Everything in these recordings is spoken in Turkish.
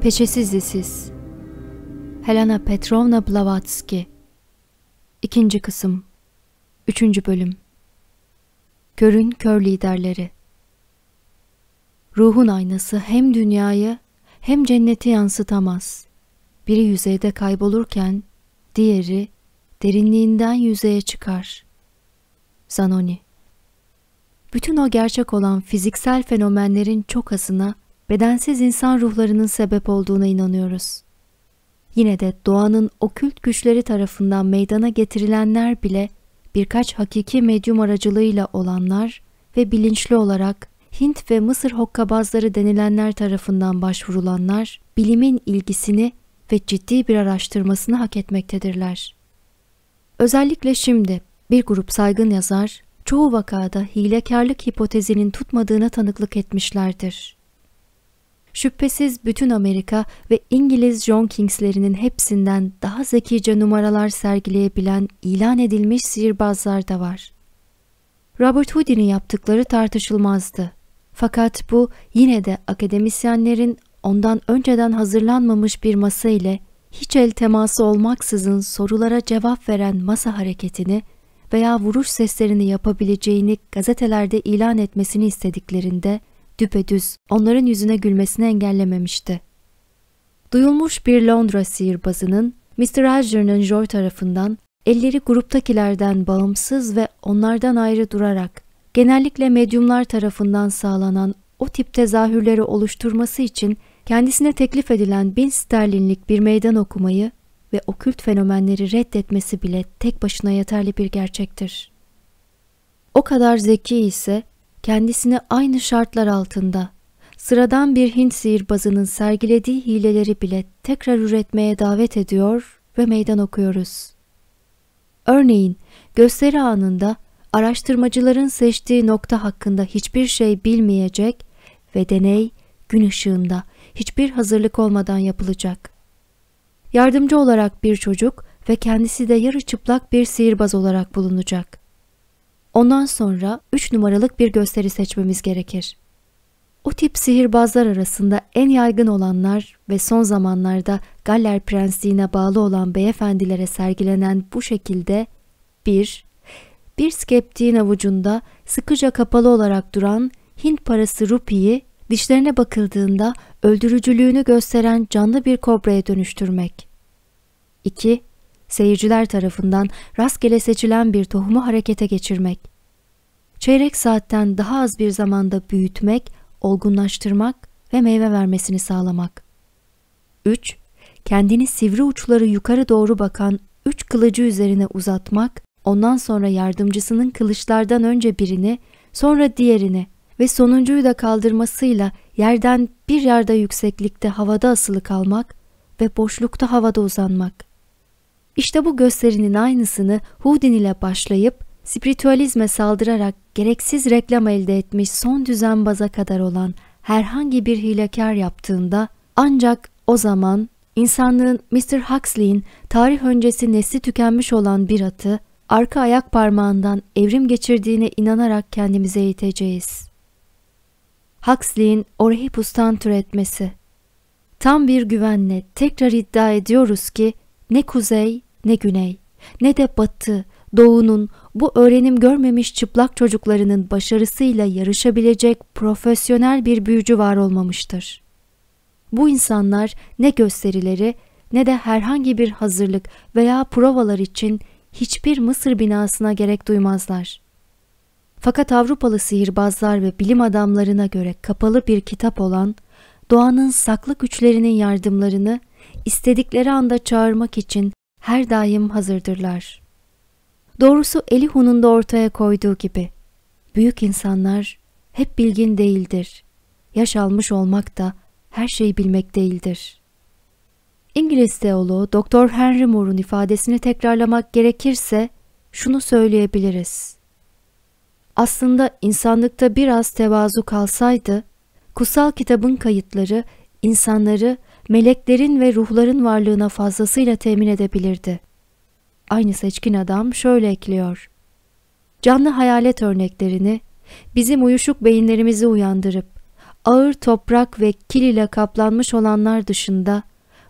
Peçesiz Isiz Helena Petrovna Blavatsky. İkinci kısım. Üçüncü bölüm. Körün kör liderleri. Ruhun aynası hem dünyayı hem cenneti yansıtamaz. Biri yüzeyde kaybolurken diğeri derinliğinden yüzeye çıkar. Zanoni. Bütün o gerçek olan fiziksel fenomenlerin çok azına bedensiz insan ruhlarının sebep olduğuna inanıyoruz. Yine de doğanın okült güçleri tarafından meydana getirilenler bile birkaç hakiki medyum aracılığıyla olanlar ve bilinçli olarak Hint ve Mısır hokkabazları denilenler tarafından başvurulanlar bilimin ilgisini ve ciddi bir araştırmasını hak etmektedirler. Özellikle şimdi bir grup saygın yazar çoğu vakada hilekarlık hipotezinin tutmadığına tanıklık etmişlerdir. Şüphesiz bütün Amerika ve İngiliz John Kings'lerinin hepsinden daha zekice numaralar sergileyebilen ilan edilmiş sihirbazlar da var. Robert Houdin'in yaptıkları tartışılmazdı. Fakat bu yine de akademisyenlerin ondan önceden hazırlanmamış bir masa ile hiç el teması olmaksızın sorulara cevap veren masa hareketini veya vuruş seslerini yapabileceğini gazetelerde ilan etmesini istediklerinde düpedüz onların yüzüne gülmesini engellememişti. Duyulmuş bir Londra sihirbazının Mr. Algernon Joy tarafından elleri gruptakilerden bağımsız ve onlardan ayrı durarak genellikle medyumlar tarafından sağlanan o tip tezahürleri oluşturması için kendisine teklif edilen bin sterlinlik bir meydan okumayı ve okült fenomenleri reddetmesi bile tek başına yeterli bir gerçektir. O kadar zeki ise kendisini aynı şartlar altında sıradan bir Hint sihirbazının sergilediği hileleri bile tekrar üretmeye davet ediyor ve meydan okuyoruz. Örneğin gösteri anında araştırmacıların seçtiği nokta hakkında hiçbir şey bilmeyecek ve deney gün ışığında hiçbir hazırlık olmadan yapılacak. Yardımcı olarak bir çocuk ve kendisi de yarı çıplak bir sihirbaz olarak bulunacak. Ondan sonra üç numaralık bir gösteri seçmemiz gerekir. O tip sihirbazlar arasında en yaygın olanlar ve son zamanlarda Galler Prensliğine bağlı olan beyefendilere sergilenen bu şekilde bir, bir skeptiğin avucunda sıkıca kapalı olarak duran Hint parası rupiyi dişlerine bakıldığında öldürücülüğünü gösteren canlı bir kobraya dönüştürmek. 2. Seyirciler tarafından rastgele seçilen bir tohumu harekete geçirmek. Çeyrek saatten daha az bir zamanda büyütmek, olgunlaştırmak ve meyve vermesini sağlamak. 3. Kendini sivri uçları yukarı doğru bakan üç kılıcı üzerine uzatmak, ondan sonra yardımcısının kılıçlardan önce birini, sonra diğerini ve sonuncuyu da kaldırmasıyla yerden bir yerde yükseklikte havada asılı kalmak ve boşlukta havada uzanmak. İşte bu gösterinin aynısını Houdin ile başlayıp spiritüalizme saldırarak gereksiz reklam elde etmiş son düzenbaza kadar olan herhangi bir hilekar yaptığında ancak o zaman insanlığın Mr. Huxley'in tarih öncesi nesli tükenmiş olan bir atı arka ayak parmağından evrim geçirdiğine inanarak kendimize eğiteceğiz. Huxley'in Orehipus'tan türetmesi Tam bir güvenle tekrar iddia ediyoruz ki ne kuzey ne güney ne de batı, doğunun bu öğrenim görmemiş çıplak çocuklarının başarısıyla yarışabilecek profesyonel bir büyücü var olmamıştır. Bu insanlar ne gösterileri ne de herhangi bir hazırlık veya provalar için hiçbir Mısır binasına gerek duymazlar. Fakat Avrupalı sihirbazlar ve bilim adamlarına göre kapalı bir kitap olan doğanın saklı güçlerinin yardımlarını istedikleri anda çağırmak için her daim hazırdırlar. Doğrusu Elihu'nun da ortaya koyduğu gibi büyük insanlar hep bilgin değildir. Yaş almış olmak da her şeyi bilmek değildir. İngiliz teoloğu Dr. Henry Moore'un ifadesini tekrarlamak gerekirse şunu söyleyebiliriz. Aslında insanlıkta biraz tevazu kalsaydı, kutsal kitabın kayıtları insanları meleklerin ve ruhların varlığına fazlasıyla temin edebilirdi. Aynı seçkin adam şöyle ekliyor. Canlı hayalet örneklerini bizim uyuşuk beyinlerimizi uyandırıp ağır toprak ve kil ile kaplanmış olanlar dışında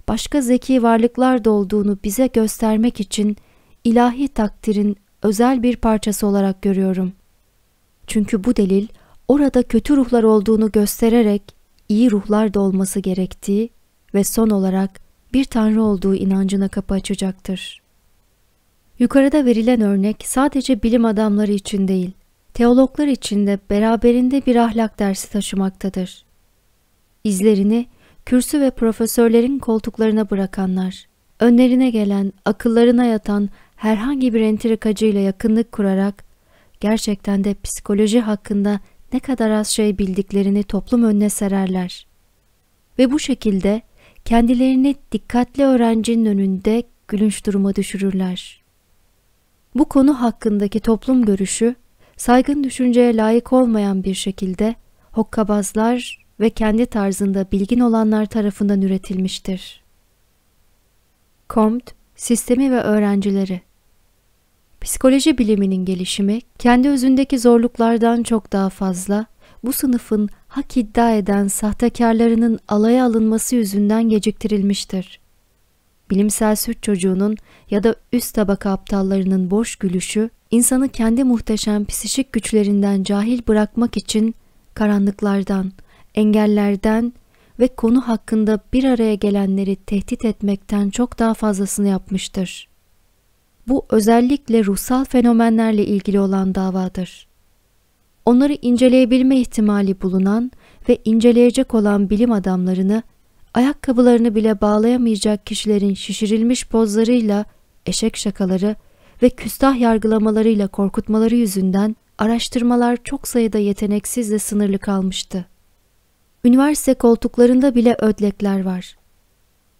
başka zeki varlıklar da olduğunu bize göstermek için ilahi takdirin özel bir parçası olarak görüyorum. Çünkü bu delil orada kötü ruhlar olduğunu göstererek iyi ruhlar da olması gerektiği ve son olarak bir tanrı olduğu inancına kapı açacaktır. Yukarıda verilen örnek sadece bilim adamları için değil, teologlar için de beraberinde bir ahlak dersi taşımaktadır. İzlerini kürsü ve profesörlerin koltuklarına bırakanlar, önlerine gelen, akıllarına yatan herhangi bir entrikacıyla yakınlık kurarak, gerçekten de psikoloji hakkında ne kadar az şey bildiklerini toplum önüne sererler. Ve bu şekilde kendilerini dikkatli öğrencinin önünde gülünç duruma düşürürler. Bu konu hakkındaki toplum görüşü, saygın düşünceye layık olmayan bir şekilde hokkabazlar ve kendi tarzında bilgin olanlar tarafından üretilmiştir. Comte, sistemi ve öğrencileri Psikoloji biliminin gelişimi kendi özündeki zorluklardan çok daha fazla bu sınıfın hak iddia eden sahtekarlarının alaya alınması yüzünden geciktirilmiştir. Bilimsel süt çocuğunun ya da üst tabaka aptallarının boş gülüşü insanı kendi muhteşem psişik güçlerinden cahil bırakmak için karanlıklardan, engellerden ve konu hakkında bir araya gelenleri tehdit etmekten çok daha fazlasını yapmıştır. Bu özellikle ruhsal fenomenlerle ilgili olan davadır. Onları inceleyebilme ihtimali bulunan ve inceleyecek olan bilim adamlarını ayakkabılarını bile bağlayamayacak kişilerin şişirilmiş pozlarıyla, eşek şakaları ve küstah yargılamalarıyla korkutmaları yüzünden araştırmalar çok sayıda yeteneksizle sınırlı kalmıştı. Üniversite koltuklarında bile ödlekler var.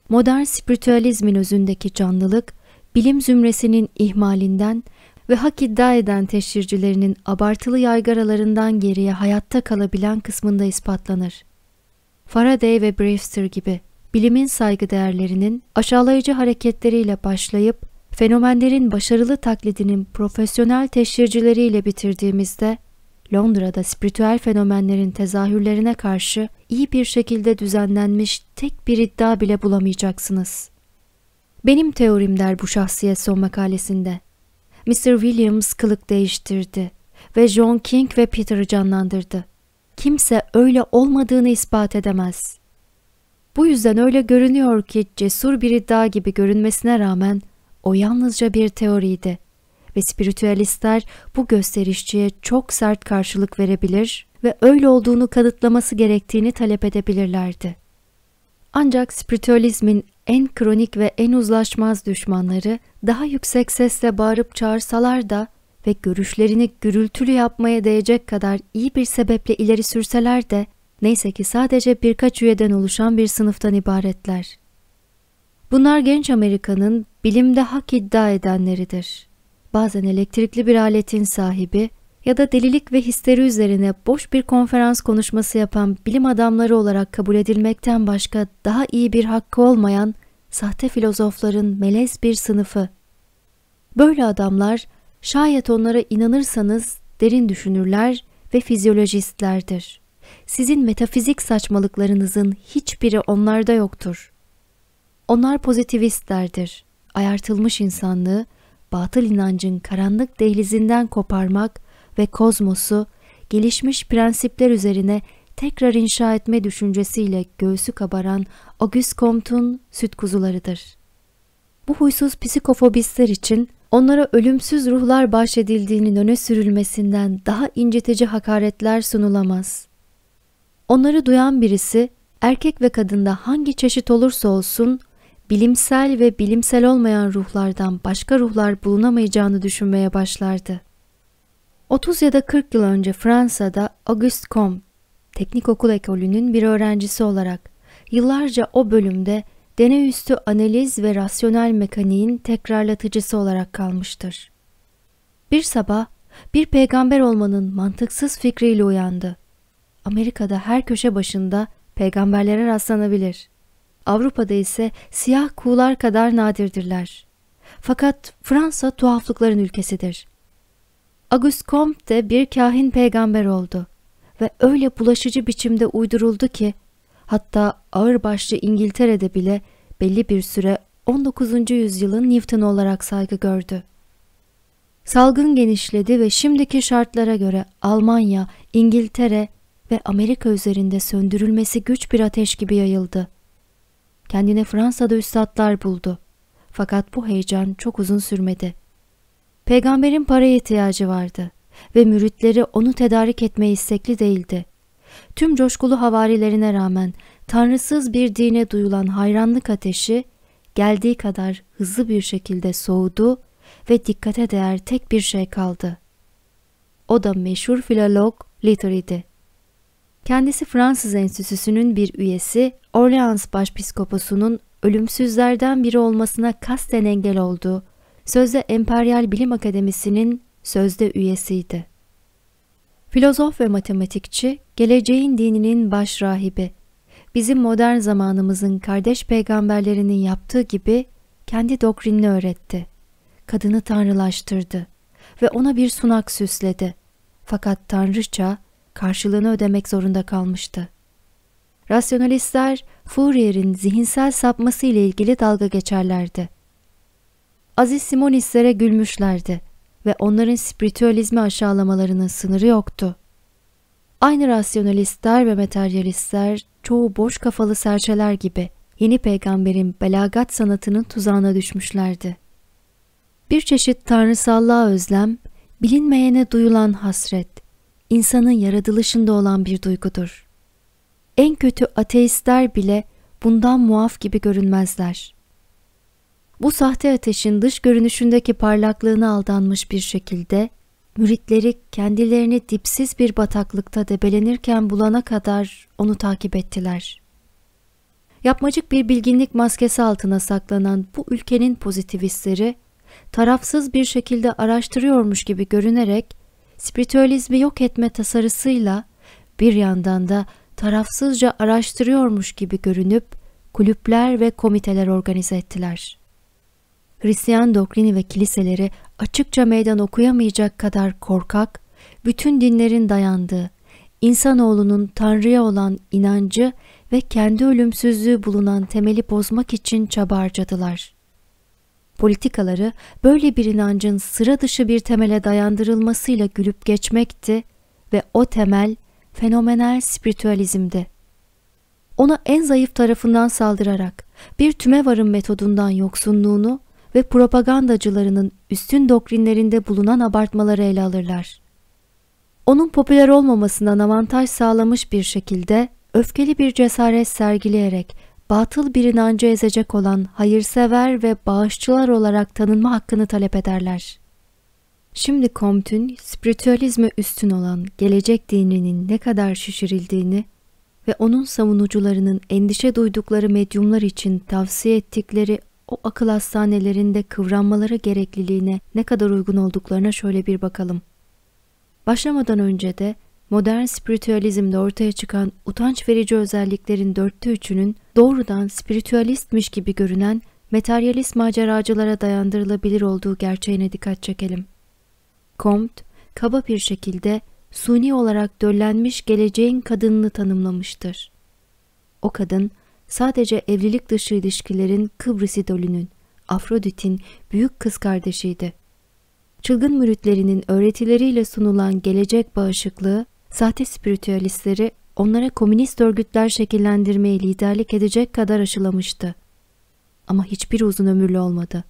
Modern spiritüalizmin özündeki canlılık, bilim zümresinin ihmalinden ve hak iddia eden teşhircilerinin abartılı yaygaralarından geriye hayatta kalabilen kısmında ispatlanır. Faraday ve Brewster gibi bilimin saygıdeğerlerinin aşağılayıcı hareketleriyle başlayıp fenomenlerin başarılı taklidinin profesyonel teşhircileriyle bitirdiğimizde Londra'da spiritüel fenomenlerin tezahürlerine karşı iyi bir şekilde düzenlenmiş tek bir iddia bile bulamayacaksınız. Benim teorim der bu şahsiyet son makalesinde. Mr. Williams kılık değiştirdi ve John King ve Peter'ı canlandırdı. Kimse öyle olmadığını ispat edemez. Bu yüzden öyle görünüyor ki cesur bir iddia gibi görünmesine rağmen o yalnızca bir teoriydi ve spiritüalistler bu gösterişçiye çok sert karşılık verebilir ve öyle olduğunu kanıtlaması gerektiğini talep edebilirlerdi. Ancak spiritüalizmin en kronik ve en uzlaşmaz düşmanları daha yüksek sesle bağırıp çağırsalar da ve görüşlerini gürültülü yapmaya değecek kadar iyi bir sebeple ileri sürseler de neyse ki sadece birkaç üyeden oluşan bir sınıftan ibaretler. Bunlar genç Amerika'nın bilimde hak iddia edenleridir. Bazen elektrikli bir aletin sahibi ya da delilik ve histeri üzerine boş bir konferans konuşması yapan bilim adamları olarak kabul edilmekten başka daha iyi bir hakkı olmayan sahte filozofların melez bir sınıfı. Böyle adamlar şayet onlara inanırsanız derin düşünürler ve fizyolojistlerdir. Sizin metafizik saçmalıklarınızın hiçbiri onlarda yoktur. Onlar pozitivistlerdir. Ayartılmış insanlığı batıl inancın karanlık dehlizinden koparmak ve kozmosu gelişmiş prensipler üzerine tekrar inşa etme düşüncesiyle göğsü kabaran Auguste Comte'un süt kuzularıdır. Bu huysuz psikofobistler için onlara ölümsüz ruhlar bahşedildiğinin öne sürülmesinden daha incitici hakaretler sunulamaz. Onları duyan birisi erkek ve kadında hangi çeşit olursa olsun bilimsel ve bilimsel olmayan ruhlardan başka ruhlar bulunamayacağını düşünmeye başlardı. 30 ya da 40 yıl önce Fransa'da Auguste Comte, teknik okul ekolünün bir öğrencisi olarak yıllarca o bölümde deney üstü analiz ve rasyonel mekaniğin tekrarlatıcısı olarak kalmıştır. Bir sabah bir peygamber olmanın mantıksız fikriyle uyandı. Amerika'da her köşe başında peygamberlere rastlanabilir. Avrupa'da ise siyah kuğular kadar nadirdirler. Fakat Fransa tuhaflıkların ülkesidir. Auguste Comte de bir kahin peygamber oldu. ve öyle bulaşıcı biçimde uyduruldu ki hatta ağırbaşlı İngiltere'de bile belli bir süre 19. yüzyılın Newton olarak saygı gördü. Salgın genişledi ve şimdiki şartlara göre Almanya, İngiltere ve Amerika üzerinde söndürülmesi güç bir ateş gibi yayıldı. Kendine Fransa'da üstadlar buldu. Fakat bu heyecan çok uzun sürmedi. Peygamberin paraya ihtiyacı vardı ve müritleri onu tedarik etmeye istekli değildi. Tüm coşkulu havarilerine rağmen tanrısız bir dine duyulan hayranlık ateşi geldiği kadar hızlı bir şekilde soğudu ve dikkate değer tek bir şey kaldı. O da meşhur filolog Luther idi. Kendisi Fransız Enstitüsü'nün bir üyesi, Orleans Başpiskoposu'nun ölümsüzlerden biri olmasına kasten engel oldu. Sözde Emperyal Bilim Akademisi'nin sözde üyesiydi. Filozof ve matematikçi, geleceğin dininin baş rahibi. Bizim modern zamanımızın kardeş peygamberlerinin yaptığı gibi kendi doktrinini öğretti. Kadını tanrılaştırdı ve ona bir sunak süsledi. Fakat tanrıça karşılığını ödemek zorunda kalmıştı. Rasyonalistler Fourier'in zihinsel sapması ile ilgili dalga geçerlerdi. Aziz Simonistlere gülmüşlerdi ve onların spiritüalizmi aşağılamalarının sınırı yoktu. Aynı rasyonalistler ve materyalistler çoğu boş kafalı serçeler gibi yeni peygamberin belagat sanatının tuzağına düşmüşlerdi. Bir çeşit tanrısallığa özlem, bilinmeyene duyulan hasret, insanın yaratılışında olan bir duygudur. En kötü ateistler bile bundan muaf gibi görünmezler. Bu sahte ateşin dış görünüşündeki parlaklığına aldanmış bir şekilde müritleri kendilerini dipsiz bir bataklıkta debelenirken bulana kadar onu takip ettiler. Yapmacık bir bilginlik maskesi altına saklanan bu ülkenin pozitivistleri tarafsız bir şekilde araştırıyormuş gibi görünerek spiritüalizmi yok etme tasarısıyla bir yandan da tarafsızca araştırıyormuş gibi görünüp kulüpler ve komiteler organize ettiler. Hristiyan doktrini ve kiliseleri açıkça meydan okuyamayacak kadar korkak, bütün dinlerin dayandığı, insanoğlunun Tanrı'ya olan inancı ve kendi ölümsüzlüğü bulunan temeli bozmak için çaba harcadılar. Politikaları böyle bir inancın sıra dışı bir temele dayandırılmasıyla gülüp geçmekti ve o temel fenomenal spiritüalizmdi. Ona en zayıf tarafından saldırarak bir tümevarın metodundan yoksunluğunu ve propagandacılarının üstün doktrinlerinde bulunan abartmaları ele alırlar. Onun popüler olmamasından avantaj sağlamış bir şekilde öfkeli bir cesaret sergileyerek batıl bir inancı ezecek olan hayırsever ve bağışçılar olarak tanınma hakkını talep ederler. Şimdi Comte'ün spiritüalizme üstün olan gelecek dininin ne kadar şişirildiğini ve onun savunucularının endişe duydukları medyumlar için tavsiye ettikleri o akıl hastanelerinde kıvranmaları gerekliliğine ne kadar uygun olduklarına şöyle bir bakalım. Başlamadan önce de modern spiritüalizmde ortaya çıkan utanç verici özelliklerin dörtte üçünün doğrudan spiritüalistmiş gibi görünen materyalist maceracılara dayandırılabilir olduğu gerçeğine dikkat çekelim. Comte, kaba bir şekilde suni olarak döllenmiş geleceğin kadınını tanımlamıştır. O kadın, sadece evlilik dışı ilişkilerin Kıbrıs idolünün, Afrodit'in büyük kız kardeşiydi. Çılgın müritlerinin öğretileriyle sunulan gelecek bağışıklığı, sahte spiritüalistleri onlara komünist örgütler şekillendirmeye liderlik edecek kadar aşılamıştı. Ama hiçbir uzun ömürlü olmadı.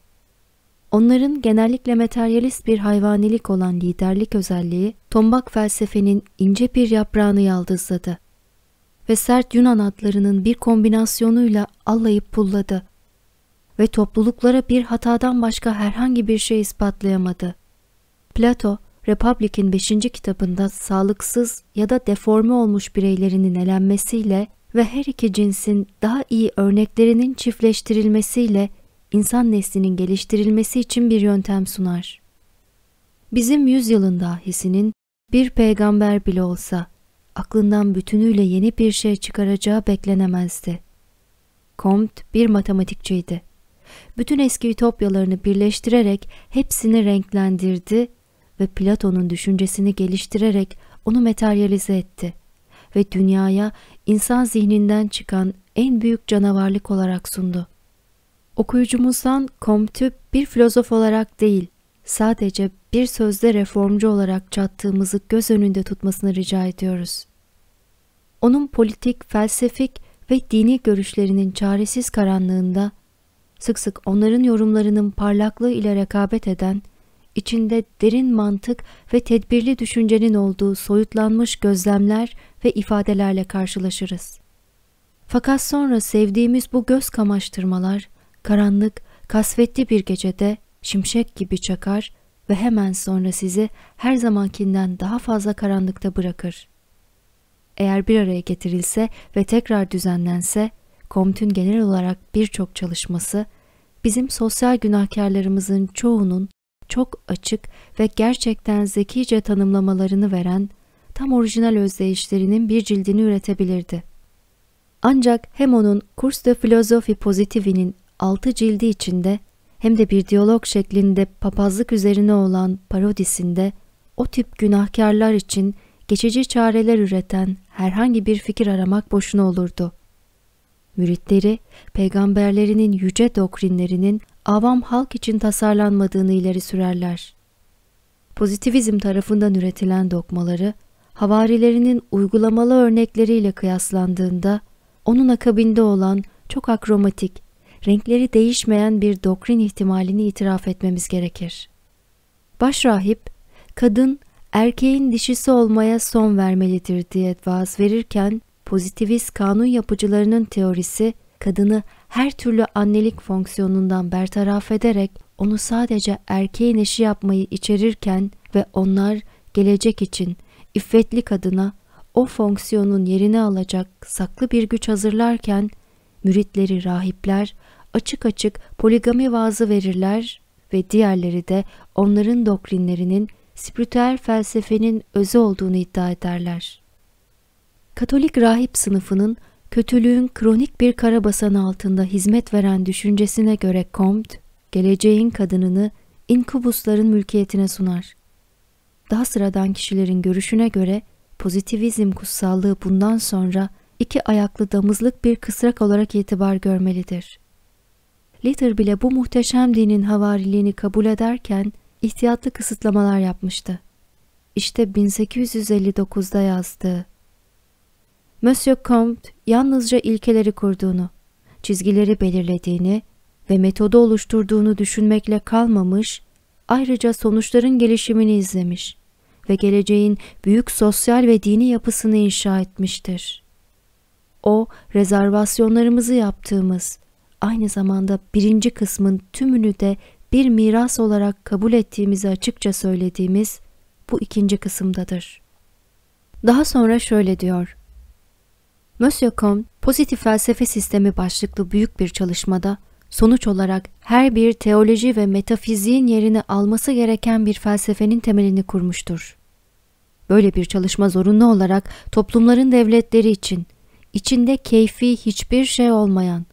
Onların genellikle materyalist bir hayvanilik olan liderlik özelliği, tombak felsefenin ince bir yaprağını yaldızladı ve sert Yunan adlarının bir kombinasyonuyla allayıp pulladı ve topluluklara bir hatadan başka herhangi bir şey ispatlayamadı. Plato, Republic'in 5. kitabında sağlıksız ya da deforme olmuş bireylerinin elenmesiyle ve her iki cinsin daha iyi örneklerinin çiftleştirilmesiyle insan neslinin geliştirilmesi için bir yöntem sunar. Bizim yüzyılın dahisinin bir peygamber bile olsa aklından bütünüyle yeni bir şey çıkaracağı beklenemezdi. Comte bir matematikçiydi. Bütün eski ütopyalarını birleştirerek hepsini renklendirdi ve Platon'un düşüncesini geliştirerek onu materyalize etti ve dünyaya insan zihninden çıkan en büyük canavarlık olarak sundu. Okuyucumuzdan Comte'ü bir filozof olarak değil, sadece bir sözde reformcu olarak çattığımızı göz önünde tutmasını rica ediyoruz. Onun politik, felsefik ve dini görüşlerinin çaresiz karanlığında sık sık onların yorumlarının parlaklığı ile rekabet eden, içinde derin mantık ve tedbirli düşüncenin olduğu soyutlanmış gözlemler ve ifadelerle karşılaşırız. Fakat sonra sevdiğimiz bu göz kamaştırmalar, karanlık, kasvetli bir gecede şimşek gibi çakar ve hemen sonra sizi her zamankinden daha fazla karanlıkta bırakır. Eğer bir araya getirilse ve tekrar düzenlense, Comte'ün genel olarak birçok çalışması, bizim sosyal günahkarlarımızın çoğunun çok açık ve gerçekten zekice tanımlamalarını veren tam orijinal özdeyişlerinin bir cildini üretebilirdi. Ancak hem onun Kurs de Philosophie Positive'nin altı cildi içinde hem de bir diyalog şeklinde papazlık üzerine olan parodisinde o tip günahkarlar için geçici çareler üreten herhangi bir fikir aramak boşuna olurdu. Müritleri, peygamberlerinin yüce doktrinlerinin avam halk için tasarlanmadığını ileri sürerler. Pozitivizm tarafından üretilen dokmaları, havarilerinin uygulamalı örnekleriyle kıyaslandığında, onun akabinde olan çok akromatik, renkleri değişmeyen bir doktrin ihtimalini itiraf etmemiz gerekir. Başrahip, kadın erkeğin dişisi olmaya son vermelidir diye vaaz verirken, pozitivist kanun yapıcılarının teorisi, kadını her türlü annelik fonksiyonundan bertaraf ederek onu sadece erkeğin eşi yapmayı içerirken ve onlar gelecek için iffetli kadına o fonksiyonun yerini alacak saklı bir güç hazırlarken müritleri rahipler açık açık poligami vaazı verirler ve diğerleri de onların doktrinlerinin spiritüel felsefenin özü olduğunu iddia ederler. Katolik rahip sınıfının kötülüğün kronik bir karabasan altında hizmet veren düşüncesine göre Comte, geleceğin kadınını inkubusların mülkiyetine sunar. Daha sıradan kişilerin görüşüne göre pozitivizm kutsallığı bundan sonra iki ayaklı damızlık bir kısrak olarak itibar görmelidir. Luther bile bu muhteşem dinin havariliğini kabul ederken ihtiyatlı kısıtlamalar yapmıştı. İşte 1859'da yazdığı Monsieur Comte yalnızca ilkeleri kurduğunu, çizgileri belirlediğini ve metodu oluşturduğunu düşünmekle kalmamış, ayrıca sonuçların gelişimini izlemiş ve geleceğin büyük sosyal ve dini yapısını inşa etmiştir. O, rezervasyonlarımızı yaptığımız, aynı zamanda birinci kısmın tümünü de bir miras olarak kabul ettiğimizi açıkça söylediğimiz bu ikinci kısımdadır. Daha sonra şöyle diyor. Monsieur Comte, pozitif felsefe sistemi başlıklı büyük bir çalışmada sonuç olarak her bir teoloji ve metafiziğin yerini alması gereken bir felsefenin temelini kurmuştur. Böyle bir çalışma zorunlu olarak toplumların devletleri için, içinde keyfi hiçbir şey olmayan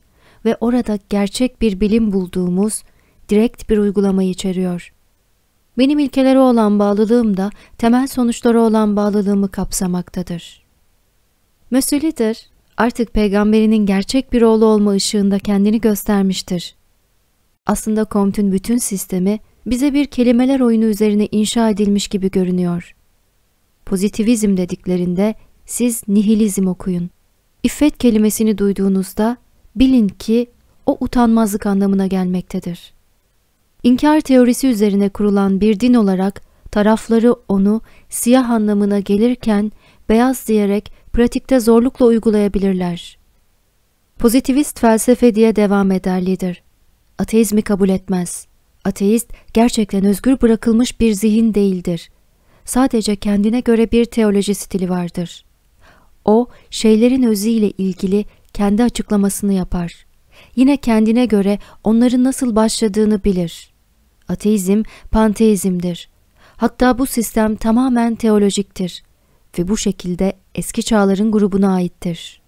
ve orada gerçek bir bilim bulduğumuz direkt bir uygulamayı içeriyor. Benim ilkelere olan bağlılığım da temel sonuçlara olan bağlılığımı kapsamaktadır. Mesülidir, artık peygamberinin gerçek bir oğlu olma ışığında kendini göstermiştir. Aslında Comte'un bütün sistemi bize bir kelimeler oyunu üzerine inşa edilmiş gibi görünüyor. Pozitivizm dediklerinde siz nihilizm okuyun. İffet kelimesini duyduğunuzda bilin ki o utanmazlık anlamına gelmektedir. İnkar teorisi üzerine kurulan bir din olarak tarafları onu siyah anlamına gelirken beyaz diyerek pratikte zorlukla uygulayabilirler. Pozitivist felsefe diye devam eder lider. Ateizmi kabul etmez. Ateist gerçekten özgür bırakılmış bir zihin değildir. Sadece kendine göre bir teoloji stili vardır. O, şeylerin özüyle ilgili kendi açıklamasını yapar. Yine kendine göre onların nasıl başladığını bilir. Ateizm panteizmdir. Hatta bu sistem tamamen teolojiktir ve bu şekilde eski çağların grubuna aittir.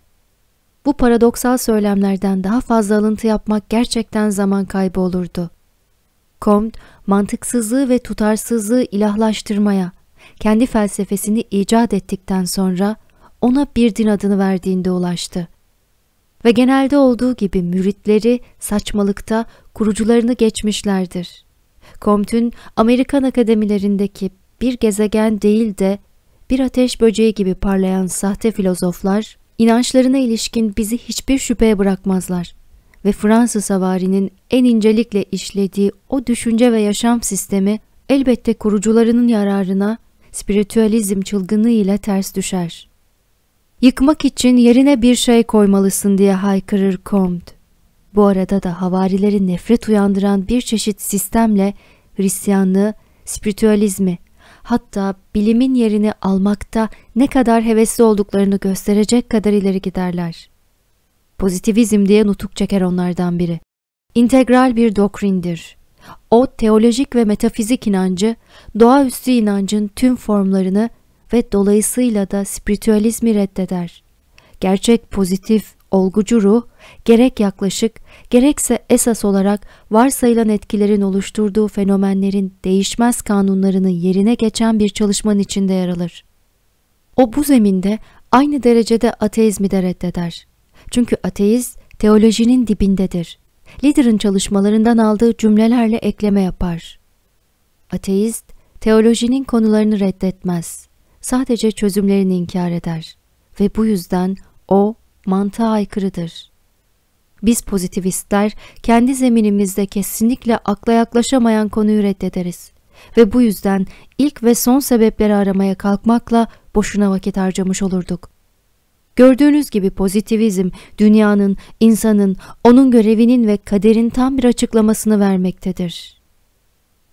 Bu paradoksal söylemlerden daha fazla alıntı yapmak gerçekten zaman kaybı olurdu. Comte, mantıksızlığı ve tutarsızlığı ilahlaştırmaya, kendi felsefesini icat ettikten sonra ona bir din adını verdiğinde ulaştı. Ve genelde olduğu gibi müritleri saçmalıkta kurucularını geçmişlerdir. Comte'ün Amerikan akademilerindeki bir gezegen değil de bir ateş böceği gibi parlayan sahte filozoflar, inançlarına ilişkin bizi hiçbir şüpheye bırakmazlar ve Fransız havarinin en incelikle işlediği o düşünce ve yaşam sistemi elbette kurucularının yararına spiritüalizm çılgınlığı ile ters düşer. Yıkmak için yerine bir şey koymalısın diye haykırır Comte. Bu arada da havarileri nefret uyandıran bir çeşit sistemle Hristiyanlığı, spiritüalizmi, hatta bilimin yerini almakta ne kadar hevesli olduklarını gösterecek kadar ileri giderler. Pozitivizm diye nutuk çeker onlardan biri. İntegral bir doktrindir. O teolojik ve metafizik inancı, doğaüstü inancın tüm formlarını ve dolayısıyla da spiritüalizmi reddeder. Gerçek pozitif, olgucu ruh, gerek yaklaşık, gerekse esas olarak varsayılan etkilerin oluşturduğu fenomenlerin değişmez kanunlarını yerine geçen bir çalışmanın içinde yer alır. O bu zeminde aynı derecede ateizmi de reddeder. Çünkü ateist teolojinin dibindedir. Lider'in çalışmalarından aldığı cümlelerle ekleme yapar. Ateist, teolojinin konularını reddetmez. Sadece çözümlerini inkar eder. Ve bu yüzden o mantığa aykırıdır. Biz pozitivistler kendi zeminimizde kesinlikle akla yaklaşamayan konuyu reddederiz. Ve bu yüzden ilk ve son sebepleri aramaya kalkmakla boşuna vakit harcamış olurduk. Gördüğünüz gibi pozitivizm dünyanın, insanın, onun görevinin ve kaderin tam bir açıklamasını vermektedir.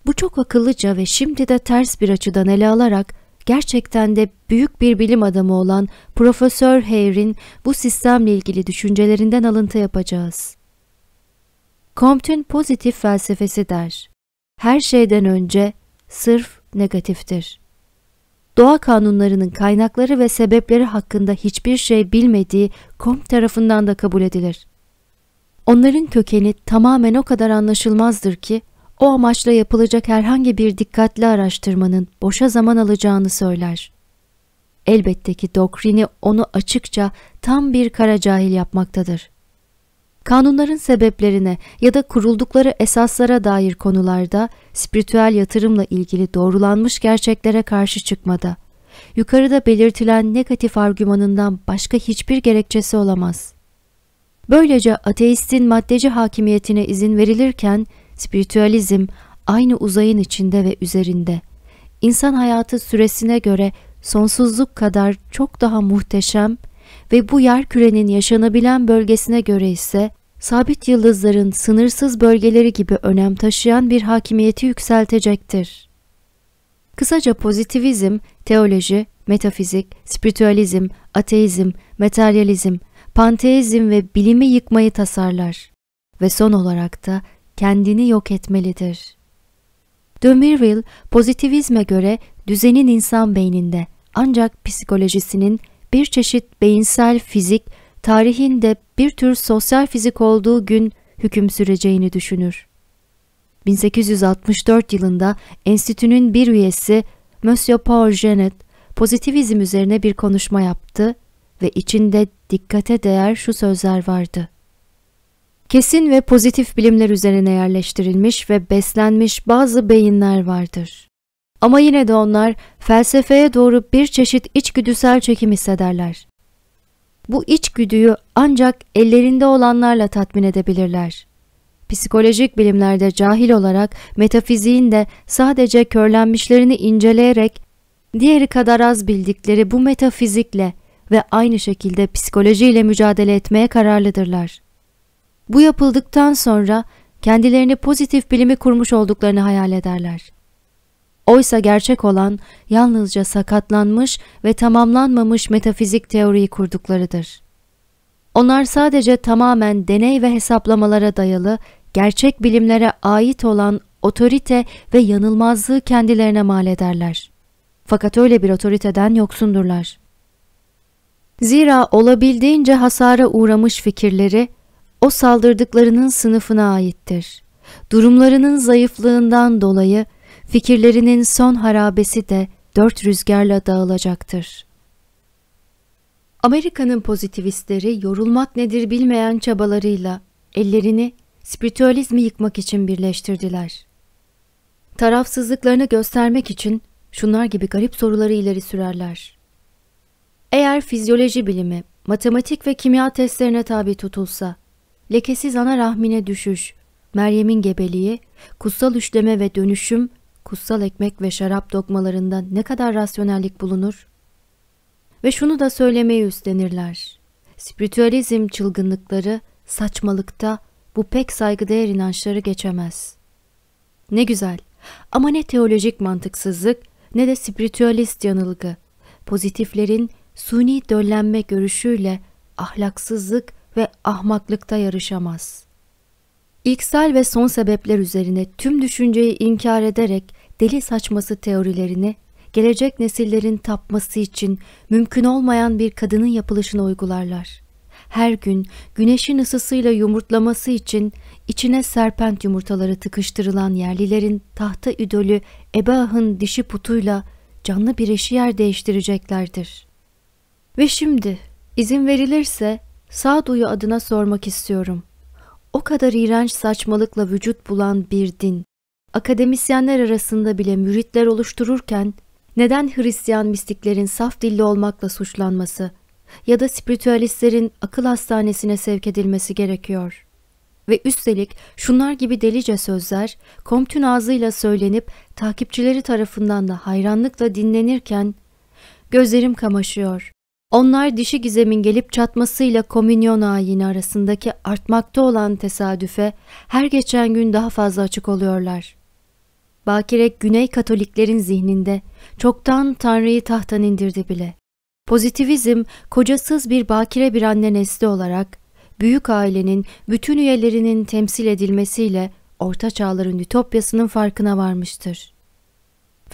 Bu çok akıllıca ve şimdi de ters bir açıdan ele alarak gerçekten de büyük bir bilim adamı olan Profesör Hare'in bu sistemle ilgili düşüncelerinden alıntı yapacağız. Comte'ün pozitif felsefesi der. Her şeyden önce sırf negatiftir doğa kanunlarının kaynakları ve sebepleri hakkında hiçbir şey bilmediği Comte tarafından da kabul edilir. Onların kökeni tamamen o kadar anlaşılmazdır ki o amaçla yapılacak herhangi bir dikkatli araştırmanın boşa zaman alacağını söyler. Elbette ki doktrini onu açıkça tam bir kara cahil yapmaktadır. Kanunların sebeplerine ya da kuruldukları esaslara dair konularda spiritüel yatırımla ilgili doğrulanmış gerçeklere karşı çıkmada, yukarıda belirtilen negatif argümanından başka hiçbir gerekçesi olamaz. Böylece ateistin maddeci hakimiyetine izin verilirken spiritüalizm aynı uzayın içinde ve üzerinde. İnsan hayatı süresine göre sonsuzluk kadar çok daha muhteşem ve bu yer kürenin yaşanabilen bölgesine göre ise sabit yıldızların sınırsız bölgeleri gibi önem taşıyan bir hakimiyeti yükseltecektir. Kısaca pozitivizm, teoloji, metafizik, spiritüalizm, ateizm, materyalizm, panteizm ve bilimi yıkmayı tasarlar ve son olarak da kendini yok etmelidir. De Mirville, pozitivizme göre düzenin insan beyninde ancak psikolojisinin bir çeşit beyinsel fizik, tarihin de bir tür sosyal fizik olduğu gün hüküm süreceğini düşünür. 1864 yılında enstitünün bir üyesi Monsieur Paul Genet pozitivizm üzerine bir konuşma yaptı ve içinde dikkate değer şu sözler vardı. Kesin ve pozitif bilimler üzerine yerleştirilmiş ve beslenmiş bazı beyinler vardır. Ama yine de onlar felsefeye doğru bir çeşit içgüdüsel çekim hissederler. Bu içgüdüyü ancak ellerinde olanlarla tatmin edebilirler. Psikolojik bilimlerde cahil olarak metafiziğin de sadece körlenmişlerini inceleyerek diğeri kadar az bildikleri bu metafizikle ve aynı şekilde psikolojiyle mücadele etmeye kararlıdırlar. Bu yapıldıktan sonra kendilerini pozitif bilimi kurmuş olduklarını hayal ederler. Oysa gerçek olan yalnızca sakatlanmış ve tamamlanmamış metafizik teoriyi kurduklarıdır. Onlar sadece tamamen deney ve hesaplamalara dayalı gerçek bilimlere ait olan otorite ve yanılmazlığı kendilerine mal ederler. Fakat öyle bir otoriteden yoksundurlar. Zira olabildiğince hasara uğramış fikirleri o saldırdıklarının sınıfına aittir. Durumlarının zayıflığından dolayı fikirlerinin son harabesi de dört rüzgarla dağılacaktır. Amerika'nın pozitivistleri yorulmak nedir bilmeyen çabalarıyla ellerini spiritüalizmi yıkmak için birleştirdiler. Tarafsızlıklarını göstermek için şunlar gibi garip soruları ileri sürerler. Eğer fizyoloji bilimi, matematik ve kimya testlerine tabi tutulsa, lekesiz ana rahmine düşüş, Meryem'in gebeliği, kutsal üçleme ve dönüşüm, kutsal ekmek ve şarap dogmalarında ne kadar rasyonellik bulunur? Ve şunu da söylemeyi üstlenirler. Spiritüalizm çılgınlıkları saçmalıkta bu pek saygıdeğer inançları geçemez. Ne güzel ama ne teolojik mantıksızlık ne de spiritüalist yanılgı. Pozitiflerin suni döllenme görüşüyle ahlaksızlık ve ahmaklıkta yarışamaz. İlksel ve son sebepler üzerine tüm düşünceyi inkar ederek deli saçması teorilerini gelecek nesillerin tapması için mümkün olmayan bir kadının yapılışını uygularlar. Her gün güneşin ısısıyla yumurtlaması için içine serpent yumurtaları tıkıştırılan yerlilerin tahta idolü Ebaah'ın dişi putuyla canlı bir eşi yer değiştireceklerdir. Ve şimdi izin verilirse sağduyu adına sormak istiyorum. O kadar iğrenç saçmalıkla vücut bulan bir din, akademisyenler arasında bile müritler oluştururken neden Hristiyan mistiklerin saf dilli olmakla suçlanması ya da spiritüalistlerin akıl hastanesine sevk edilmesi gerekiyor? Ve üstelik şunlar gibi delice sözler Comte'ün ağzıyla söylenip takipçileri tarafından da hayranlıkla dinlenirken gözlerim kamaşıyor. Onlar dişi gizemin gelip çatmasıyla komünyon ayini arasındaki artmakta olan tesadüfe her geçen gün daha fazla açık oluyorlar. Bakire Güney Katoliklerin zihninde çoktan Tanrı'yı tahttan indirdi bile. Pozitivizm kocasız bir bakire bir anne nesli olarak büyük ailenin bütün üyelerinin temsil edilmesiyle orta çağların ütopyasının farkına varmıştır.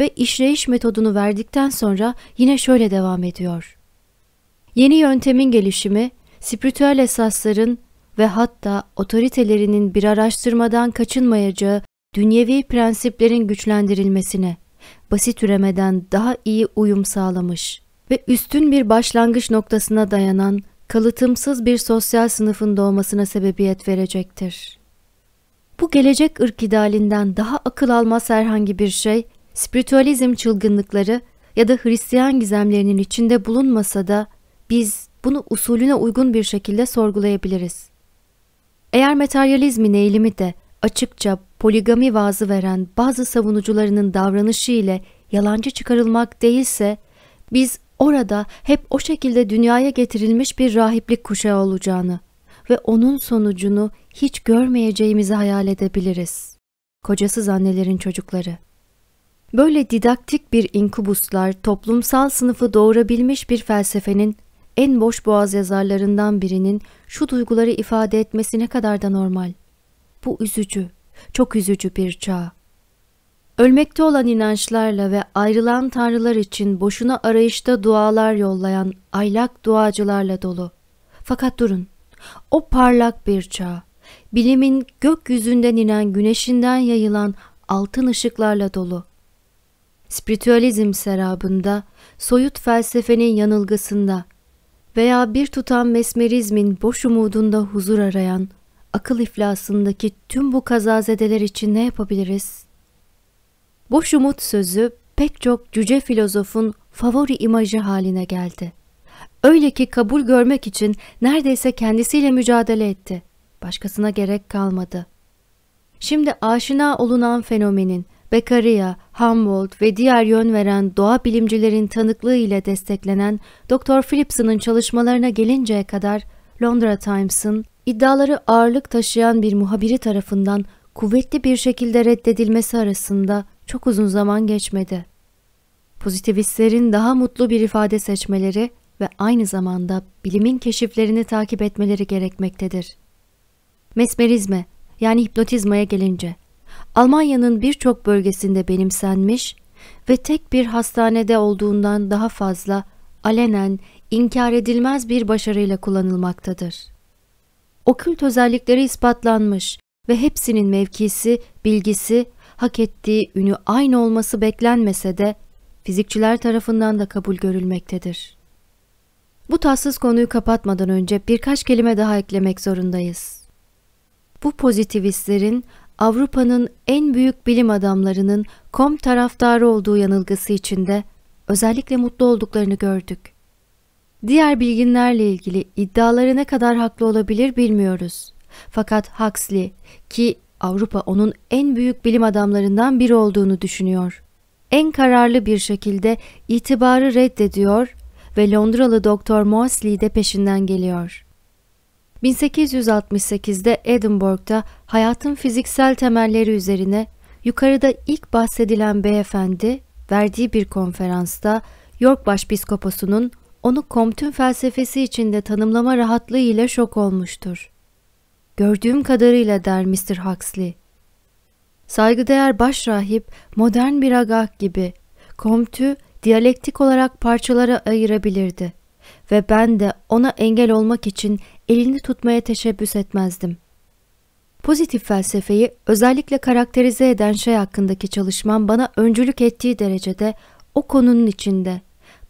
Ve işleyiş metodunu verdikten sonra yine şöyle devam ediyor. Yeni yöntemin gelişimi, spiritüel esasların ve hatta otoritelerinin bir araştırmadan kaçınmayacağı dünyevi prensiplerin güçlendirilmesine, basit üremeden daha iyi uyum sağlamış ve üstün bir başlangıç noktasına dayanan kalıtımsız bir sosyal sınıfın doğmasına sebebiyet verecektir. Bu gelecek ırk idealinden daha akıl almaz herhangi bir şey, spiritüalizm çılgınlıkları ya da Hristiyan gizemlerinin içinde bulunmasa da biz bunu usulüne uygun bir şekilde sorgulayabiliriz. Eğer materyalizmin eğilimi de açıkça poligami vaazı veren bazı savunucularının davranışı ile yalancı çıkarılmak değilse, biz orada hep o şekilde dünyaya getirilmiş bir rahiplik kuşağı olacağını ve onun sonucunu hiç görmeyeceğimizi hayal edebiliriz. Kocasız annelerin çocukları. Böyle didaktik bir inkubuslar toplumsal sınıfı doğurabilmiş bir felsefenin en boş boğaz yazarlarından birinin şu duyguları ifade etmesi ne kadar da normal. Bu üzücü, çok üzücü bir çağ. Ölmekte olan inançlarla ve ayrılan tanrılar için boşuna arayışta dualar yollayan aylak duacılarla dolu. Fakat durun, o parlak bir çağ, bilimin gökyüzünden inen güneşinden yayılan altın ışıklarla dolu. Spiritüalizm serabında, soyut felsefenin yanılgısında veya bir tutam mesmerizmin boş umudunda huzur arayan, akıl iflasındaki tüm bu kazazedeler için ne yapabiliriz? Boş umut sözü pek çok cüce filozofun favori imajı haline geldi. Öyle ki kabul görmek için neredeyse kendisiyle mücadele etti. Başkasına gerek kalmadı. Şimdi aşina olunan fenomenin Beccaria, Humboldt ve diğer yön veren doğa bilimcilerin tanıklığı ile desteklenen Dr. Phillipson'ın çalışmalarına gelinceye kadar Londra Times'ın iddiaları ağırlık taşıyan bir muhabiri tarafından kuvvetli bir şekilde reddedilmesi arasında çok uzun zaman geçmedi. Pozitivistlerin daha mutlu bir ifade seçmeleri ve aynı zamanda bilimin keşiflerini takip etmeleri gerekmektedir. Mesmerizme yani hipnotizmaya gelince Almanya'nın birçok bölgesinde benimsenmiş ve tek bir hastanede olduğundan daha fazla alenen inkar edilmez bir başarıyla kullanılmaktadır. Okült özellikleri ispatlanmış ve hepsinin mevkisi, bilgisi, hak ettiği ünü aynı olması beklenmese de fizikçiler tarafından da kabul görülmektedir. Bu tatsız konuyu kapatmadan önce birkaç kelime daha eklemek zorundayız. Bu pozitivistlerin Avrupa'nın en büyük bilim adamlarının kom taraftarı olduğu yanılgısı içinde özellikle mutlu olduklarını gördük. Diğer bilginlerle ilgili iddiaları ne kadar haklı olabilir bilmiyoruz. Fakat Huxley ki Avrupa onun en büyük bilim adamlarından biri olduğunu düşünüyor. En kararlı bir şekilde itibarı reddediyor ve Londralı Doktor Mosley de peşinden geliyor. 1868'de Edinburgh'da hayatın fiziksel temelleri üzerine yukarıda ilk bahsedilen beyefendi verdiği bir konferansta York Başpiskoposu'nun onu Comte'un felsefesi içinde tanımlama rahatlığı ile şok olmuştur. Gördüğüm kadarıyla der Mr. Huxley. Saygıdeğer başrahip modern bir agah gibi Comte'u diyalektik olarak parçalara ayırabilirdi ve ben de ona engel olmak için elini tutmaya teşebbüs etmezdim. Pozitif felsefeyi özellikle karakterize eden şey hakkındaki çalışmam bana öncülük ettiği derecede o konunun içinde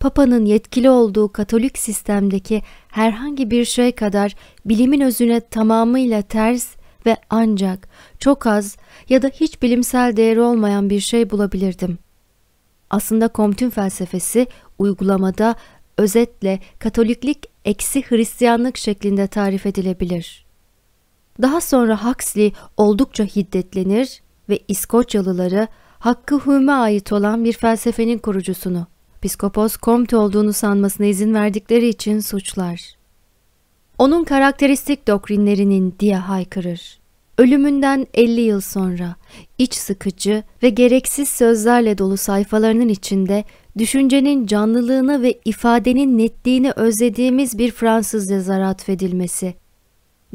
Papa'nın yetkili olduğu Katolik sistemdeki herhangi bir şey kadar bilimin özüne tamamıyla ters ve ancak çok az ya da hiç bilimsel değeri olmayan bir şey bulabilirdim. Aslında Comte'un felsefesi uygulamada özetle Katoliklik eksi Hristiyanlık şeklinde tarif edilebilir. Daha sonra Huxley oldukça hiddetlenir ve İskoçyalıları Hakkı Hume'e ait olan bir felsefenin kurucusunu, Piskopos Comte olduğunu sanmasına izin verdikleri için suçlar. Onun karakteristik doktrinlerinin diye haykırır. Ölümünden 50 yıl sonra iç sıkıcı ve gereksiz sözlerle dolu sayfalarının içinde düşüncenin canlılığını ve ifadenin netliğini özlediğimiz bir Fransız yazara atfedilmesi.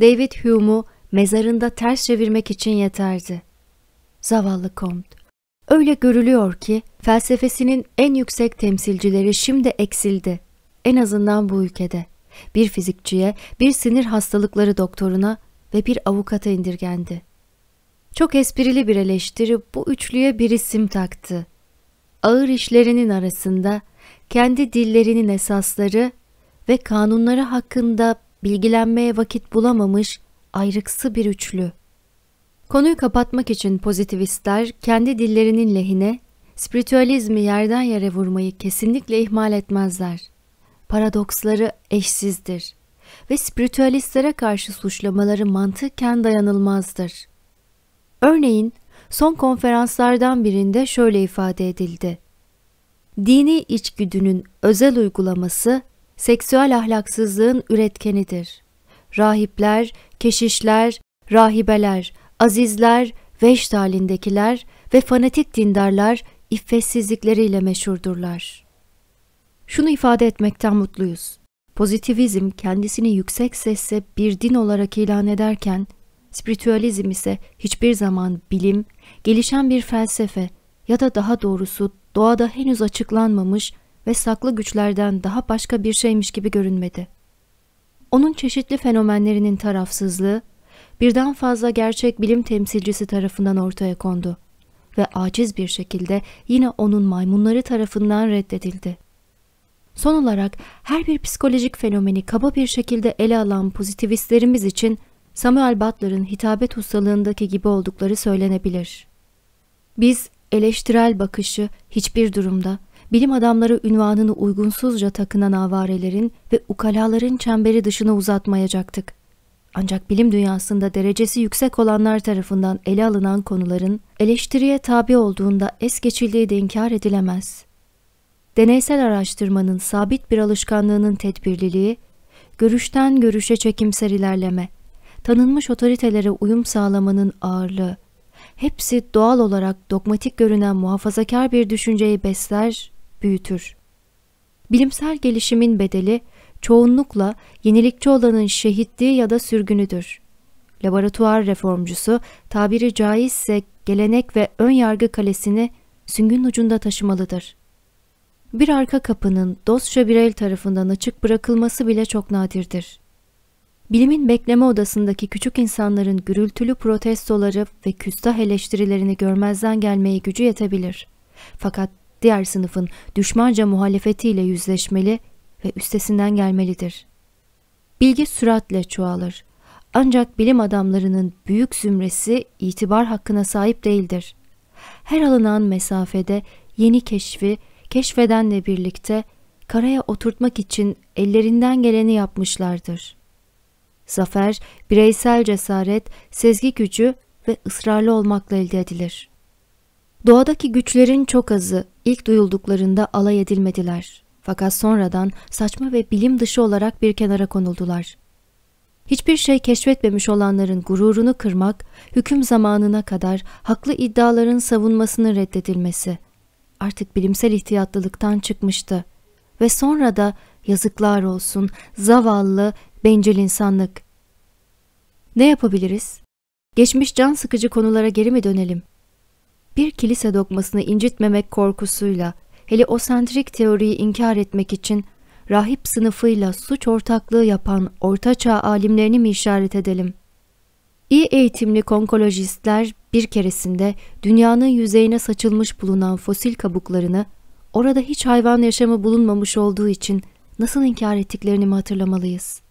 David Hume'u mezarında ters çevirmek için yeterdi. Zavallı Comte. Öyle görülüyor ki felsefesinin en yüksek temsilcileri şimdi eksildi. En azından bu ülkede. Bir fizikçiye, bir sinir hastalıkları doktoruna ve bir avukata indirgendi. Çok esprili bir eleştiri bu üçlüye bir isim taktı. Ağır işlerinin arasında kendi dillerinin esasları ve kanunları hakkında bilgilenmeye vakit bulamamış ayrıksı bir üçlü. Konuyu kapatmak için pozitivistler kendi dillerinin lehine spiritüalizmi yerden yere vurmayı kesinlikle ihmal etmezler. Paradoksları eşsizdir ve spiritüalistlere karşı suçlamaları mantıken dayanılmazdır. Örneğin son konferanslardan birinde şöyle ifade edildi. Dini içgüdünün özel uygulaması seksüel ahlaksızlığın üretkenidir. Rahipler, keşişler, rahibeler, azizler, veşt halindekiler ve fanatik dindarlar iffetsizlikleriyle meşhurdurlar. Şunu ifade etmekten mutluyuz. Pozitivizm kendisini yüksek sesle bir din olarak ilan ederken, spiritüalizm ise hiçbir zaman bilim, gelişen bir felsefe ya da daha doğrusu doğada henüz açıklanmamış ve saklı güçlerden daha başka bir şeymiş gibi görünmedi. Onun çeşitli fenomenlerinin tarafsızlığı, birden fazla gerçek bilim temsilcisi tarafından ortaya kondu ve aciz bir şekilde yine onun maymunları tarafından reddedildi. Son olarak her bir psikolojik fenomeni kaba bir şekilde ele alan pozitivistlerimiz için Samuel Butler'ın hitabet ustalığındaki gibi oldukları söylenebilir. Biz eleştirel bakışı hiçbir durumda bilim adamları ünvanını uygunsuzca takınan avarelerin ve ukalaların çemberi dışına uzatmayacaktık. Ancak bilim dünyasında derecesi yüksek olanlar tarafından ele alınan konuların eleştiriye tabi olduğunda es geçildiği de inkar edilemez. Deneysel araştırmanın sabit bir alışkanlığının tedbirliliği, görüşten görüşe çekimser ilerleme, tanınmış otoritelere uyum sağlamanın ağırlığı, hepsi doğal olarak dogmatik görünen muhafazakar bir düşünceyi besler, büyütür. Bilimsel gelişimin bedeli çoğunlukla yenilikçi olanın şehitliği ya da sürgünüdür. Laboratuvar reformcusu tabiri caizse gelenek ve ön yargı kalesini süngün ucunda taşımalıdır. Bir arka kapının dostça bir el tarafından açık bırakılması bile çok nadirdir. Bilimin bekleme odasındaki küçük insanların gürültülü protestoları ve küstah eleştirilerini görmezden gelmeye gücü yetebilir. Fakat diğer sınıfın düşmanca muhalefetiyle yüzleşmeli ve üstesinden gelmelidir. Bilgi süratle çoğalır. Ancak bilim adamlarının büyük zümresi itibar hakkına sahip değildir. Her alınan mesafede yeni keşfi keşfedenle birlikte karaya oturtmak için ellerinden geleni yapmışlardır. Zafer, bireysel cesaret, sezgi gücü ve ısrarlı olmakla elde edilir. Doğadaki güçlerin çok azı ilk duyulduklarında alay edilmediler. Fakat sonradan saçma ve bilim dışı olarak bir kenara konuldular. Hiçbir şey keşfetmemiş olanların gururunu kırmak, hüküm zamanına kadar haklı iddiaların savunmasını reddedilmesi artık bilimsel ihtiyatlılıktan çıkmıştı. Ve sonra da yazıklar olsun zavallı, bencil insanlık. Ne yapabiliriz? Geçmiş can sıkıcı konulara geri mi dönelim? Bir kilise dogmasını incitmemek korkusuyla, heliosentrik teoriyi inkar etmek için rahip sınıfıyla suç ortaklığı yapan ortaçağ alimlerini mi işaret edelim? İyi eğitimli konkolojistler bir keresinde dünyanın yüzeyine saçılmış bulunan fosil kabuklarını orada hiç hayvan yaşamı bulunmamış olduğu için nasıl inkar ettiklerini mi hatırlamalıyız?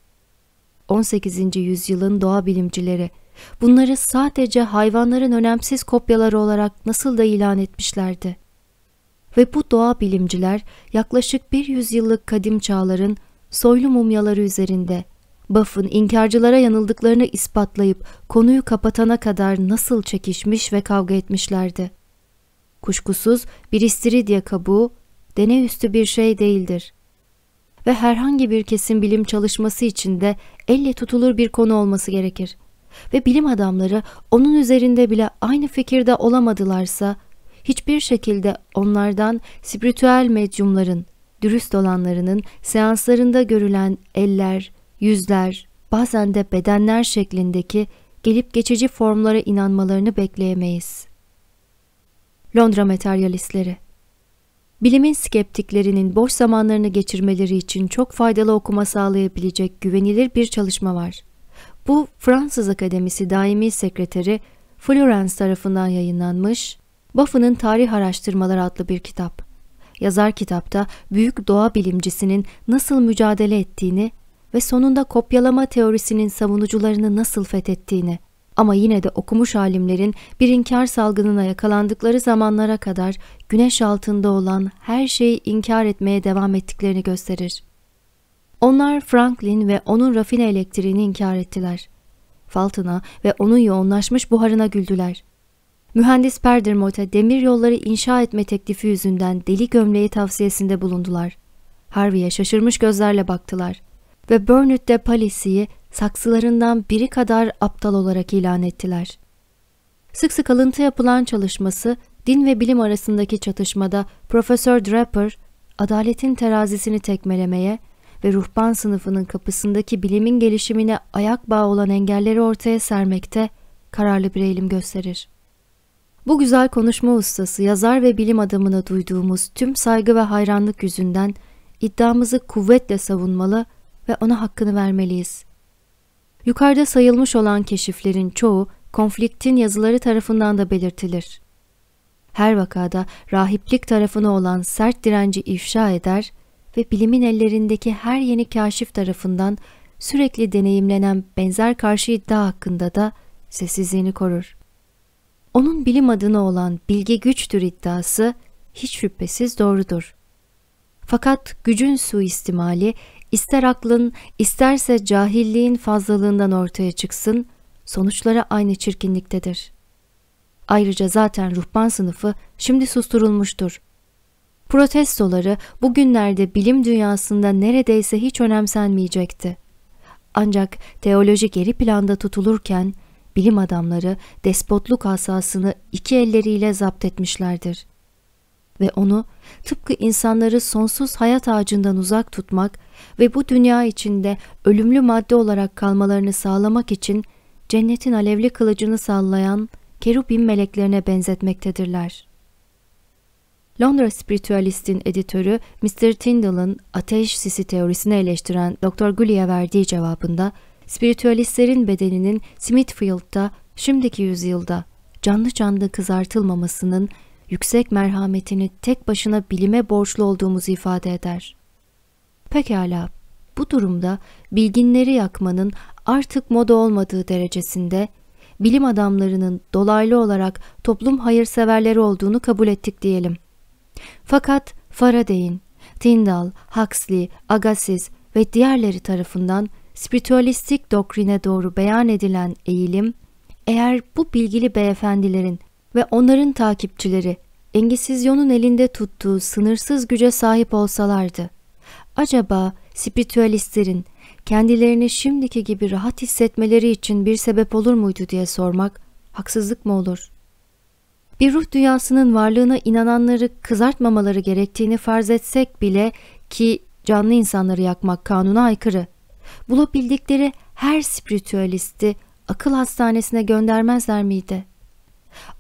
18. yüzyılın doğa bilimcileri bunları sadece hayvanların önemsiz kopyaları olarak nasıl da ilan etmişlerdi. Ve bu doğa bilimciler yaklaşık bir yüzyıllık kadim çağların soylu mumyaları üzerinde Buff'ın inkarcılara yanıldıklarını ispatlayıp konuyu kapatana kadar nasıl çekişmiş ve kavga etmişlerdi. Kuşkusuz bir istiridye kabuğu deney üstü bir şey değildir. Ve herhangi bir kesin bilim çalışması içinde elle tutulur bir konu olması gerekir. Ve bilim adamları onun üzerinde bile aynı fikirde olamadılarsa, hiçbir şekilde onlardan spiritüel medyumların, dürüst olanlarının seanslarında görülen eller, yüzler, bazen de bedenler şeklindeki gelip geçici formlara inanmalarını bekleyemeyiz. Londra materyalistleri Bilimin skeptiklerinin boş zamanlarını geçirmeleri için çok faydalı okuma sağlayabilecek güvenilir bir çalışma var. Bu Fransız Akademisi Daimi Sekreteri Florence tarafından yayınlanmış Buffett'ın Tarih Araştırmaları adlı bir kitap. Yazar kitapta büyük doğa bilimcisinin nasıl mücadele ettiğini ve sonunda kopyalama teorisinin savunucularını nasıl fethettiğini ama yine de okumuş alimlerin bir inkar salgınına yakalandıkları zamanlara kadar güneş altında olan her şeyi inkar etmeye devam ettiklerini gösterir. Onlar Franklin ve onun rafine elektriğini inkar ettiler. Fulton'a ve onun yoğunlaşmış buharına güldüler. Mühendis Perdermot'a demir yolları inşa etme teklifi yüzünden deli gömleği tavsiyesinde bulundular. Harvey'e şaşırmış gözlerle baktılar ve Burnett de Palissy saksılarından biri kadar aptal olarak ilan ettiler. Sık sık alıntı yapılan çalışması, din ve bilim arasındaki çatışmada Profesör Draper, adaletin terazisini tekmelemeye ve ruhban sınıfının kapısındaki bilimin gelişimine ayak bağı olan engelleri ortaya sermekte kararlı bir eğilim gösterir. Bu güzel konuşma ustası, yazar ve bilim adamına duyduğumuz tüm saygı ve hayranlık yüzünden iddiamızı kuvvetle savunmalı ve ona hakkını vermeliyiz. Yukarıda sayılmış olan keşiflerin çoğu konfliktin yazıları tarafından da belirtilir. Her vakada rahiplik tarafına olan sert direnci ifşa eder ve bilimin ellerindeki her yeni kaşif tarafından sürekli deneyimlenen benzer karşı iddia hakkında da sessizliğini korur. Onun bilim adına olan bilgi güçtür iddiası hiç şüphesiz doğrudur. Fakat gücün suistimali ister aklın isterse cahilliğin fazlalığından ortaya çıksın, sonuçları aynı çirkinliktedir. Ayrıca zaten ruhban sınıfı şimdi susturulmuştur. Protestoları bugünlerde bilim dünyasında neredeyse hiç önemsenmeyecekti. Ancak teoloji geri planda tutulurken bilim adamları despotluk asasını iki elleriyle zapt etmişlerdir ve onu tıpkı insanları sonsuz hayat ağacından uzak tutmak ve bu dünya içinde ölümlü madde olarak kalmalarını sağlamak için cennetin alevli kılıcını sallayan kerubim meleklerine benzetmektedirler. Londra Spiritualist'in editörü Mr. Tyndall'ın ateş sisi teorisini eleştiren Dr. Gully'e verdiği cevabında, spiritüalistlerin bedeninin Smithfield'da şimdiki yüzyılda canlı canlı kızartılmamasının yüksek merhametini tek başına bilime borçlu olduğumuzu ifade eder. Pekala, bu durumda bilginleri yakmanın artık moda olmadığı derecesinde bilim adamlarının dolaylı olarak toplum hayırseverleri olduğunu kabul ettik diyelim. Fakat Faraday'in, Tyndall, Huxley, Agassiz ve diğerleri tarafından spiritüalistik doktrine doğru beyan edilen eğilim, eğer bu bilgili beyefendilerin ve onların takipçileri Engisizyon'un elinde tuttuğu sınırsız güce sahip olsalardı, acaba spiritüalistlerin kendilerini şimdiki gibi rahat hissetmeleri için bir sebep olur muydu diye sormak haksızlık mı olur? Bir ruh dünyasının varlığına inananları kızartmamaları gerektiğini farz etsek bile ki canlı insanları yakmak kanuna aykırı. Bulabildikleri her spiritüalisti akıl hastanesine göndermezler miydi?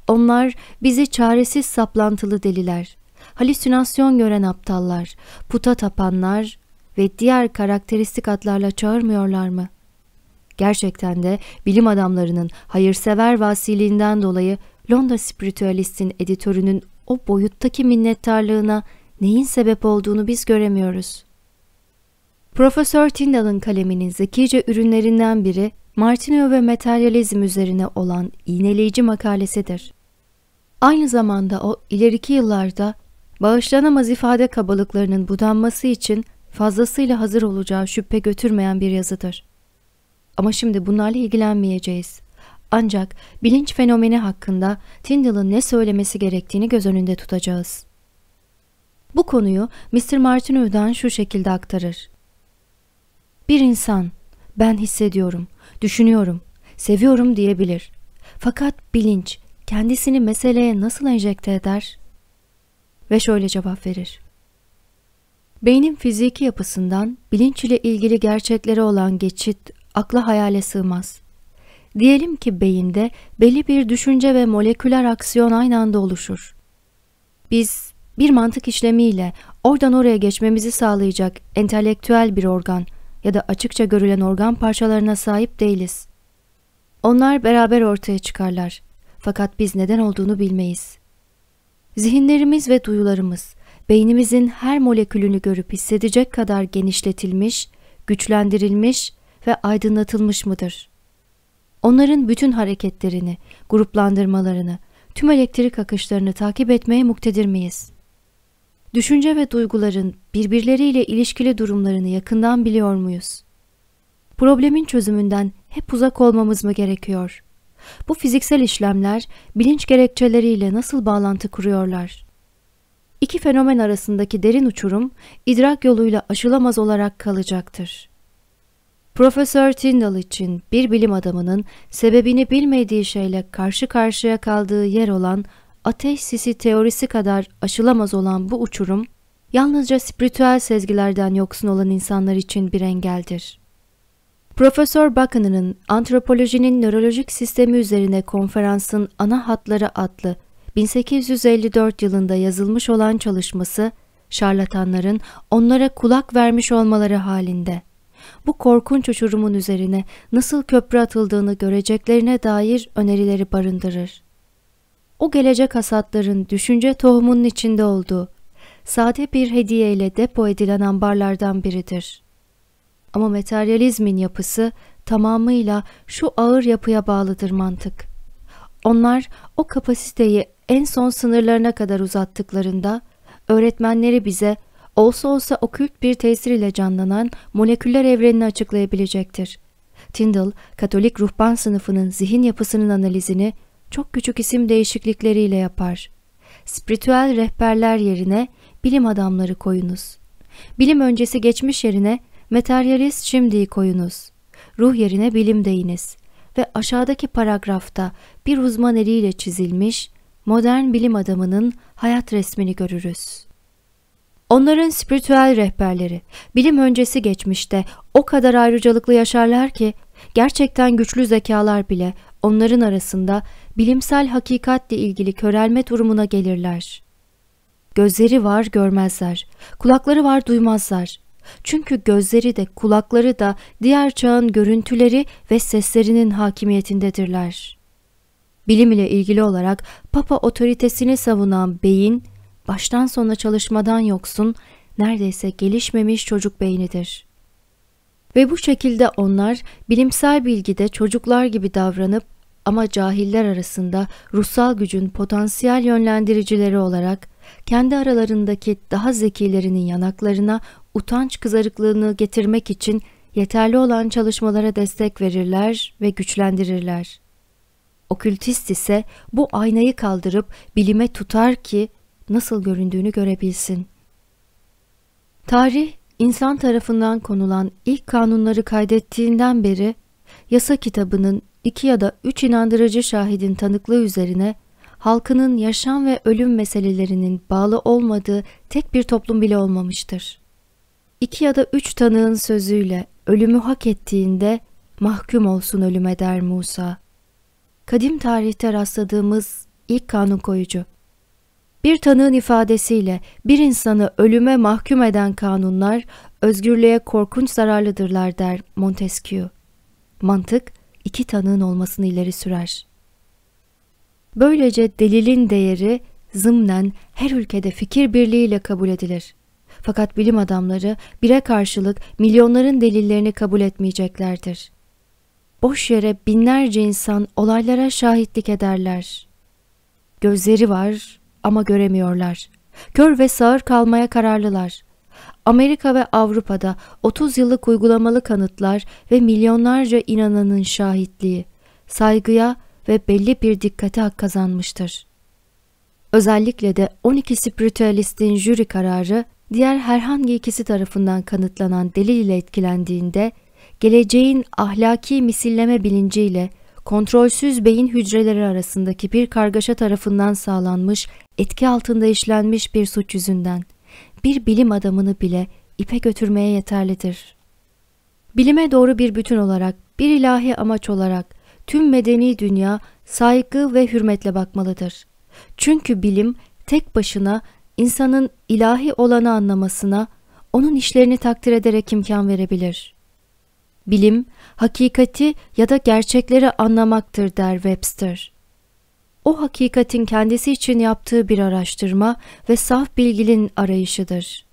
Onlar bizi çaresiz saplantılı deliler, halüsinasyon gören aptallar, puta tapanlar ve diğer karakteristik adlarla çağırmıyorlar mı? Gerçekten de bilim adamlarının hayırsever vasiliğinden dolayı Londra Spiritualist'in editörünün o boyuttaki minnettarlığına neyin sebep olduğunu biz göremiyoruz. Profesör Tyndall'ın kaleminin zekice ürünlerinden biri Martineau ve materyalizm üzerine olan iğneleyici makalesidir. Aynı zamanda o ileriki yıllarda bağışlanamaz ifade kabalıklarının budanması için fazlasıyla hazır olacağı şüphe götürmeyen bir yazıdır. Ama şimdi bunlarla ilgilenmeyeceğiz. Ancak bilinç fenomeni hakkında Tyndall'ın ne söylemesi gerektiğini göz önünde tutacağız. Bu konuyu Mr. Martineau'dan şu şekilde aktarır. Bir insan, ben hissediyorum, düşünüyorum, seviyorum diyebilir. Fakat bilinç kendisini meseleye nasıl enjekte eder? Ve şöyle cevap verir. Beynin fiziki yapısından bilinç ile ilgili gerçeklere olan geçit akla hayale sığmaz. Diyelim ki beyinde belli bir düşünce ve moleküler aksiyon aynı anda oluşur. Biz bir mantık işlemiyle oradan oraya geçmemizi sağlayacak entelektüel bir organ ya da açıkça görülen organ parçalarına sahip değiliz. Onlar beraber ortaya çıkarlar. Fakat biz neden olduğunu bilmeyiz. Zihinlerimiz ve duyularımız beynimizin her molekülünü görüp hissedecek kadar genişletilmiş, güçlendirilmiş ve aydınlatılmış mıdır? Onların bütün hareketlerini, gruplandırmalarını, tüm elektrik akışlarını takip etmeye muktedir miyiz? Düşünce ve duyguların birbirleriyle ilişkili durumlarını yakından biliyor muyuz? Problemin çözümünden hep uzak olmamız mı gerekiyor? Bu fiziksel işlemler bilinç gerekçeleriyle nasıl bağlantı kuruyorlar? İki fenomen arasındaki derin uçurum idrak yoluyla aşılamaz olarak kalacaktır. Profesör Tyndall için bir bilim adamının sebebini bilmediği şeyle karşı karşıya kaldığı yer olan ateş sisi teorisi kadar aşılamaz olan bu uçurum, yalnızca spiritüel sezgilerden yoksun olan insanlar için bir engeldir. Profesör Buchanan'ın Antropolojinin Nörolojik Sistemi üzerine konferansın ana hatları adlı 1854 yılında yazılmış olan çalışması, şarlatanların onlara kulak vermiş olmaları halinde bu korkunç uçurumun üzerine nasıl köprü atıldığını göreceklerine dair önerileri barındırır. O gelecek hasatların düşünce tohumunun içinde olduğu, sade bir hediye ile depo edilen ambarlardan biridir. Ama materyalizmin yapısı tamamıyla şu ağır yapıya bağlıdır mantık. Onlar o kapasiteyi en son sınırlarına kadar uzattıklarında öğretmenleri bize olsa olsa okült bir tesir ile canlanan moleküller evrenini açıklayabilecektir. Tyndall, Katolik ruhban sınıfının zihin yapısının analizini çok küçük isim değişiklikleriyle yapar. Spiritüel rehberler yerine bilim adamları koyunuz. Bilim öncesi geçmiş yerine materyalist şimdiyi koyunuz. Ruh yerine bilim deyiniz. Ve aşağıdaki paragrafta bir uzman eliyle çizilmiş modern bilim adamının hayat resmini görürüz. Onların spiritüel rehberleri, bilim öncesi geçmişte o kadar ayrıcalıklı yaşarlar ki, gerçekten güçlü zekalar bile onların arasında bilimsel hakikatle ilgili körelme durumuna gelirler. Gözleri var görmezler, kulakları var duymazlar. Çünkü gözleri de kulakları da diğer çağın görüntüleri ve seslerinin hakimiyetindedirler. Bilim ile ilgili olarak Papa otoritesini savunan beyin, baştan sona çalışmadan yoksun, neredeyse gelişmemiş çocuk beynidir. Ve bu şekilde onlar bilimsel bilgide çocuklar gibi davranıp ama cahiller arasında ruhsal gücün potansiyel yönlendiricileri olarak kendi aralarındaki daha zekilerinin yanaklarına utanç kızarıklığını getirmek için yeterli olan çalışmalara destek verirler ve güçlendirirler. Okültist ise bu aynayı kaldırıp bilime tutar ki nasıl göründüğünü görebilsin. Tarih, insan tarafından konulan ilk kanunları kaydettiğinden beri yasa kitabının iki ya da üç inandırıcı şahidin tanıklığı üzerine halkının yaşam ve ölüm meselelerinin bağlı olmadığı tek bir toplum bile olmamıştır. İki ya da üç tanığın sözüyle ölümü hak ettiğinde mahkum olsun ölüme der Musa. Kadim tarihte rastladığımız ilk kanun koyucu. Bir tanığın ifadesiyle bir insanı ölüme mahkum eden kanunlar özgürlüğe korkunç zararlıdırlar der Montesquieu. Mantık iki tanığın olmasını ileri sürer. Böylece delilin değeri zımnen her ülkede fikir birliğiyle kabul edilir. Fakat bilim adamları bire karşılık milyonların delillerini kabul etmeyeceklerdir. Boş yere binlerce insan olaylara şahitlik ederler. Gözleri var ama göremiyorlar. Kör ve sağır kalmaya kararlılar. Amerika ve Avrupa'da 30 yıllık uygulamalı kanıtlar ve milyonlarca inananın şahitliği, saygıya ve belli bir dikkate hak kazanmıştır. Özellikle de 12 spiritüalistin jüri kararı diğer herhangi ikisi tarafından kanıtlanan delil ile etkilendiğinde geleceğin ahlaki misilleme bilinciyle kontrolsüz beyin hücreleri arasındaki bir kargaşa tarafından sağlanmış, etki altında işlenmiş bir suç yüzünden bir bilim adamını bile ipe götürmeye yeterlidir. Bilime doğru bir bütün olarak, bir ilahi amaç olarak tüm medeni dünya saygı ve hürmetle bakmalıdır. Çünkü bilim tek başına insanın ilahi olanı anlamasına, onun işlerini takdir ederek imkan verebilir. Bilim, hakikati ya da gerçekleri anlamaktır der Webster. O hakikatin kendisi için yaptığı bir araştırma ve saf bilginin arayışıdır.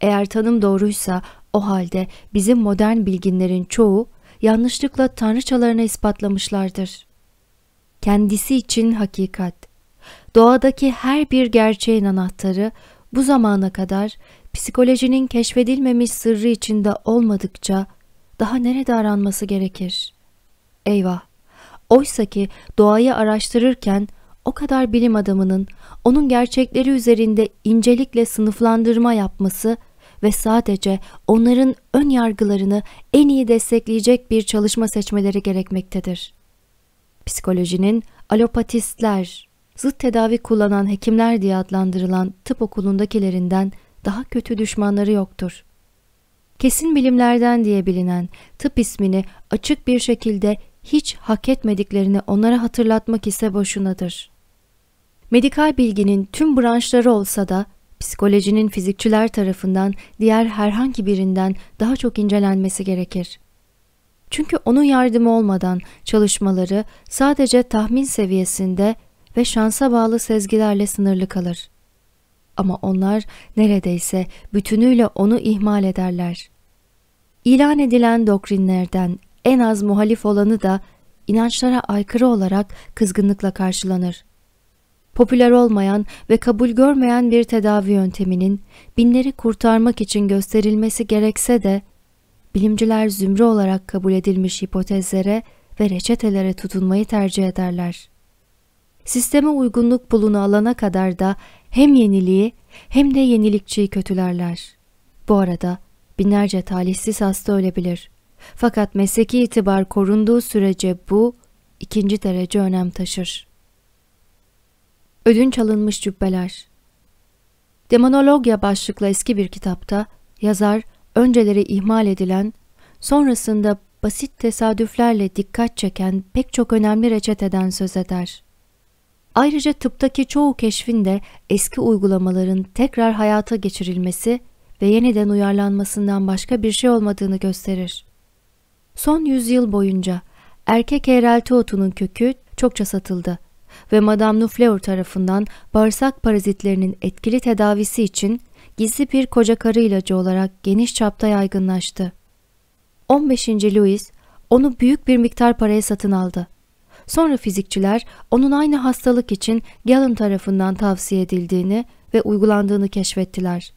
Eğer tanım doğruysa o halde bizim modern bilginlerin çoğu yanlışlıkla tanrıçalarını ispatlamışlardır. Kendisi için hakikat. Doğadaki her bir gerçeğin anahtarı bu zamana kadar psikolojinin keşfedilmemiş sırrı içinde olmadıkça daha nerede aranması gerekir? Eyvah! Oysa ki doğayı araştırırken o kadar bilim adamının onun gerçekleri üzerinde incelikle sınıflandırma yapması ve sadece onların ön yargılarını en iyi destekleyecek bir çalışma seçmeleri gerekmektedir. Psikolojinin alopatistler, zıt tedavi kullanan hekimler diye adlandırılan tıp okulundakilerinden daha kötü düşmanları yoktur. Kesin bilimlerden diye bilinen tıp ismini açık bir şekilde hiç hak etmediklerini onlara hatırlatmak ise boşunadır. Medikal bilginin tüm branşları olsa da psikolojinin fizikçiler tarafından diğer herhangi birinden daha çok incelenmesi gerekir. Çünkü onun yardımı olmadan çalışmaları sadece tahmin seviyesinde ve şansa bağlı sezgilerle sınırlı kalır. Ama onlar neredeyse bütünüyle onu ihmal ederler. İlan edilen doktrinlerden en az muhalif olanı da inançlara aykırı olarak kızgınlıkla karşılanır. Popüler olmayan ve kabul görmeyen bir tedavi yönteminin binleri kurtarmak için gösterilmesi gerekse de bilimciler zümre olarak kabul edilmiş hipotezlere ve reçetelere tutunmayı tercih ederler. Sisteme uygunluk bulunu alana kadar da hem yeniliği hem de yenilikçiyi kötülerler. Bu arada binlerce talihsiz hasta ölebilir. Fakat mesleki itibar korunduğu sürece bu ikinci derece önem taşır. Ödünç alınmış cübbeler Demonologya başlıklı eski bir kitapta yazar önceleri ihmal edilen, sonrasında basit tesadüflerle dikkat çeken pek çok önemli reçeteden söz eder. Ayrıca tıptaki çoğu keşfin de eski uygulamaların tekrar hayata geçirilmesi ve yeniden uyarlanmasından başka bir şey olmadığını gösterir. Son yüzyıl boyunca erkek eğrelti otunun kökü çokça satıldı ve Madame Nufleur tarafından bağırsak parazitlerinin etkili tedavisi için gizli bir koca karı ilacı olarak geniş çapta yaygınlaştı. 15. Louis onu büyük bir miktar paraya satın aldı. Sonra fizikçiler onun aynı hastalık için Galen tarafından tavsiye edildiğini ve uygulandığını keşfettiler.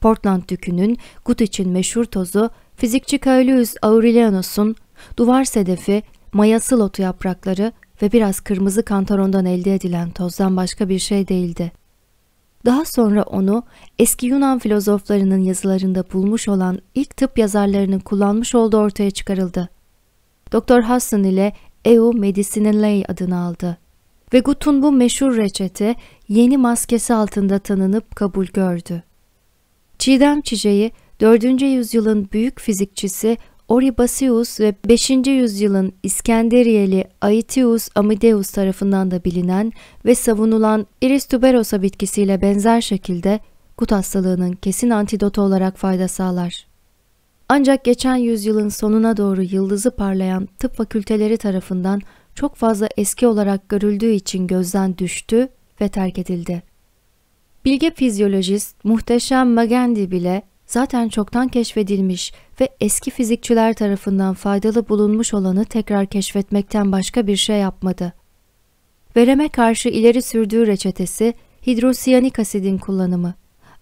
Portland dükünün gut için meşhur tozu fizikçi Caelius Aurelianus'un duvar sedefi, mayasıl otu yaprakları ve biraz kırmızı kantarondan elde edilen tozdan başka bir şey değildi. Daha sonra onu eski Yunan filozoflarının yazılarında bulmuş olan ilk tıp yazarlarının kullanmış olduğu ortaya çıkarıldı. Dr. Hudson ile EU Medicinalae adını aldı. Ve Gut'un bu meşhur reçete yeni maskesi altında tanınıp kabul gördü. Çiğdem çiçeği 4. yüzyılın büyük fizikçisi Oribasius ve 5. yüzyılın İskenderiyeli Aetius Amideus tarafından da bilinen ve savunulan Iris tuberosa bitkisiyle benzer şekilde gut hastalığının kesin antidotu olarak fayda sağlar. Ancak geçen yüzyılın sonuna doğru yıldızı parlayan tıp fakülteleri tarafından çok fazla eski olarak görüldüğü için gözden düştü ve terk edildi. Bilge fizyolojist muhteşem Magendi bile zaten çoktan keşfedilmiş ve eski fizikçiler tarafından faydalı bulunmuş olanı tekrar keşfetmekten başka bir şey yapmadı. Vereme karşı ileri sürdüğü reçetesi hidrosiyanik asidin kullanımı.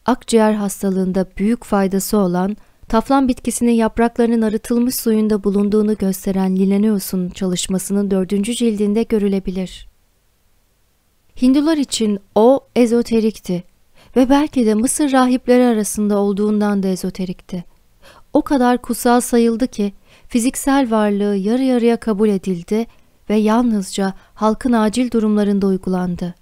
Akciğer hastalığında büyük faydası olan taflan bitkisinin yapraklarının arıtılmış suyunda bulunduğunu gösteren Linnaeus'un çalışmasının dördüncü cildinde görülebilir. Hindular için o ezoterikti ve belki de Mısır rahipleri arasında olduğundan da ezoterikti. O kadar kutsal sayıldı ki fiziksel varlığı yarı yarıya kabul edildi ve yalnızca halkın acil durumlarında uygulandı.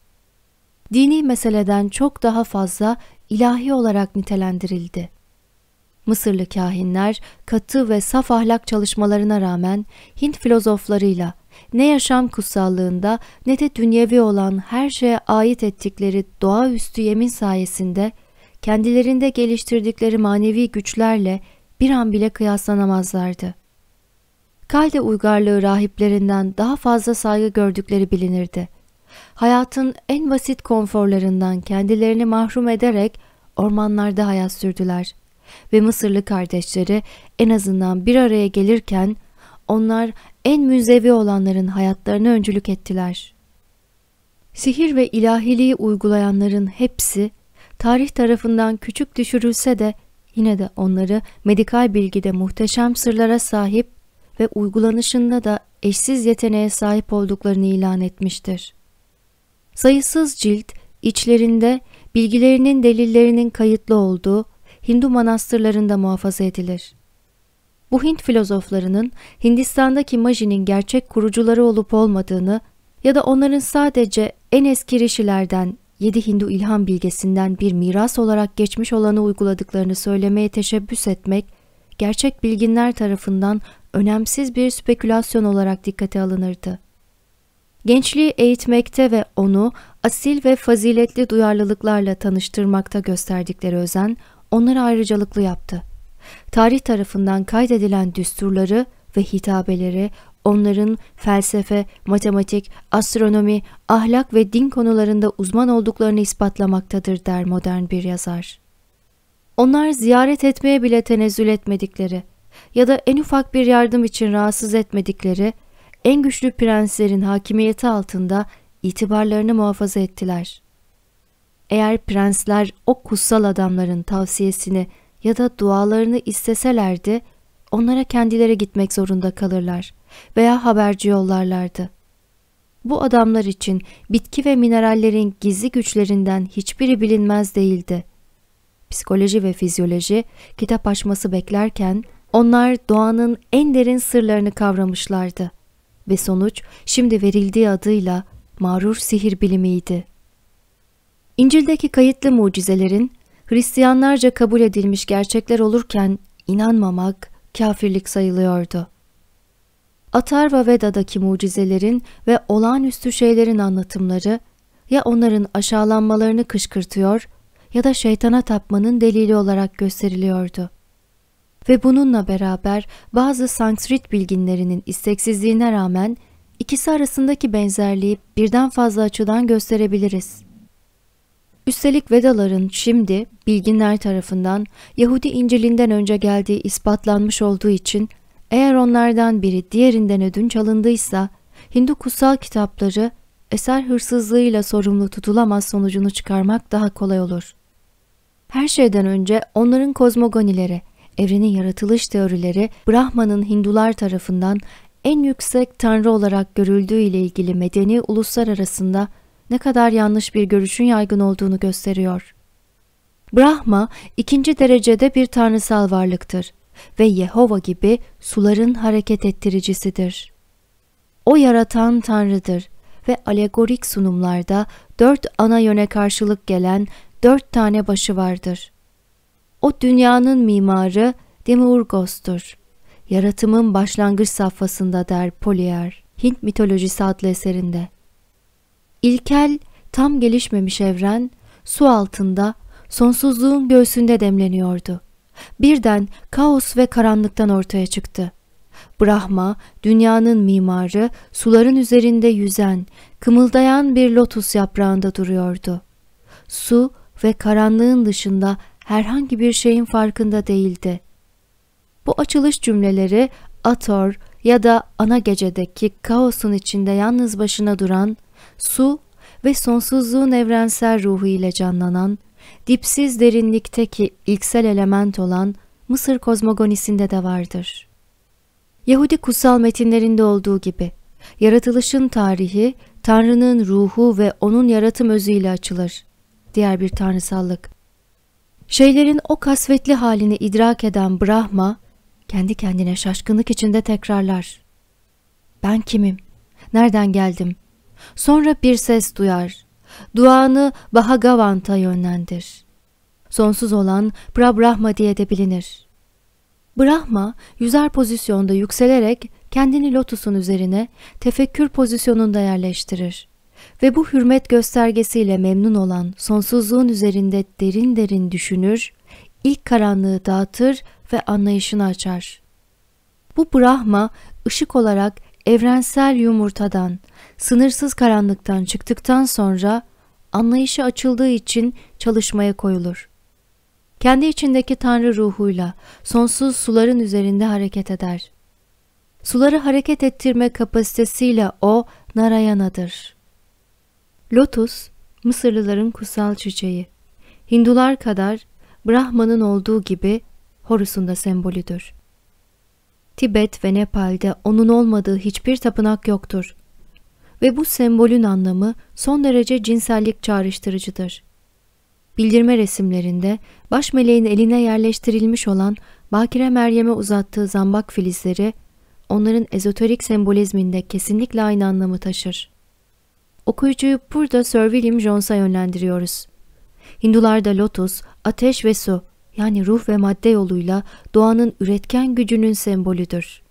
Dini meseleden çok daha fazla ilahi olarak nitelendirildi. Mısırlı kahinler katı ve saf ahlak çalışmalarına rağmen Hint filozoflarıyla ne yaşam kutsallığında ne de dünyevi olan her şeye ait ettikleri doğaüstü yemin sayesinde kendilerinde geliştirdikleri manevi güçlerle bir an bile kıyaslanamazlardı. Kalde uygarlığı rahiplerinden daha fazla saygı gördükleri bilinirdi. Hayatın en basit konforlarından kendilerini mahrum ederek ormanlarda hayat sürdüler ve Mısırlı kardeşleri en azından bir araya gelirken onlar en müzevi olanların hayatlarına öncülük ettiler. Sihir ve ilahiliği uygulayanların hepsi tarih tarafından küçük düşürülse de yine de onları medikal bilgide muhteşem sırlara sahip ve uygulanışında da eşsiz yeteneğe sahip olduklarını ilan etmiştir. Sayısız cilt içlerinde bilgilerinin delillerinin kayıtlı olduğu Hindu manastırlarında muhafaza edilir. Bu Hint filozoflarının Hindistan'daki Majinin gerçek kurucuları olup olmadığını ya da onların sadece en eski rişilerden yedi Hindu ilham bilgesinden bir miras olarak geçmiş olanı uyguladıklarını söylemeye teşebbüs etmek, gerçek bilginler tarafından önemsiz bir spekülasyon olarak dikkate alınırdı. Gençliği eğitmekte ve onu asil ve faziletli duyarlılıklarla tanıştırmakta gösterdikleri özen, onları ayrıcalıklı yaptı. Tarih tarafından kaydedilen düsturları ve hitabeleri onların felsefe, matematik, astronomi, ahlak ve din konularında uzman olduklarını ispatlamaktadır der modern bir yazar. Onlar ziyaret etmeye bile tenezzül etmedikleri ya da en ufak bir yardım için rahatsız etmedikleri en güçlü prenslerin hakimiyeti altında itibarlarını muhafaza ettiler. Eğer prensler o kutsal adamların tavsiyesini ya da dualarını isteselerdi, onlara kendileri gitmek zorunda kalırlar veya haberci yollarlardı. Bu adamlar için bitki ve minerallerin gizli güçlerinden hiçbiri bilinmez değildi. Psikoloji ve fizyoloji kitap açması beklerken onlar doğanın en derin sırlarını kavramışlardı ve sonuç şimdi verildiği adıyla mağrur sihir bilimiydi. İncil'deki kayıtlı mucizelerin Hristiyanlarca kabul edilmiş gerçekler olurken inanmamak kafirlik sayılıyordu. Atarva Veda'daki mucizelerin ve olağanüstü şeylerin anlatımları ya onların aşağılanmalarını kışkırtıyor ya da şeytana tapmanın delili olarak gösteriliyordu. Ve bununla beraber bazı Sanskrit bilginlerinin isteksizliğine rağmen ikisi arasındaki benzerliği birden fazla açıdan gösterebiliriz. Üstelik Vedaların şimdi bilginler tarafından Yahudi İncil'inden önce geldiği ispatlanmış olduğu için eğer onlardan biri diğerinden ödünç alındıysa Hindu kutsal kitapları eser hırsızlığıyla sorumlu tutulamaz sonucunu çıkarmak daha kolay olur. Her şeyden önce onların kozmogonileri, evrenin yaratılış teorileri Brahman'ın Hindular tarafından en yüksek tanrı olarak görüldüğü ile ilgili medeni uluslar arasında ne kadar yanlış bir görüşün yaygın olduğunu gösteriyor. Brahma ikinci derecede bir tanrısal varlıktır ve Yehova gibi suların hareket ettiricisidir. O yaratan tanrıdır ve alegorik sunumlarda dört ana yöne karşılık gelen dört tane başı vardır. O dünyanın mimarı Demiurgos'tur. Yaratımın başlangıç safhasında der Polier, Hint mitolojisi adlı eserinde. İlkel, tam gelişmemiş evren, su altında, sonsuzluğun göğsünde demleniyordu. Birden kaos ve karanlıktan ortaya çıktı. Brahma, dünyanın mimarı, suların üzerinde yüzen, kımıldayan bir lotus yaprağında duruyordu. Su ve karanlığın dışında herhangi bir şeyin farkında değildi. Bu açılış cümleleri Ator ya da ana gecedeki kaosun içinde yalnız başına duran, su ve sonsuzluğun evrensel ruhu ile canlanan, dipsiz derinlikteki ilksel element olan Mısır kozmogonisinde de vardır. Yahudi kutsal metinlerinde olduğu gibi, yaratılışın tarihi, Tanrı'nın ruhu ve onun yaratım özüyle açılır. Diğer bir tanrısallık. Şeylerin o kasvetli halini idrak eden Brahma, kendi kendine şaşkınlık içinde tekrarlar. Ben kimim? Nereden geldim? Sonra bir ses duyar. Duanı Bahagavant'a yönlendir. Sonsuz olan Prabrahma diye de bilinir. Brahma yüzer pozisyonda yükselerek kendini lotusun üzerine tefekkür pozisyonunda yerleştirir. Ve bu hürmet göstergesiyle memnun olan sonsuzluğun üzerinde derin derin düşünür, ilk karanlığı dağıtır ve anlayışını açar. Bu Brahma ışık olarak evrensel yumurtadan, sınırsız karanlıktan çıktıktan sonra anlayışı açıldığı için çalışmaya koyulur. Kendi içindeki Tanrı ruhuyla sonsuz suların üzerinde hareket eder. Suları hareket ettirme kapasitesiyle o Narayana'dır. Lotus, Mısırlıların kutsal çiçeği. Hindular kadar Brahman'ın olduğu gibi Horus'un da sembolüdür. Tibet ve Nepal'de onun olmadığı hiçbir tapınak yoktur. Ve bu sembolün anlamı son derece cinsellik çağrıştırıcıdır. Bildirme resimlerinde baş meleğin eline yerleştirilmiş olan Bakire Meryem'e uzattığı zambak filizleri onların ezoterik sembolizminde kesinlikle aynı anlamı taşır. Okuyucuyu burada Sir William Jones'a yönlendiriyoruz. Hindularda lotus, ateş ve su yani ruh ve madde yoluyla doğanın üretken gücünün sembolüdür.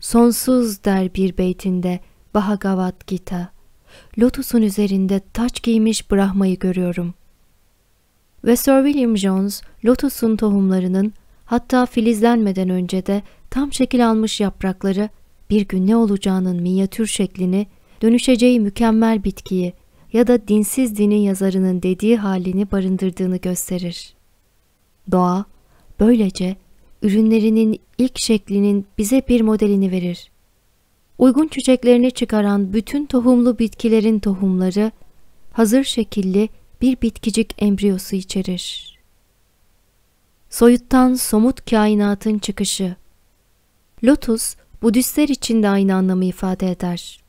Sonsuz der bir beytinde Bhagavad Gita. Lotus'un üzerinde taç giymiş Brahma'yı görüyorum. Ve Sir William Jones, lotus'un tohumlarının hatta filizlenmeden önce de tam şekil almış yaprakları bir gün ne olacağının minyatür şeklini, dönüşeceği mükemmel bitkiyi ya da dinsiz dinin yazarının dediği halini barındırdığını gösterir. Doğa böylece ürünlerinin ilk şeklinin bize bir modelini verir. Uygun çiçeklerini çıkaran bütün tohumlu bitkilerin tohumları hazır şekilli bir bitkicik embriyosu içerir. Soyuttan somut kainatın çıkışı Lotus, Budistler için de aynı anlamı ifade eder.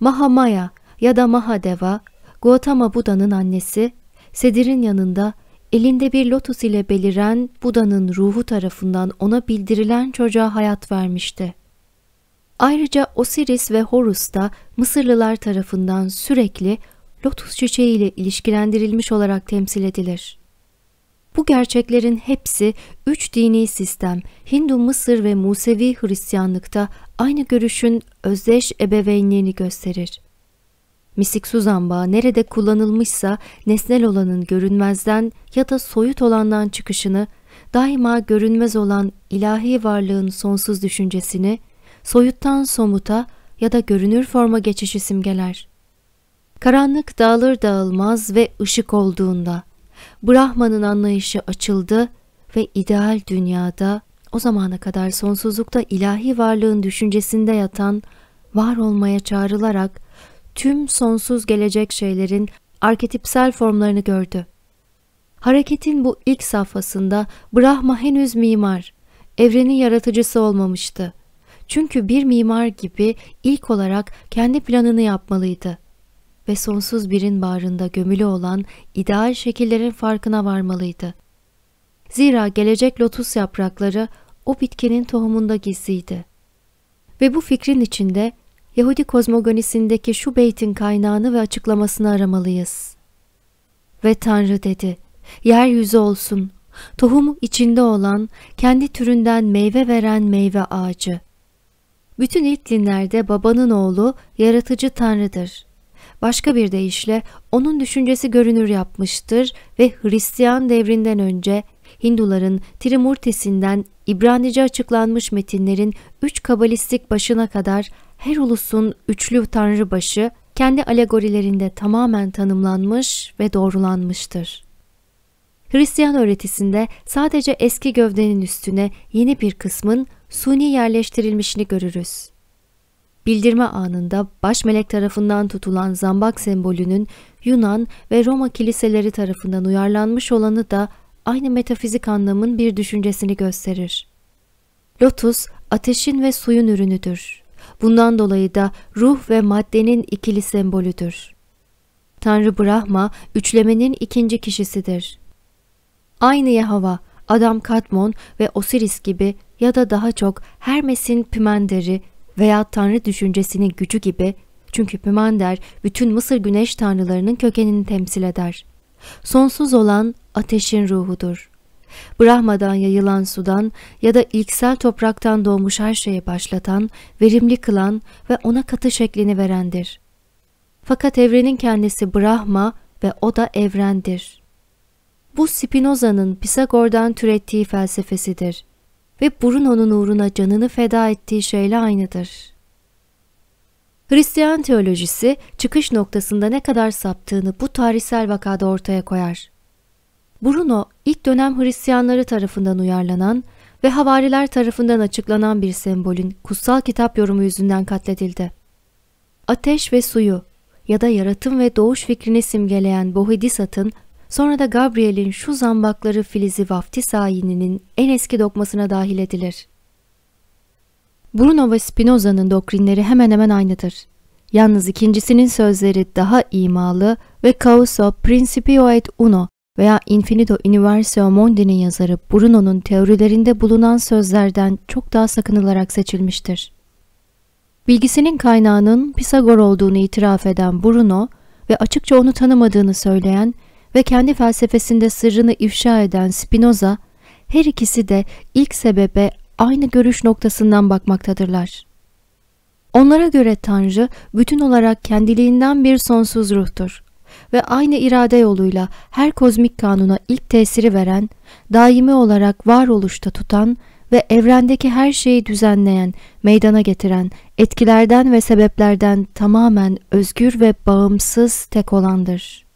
Mahamaya ya da Mahadeva, Gautama Buda'nın annesi, Sedir'in yanında elinde bir lotus ile beliren Buda'nın ruhu tarafından ona bildirilen çocuğa hayat vermişti. Ayrıca Osiris ve Horus da Mısırlılar tarafından sürekli lotus çiçeği ile ilişkilendirilmiş olarak temsil edilir. Bu gerçeklerin hepsi üç dini sistem Hindu, Mısır ve Musevi Hristiyanlıkta aynı görüşün özdeş ebeveynliğini gösterir. Misik su zambağı nerede kullanılmışsa nesnel olanın görünmezden ya da soyut olandan çıkışını daima görünmez olan ilahi varlığın sonsuz düşüncesini soyuttan somuta ya da görünür forma geçişi simgeler. Karanlık dağılır dağılmaz ve ışık olduğunda Brahman'ın anlayışı açıldı ve ideal dünyada o zamana kadar sonsuzlukta ilahi varlığın düşüncesinde yatan var olmaya çağrılarak tüm sonsuz gelecek şeylerin arketipsel formlarını gördü. Hareketin bu ilk safhasında Brahma henüz mimar, evrenin yaratıcısı olmamıştı. Çünkü bir mimar gibi ilk olarak kendi planını yapmalıydı ve sonsuz birin bağrında gömülü olan ideal şekillerin farkına varmalıydı. Zira gelecek lotus yaprakları o bitkinin tohumunda gizliydi. Ve bu fikrin içinde Yahudi kozmogonisindeki şu beytin kaynağını ve açıklamasını aramalıyız. Ve Tanrı dedi, yeryüzü olsun, tohumu içinde olan, kendi türünden meyve veren meyve ağacı. Bütün ilk dinlerde babanın oğlu yaratıcı Tanrı'dır. Başka bir deyişle onun düşüncesi görünür yapmıştır ve Hristiyan devrinden önce Hinduların Trimurtisinden İbranice açıklanmış metinlerin üç kabalistik başına kadar her ulusun üçlü tanrı başı kendi alegorilerinde tamamen tanımlanmış ve doğrulanmıştır. Hristiyan öğretisinde sadece eski gövdenin üstüne yeni bir kısmın suni yerleştirilmişini görürüz. Bildirme anında baş melek tarafından tutulan zambak sembolünün Yunan ve Roma kiliseleri tarafından uyarlanmış olanı da aynı metafizik anlamın bir düşüncesini gösterir. Lotus, ateşin ve suyun ürünüdür. Bundan dolayı da ruh ve maddenin ikili sembolüdür. Tanrı Brahma, üçlemenin ikinci kişisidir. Aynı Yahava, Adam Katmon ve Osiris gibi ya da daha çok Hermes'in Pümenderi veya Tanrı düşüncesinin gücü gibi çünkü Pümender bütün Mısır güneş tanrılarının kökenini temsil eder. Sonsuz olan ateşin ruhudur. Brahma'dan yayılan sudan ya da ilksel topraktan doğmuş her şeye başlatan, verimli kılan ve ona katı şeklini verendir. Fakat evrenin kendisi Brahma ve o da evrendir. Bu Spinoza'nın Pisagor'dan türettiği felsefesidir ve Bruno'nun uğruna canını feda ettiği şeyle aynıdır. Hristiyan teolojisi çıkış noktasında ne kadar saptığını bu tarihsel vakada ortaya koyar. Bruno ilk dönem Hristiyanları tarafından uyarlanan ve havariler tarafından açıklanan bir sembolün kutsal kitap yorumu yüzünden katledildi. Ateş ve suyu ya da yaratım ve doğuş fikrini simgeleyen Bohidisat'ın sonra da Gabriel'in şu zambakları filizi vaftiz ayininin en eski dokmasına dahil edilir. Bruno ve Spinoza'nın doktrinleri hemen hemen aynıdır. Yalnız ikincisinin sözleri daha imalı ve Causa Principio et Uno veya Infinito Universo Mondi'nin yazarı Bruno'nun teorilerinde bulunan sözlerden çok daha sakınılarak seçilmiştir. Bilgisinin kaynağının Pisagor olduğunu itiraf eden Bruno ve açıkça onu tanımadığını söyleyen ve kendi felsefesinde sırrını ifşa eden Spinoza, her ikisi de ilk sebebe aynı görüş noktasından bakmaktadırlar. Onlara göre Tanrı bütün olarak kendiliğinden bir sonsuz ruhtur ve aynı irade yoluyla her kozmik kanuna ilk tesiri veren, daimi olarak varoluşta tutan ve evrendeki her şeyi düzenleyen, meydana getiren, etkilerden ve sebeplerden tamamen özgür ve bağımsız tek olandır.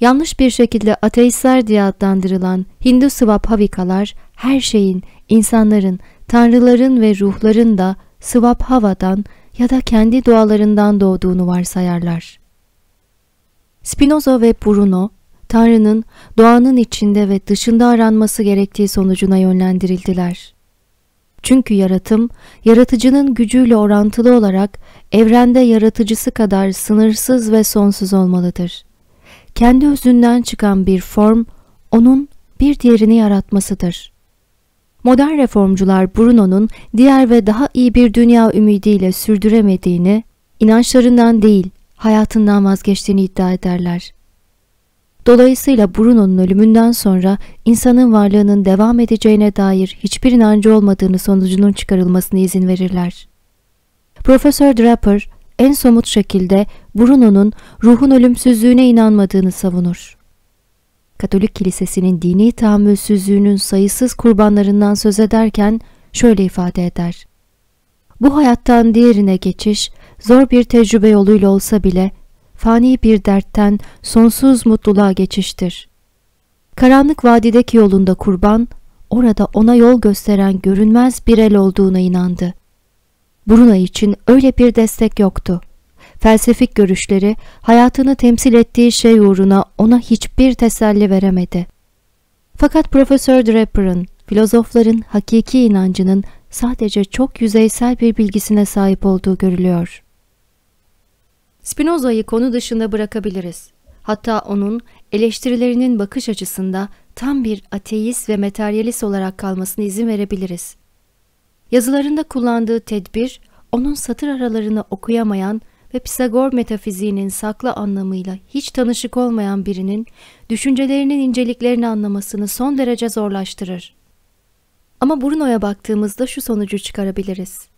Yanlış bir şekilde ateistler diye adlandırılan Hindu Svabhavikalar her şeyin, insanların, tanrıların ve ruhların da Svabhavadan ya da kendi doğalarından doğduğunu varsayarlar. Spinoza ve Bruno, Tanrı'nın doğanın içinde ve dışında aranması gerektiği sonucuna yönlendirildiler. Çünkü yaratım, yaratıcının gücüyle orantılı olarak evrende yaratıcısı kadar sınırsız ve sonsuz olmalıdır. Kendi özünden çıkan bir form, onun bir diğerini yaratmasıdır. Modern reformcular Bruno'nun diğer ve daha iyi bir dünya ümidiyle sürdüremediğini, inançlarından değil, hayatından vazgeçtiğini iddia ederler. Dolayısıyla Bruno'nun ölümünden sonra insanın varlığının devam edeceğine dair hiçbir inancı olmadığını sonucunun çıkarılmasına izin verirler. Profesör Draper en somut şekilde Bruno'nun ruhun ölümsüzlüğüne inanmadığını savunur. Katolik Kilisesi'nin dini tahammülsüzlüğünün sayısız kurbanlarından söz ederken şöyle ifade eder. Bu hayattan diğerine geçiş zor bir tecrübe yoluyla olsa bile fani bir dertten sonsuz mutluluğa geçiştir. Karanlık vadideki yolunda kurban, orada ona yol gösteren görünmez bir el olduğuna inandı. Bruno için öyle bir destek yoktu. Felsefik görüşleri hayatını temsil ettiği şey uğruna ona hiçbir teselli veremedi. Fakat Profesör Draper'ın, filozofların hakiki inancının sadece çok yüzeysel bir bilgisine sahip olduğu görülüyor. Spinoza'yı konu dışında bırakabiliriz. Hatta onun eleştirilerinin bakış açısında tam bir ateist ve materyalist olarak kalmasına izin verebiliriz. Yazılarında kullandığı tedbir, onun satır aralarını okuyamayan ve Pisagor metafiziğinin saklı anlamıyla hiç tanışık olmayan birinin düşüncelerinin inceliklerini anlamasını son derece zorlaştırır. Ama Bruno'ya baktığımızda şu sonucu çıkarabiliriz.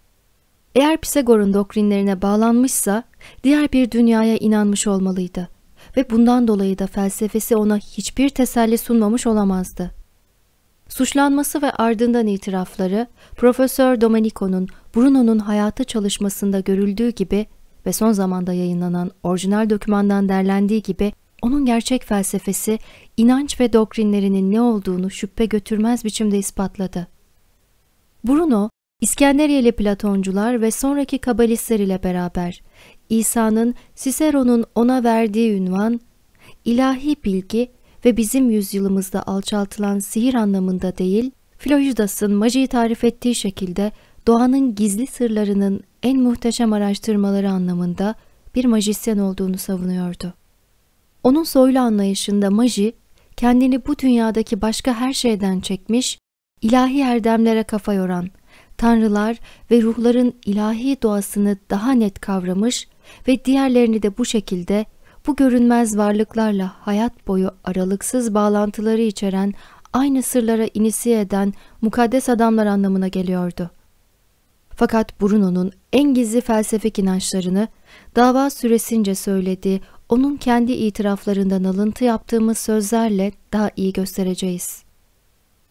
Eğer Pisagor'un doktrinlerine bağlanmışsa diğer bir dünyaya inanmış olmalıydı ve bundan dolayı da felsefesi ona hiçbir teselli sunmamış olamazdı. Suçlanması ve ardından itirafları Profesör Domenico'nun Bruno'nun hayatı çalışmasında görüldüğü gibi ve son zamanda yayınlanan orijinal dokümandan derlendiği gibi onun gerçek felsefesi, inanç ve doktrinlerinin ne olduğunu şüphe götürmez biçimde ispatladı. Bruno, İskenderiyeli Platoncular ve sonraki kabalistler ile beraber İsa'nın Sisero'nun ona verdiği ünvan, ilahi bilgi ve bizim yüzyılımızda alçaltılan sihir anlamında değil, Flojidas'ın majiyi tarif ettiği şekilde doğanın gizli sırlarının en muhteşem araştırmaları anlamında bir majisyen olduğunu savunuyordu. Onun soylu anlayışında maji, kendini bu dünyadaki başka her şeyden çekmiş, ilahi erdemlere kafa yoran, tanrılar ve ruhların ilahi doğasını daha net kavramış ve diğerlerini de bu şekilde bu görünmez varlıklarla hayat boyu aralıksız bağlantıları içeren aynı sırlara inisiye eden mukaddes adamlar anlamına geliyordu. Fakat Bruno'nun en gizli felsefik inançlarını dava süresince söylediği onun kendi itiraflarından alıntı yaptığımız sözlerle daha iyi göstereceğiz.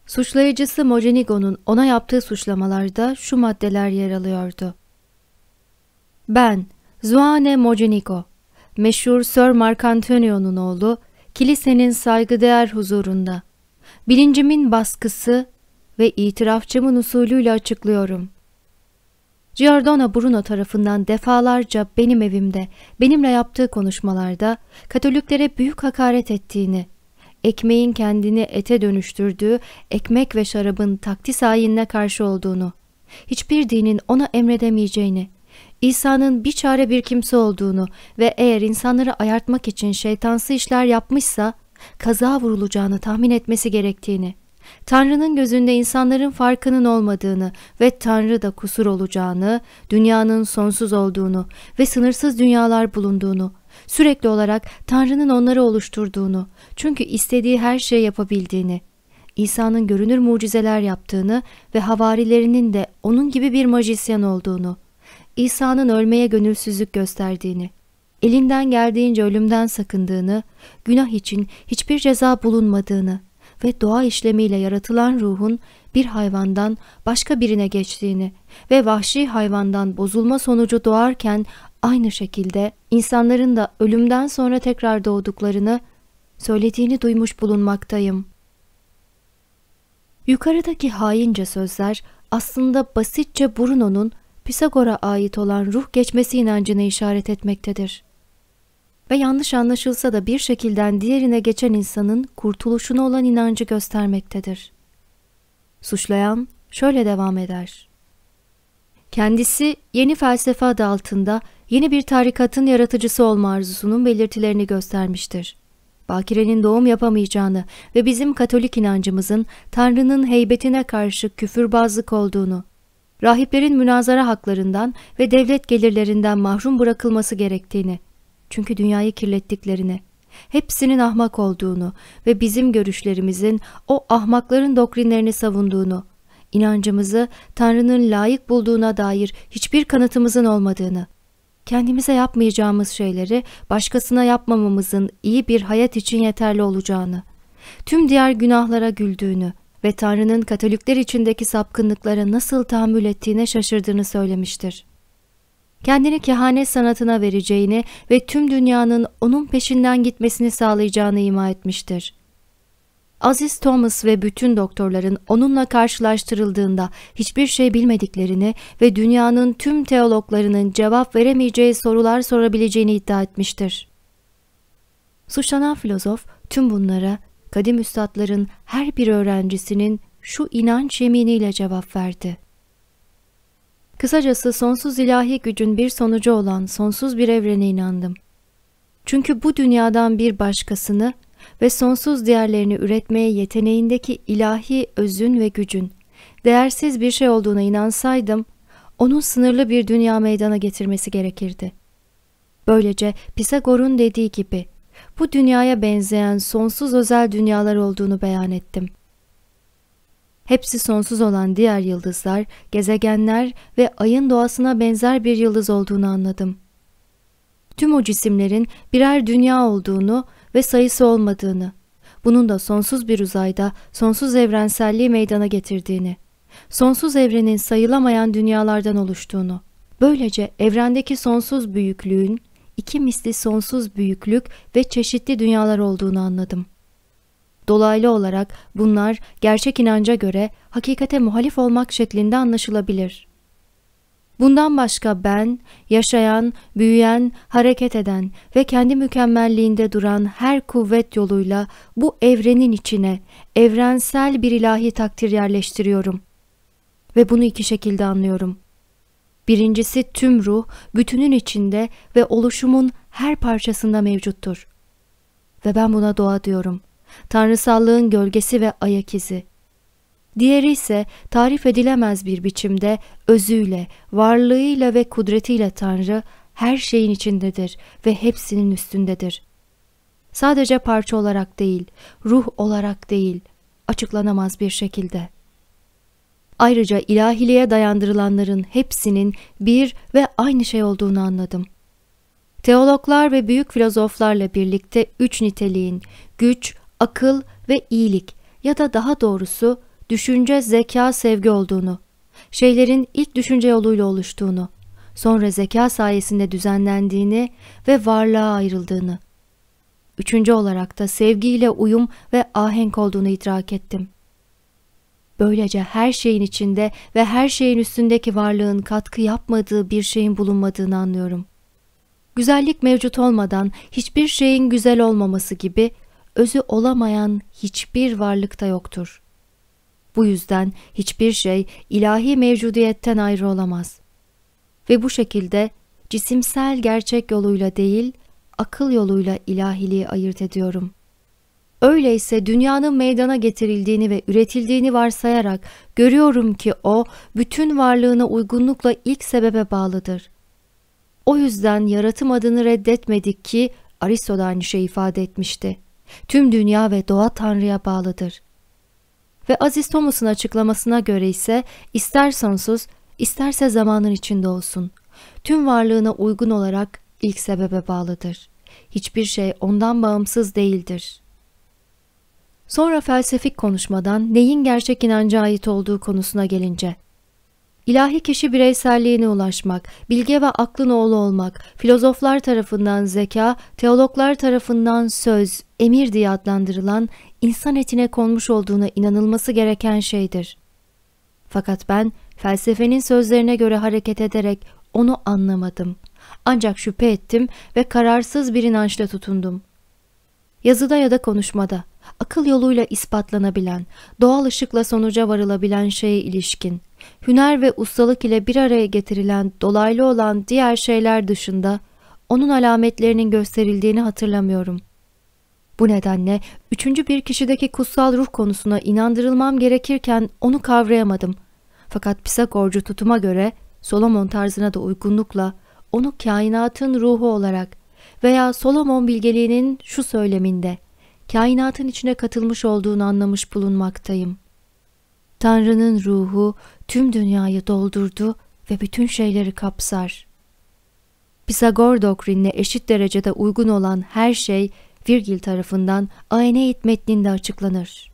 Suçlayıcısı Mocenigo'nun ona yaptığı suçlamalarda şu maddeler yer alıyordu. Ben, Zuane Mocenigo, meşhur Sir Marcantonio'nun oğlu, kilisenin saygıdeğer huzurunda, bilincimin baskısı ve itirafçımın usulüyle açıklıyorum. Giordano Bruno tarafından defalarca benim evimde, benimle yaptığı konuşmalarda Katoliklere büyük hakaret ettiğini, ekmeğin kendini ete dönüştürdüğü ekmek ve şarabın takdis ayinine karşı olduğunu, hiçbir dinin ona emredemeyeceğini, İsa'nın bir çare bir kimse olduğunu ve eğer insanları ayartmak için şeytansı işler yapmışsa kaza vurulacağını tahmin etmesi gerektiğini, Tanrı'nın gözünde insanların farkının olmadığını ve Tanrı da kusur olacağını, dünyanın sonsuz olduğunu ve sınırsız dünyalar bulunduğunu, sürekli olarak Tanrı'nın onları oluşturduğunu, çünkü istediği her şeyi yapabildiğini, İsa'nın görünür mucizeler yaptığını ve havarilerinin de onun gibi bir majisyen olduğunu, İsa'nın ölmeye gönülsüzlük gösterdiğini, elinden geldiğince ölümden sakındığını, günah için hiçbir ceza bulunmadığını ve doğa işlemiyle yaratılan ruhun bir hayvandan başka birine geçtiğini ve vahşi hayvandan bozulma sonucu doğarken aynı şekilde insanların da ölümden sonra tekrar doğduklarını söylediğini duymuş bulunmaktayım. Yukarıdaki haince sözler aslında basitçe Bruno'nun Pisagor'a ait olan ruh geçmesi inancını işaret etmektedir. Ve yanlış anlaşılsa da bir şekilden diğerine geçen insanın kurtuluşuna olan inancı göstermektedir. Suçlayan şöyle devam eder. Kendisi yeni felsefe adı altında yeni bir tarikatın yaratıcısı olma arzusunun belirtilerini göstermiştir. Bakire'nin doğum yapamayacağını ve bizim Katolik inancımızın Tanrı'nın heybetine karşı küfürbazlık olduğunu, rahiplerin münazara haklarından ve devlet gelirlerinden mahrum bırakılması gerektiğini, çünkü dünyayı kirlettiklerini, hepsinin ahmak olduğunu ve bizim görüşlerimizin o ahmakların doktrinlerini savunduğunu, inancımızı Tanrı'nın layık bulduğuna dair hiçbir kanıtımızın olmadığını, kendimize yapmayacağımız şeyleri başkasına yapmamamızın iyi bir hayat için yeterli olacağını tüm diğer günahlara güldüğünü ve Tanrı'nın Katolikler içindeki sapkınlıklara nasıl tahammül ettiğine şaşırdığını söylemiştir. Kendini kehanet sanatına vereceğini ve tüm dünyanın onun peşinden gitmesini sağlayacağını ima etmiştir. Aziz Thomas ve bütün doktorların onunla karşılaştırıldığında hiçbir şey bilmediklerini ve dünyanın tüm teologlarının cevap veremeyeceği sorular sorabileceğini iddia etmiştir. Suçlanan filozof tüm bunlara kadim üstadların her bir öğrencisinin şu inanç yeminiyle cevap verdi. Kısacası sonsuz ilahi gücün bir sonucu olan sonsuz bir evrene inandım. Çünkü bu dünyadan bir başkasını ve sonsuz diğerlerini üretmeye yeteneğindeki ilahi özün ve gücün değersiz bir şey olduğuna inansaydım, onun sınırlı bir dünya meydana getirmesi gerekirdi. Böylece Pisagor'un dediği gibi bu dünyaya benzeyen sonsuz özel dünyalar olduğunu beyan ettim. Hepsi sonsuz olan diğer yıldızlar, gezegenler ve ayın doğasına benzer bir yıldız olduğunu anladım. Tüm o cisimlerin birer dünya olduğunu ve sayısı olmadığını, bunun da sonsuz bir uzayda sonsuz evrenselliği meydana getirdiğini, sonsuz evrenin sayılamayan dünyalardan oluştuğunu, böylece evrendeki sonsuz büyüklüğün iki misli sonsuz büyüklük ve çeşitli dünyalar olduğunu anladım. Dolaylı olarak bunlar gerçek inanca göre hakikate muhalif olmak şeklinde anlaşılabilir. Bundan başka ben, yaşayan, büyüyen, hareket eden ve kendi mükemmelliğinde duran her kuvvet yoluyla bu evrenin içine evrensel bir ilahi takdir yerleştiriyorum. Ve bunu iki şekilde anlıyorum. Birincisi tüm ruh, bütünün içinde ve oluşumun her parçasında mevcuttur. Ve ben buna doğa diyorum. Tanrısallığın gölgesi ve ayak izi. Diğeri ise tarif edilemez bir biçimde özüyle, varlığıyla ve kudretiyle Tanrı her şeyin içindedir ve hepsinin üstündedir. Sadece parça olarak değil, ruh olarak değil, açıklanamaz bir şekilde. Ayrıca ilahiliğe dayandırılanların hepsinin bir ve aynı şey olduğunu anladım. Teologlar ve büyük filozoflarla birlikte üç niteliğin güç, akıl ve iyilik ya da daha doğrusu düşünce, zeka, sevgi olduğunu, şeylerin ilk düşünce yoluyla oluştuğunu, sonra zeka sayesinde düzenlendiğini ve varlığa ayrıldığını. Üçüncü olarak da sevgiyle uyum ve ahenk olduğunu idrak ettim. Böylece her şeyin içinde ve her şeyin üstündeki varlığın katkı yapmadığı bir şeyin bulunmadığını anlıyorum. Güzellik mevcut olmadan hiçbir şeyin güzel olmaması gibi özü olamayan hiçbir varlık da yoktur. Bu yüzden hiçbir şey ilahi mevcudiyetten ayrı olamaz. Ve bu şekilde cisimsel gerçek yoluyla değil, akıl yoluyla ilahiliği ayırt ediyorum. Öyleyse dünyanın meydana getirildiğini ve üretildiğini varsayarak görüyorum ki o bütün varlığına uygunlukla ilk sebebe bağlıdır. O yüzden yaratım adını reddetmedik ki Aristo da aynı şey ifade etmişti. Tüm dünya ve doğa Tanrı'ya bağlıdır. Ve Aziz Thomas'ın açıklamasına göre ise ister sonsuz, isterse zamanın içinde olsun. Tüm varlığına uygun olarak ilk sebebe bağlıdır. Hiçbir şey ondan bağımsız değildir. Sonra felsefik konuşmadan neyin gerçek inanca ait olduğu konusuna gelince, İlahi kişi bireyselliğine ulaşmak, bilge ve aklın oğlu olmak, filozoflar tarafından zeka, teologlar tarafından söz, emir diye adlandırılan insan etine konmuş olduğuna inanılması gereken şeydir. Fakat ben felsefenin sözlerine göre hareket ederek onu anlamadım. Ancak şüphe ettim ve kararsız bir inançla tutundum. Yazıda ya da konuşmada, akıl yoluyla ispatlanabilen, doğal ışıkla sonuca varılabilen şeye ilişkin, hüner ve ustalık ile bir araya getirilen dolaylı olan diğer şeyler dışında onun alametlerinin gösterildiğini hatırlamıyorum. Bu nedenle üçüncü bir kişideki kutsal ruh konusuna inandırılmam gerekirken onu kavrayamadım. Fakat Pisagorcu tutuma göre Solomon tarzına da uygunlukla onu kainatın ruhu olarak veya Solomon bilgeliğinin şu söyleminde kainatın içine katılmış olduğunu anlamış bulunmaktayım. Tanrı'nın ruhu tüm dünyayı doldurdu ve bütün şeyleri kapsar. Pisagor doktrinine eşit derecede uygun olan her şey Virgil tarafından Aeneid metninde açıklanır.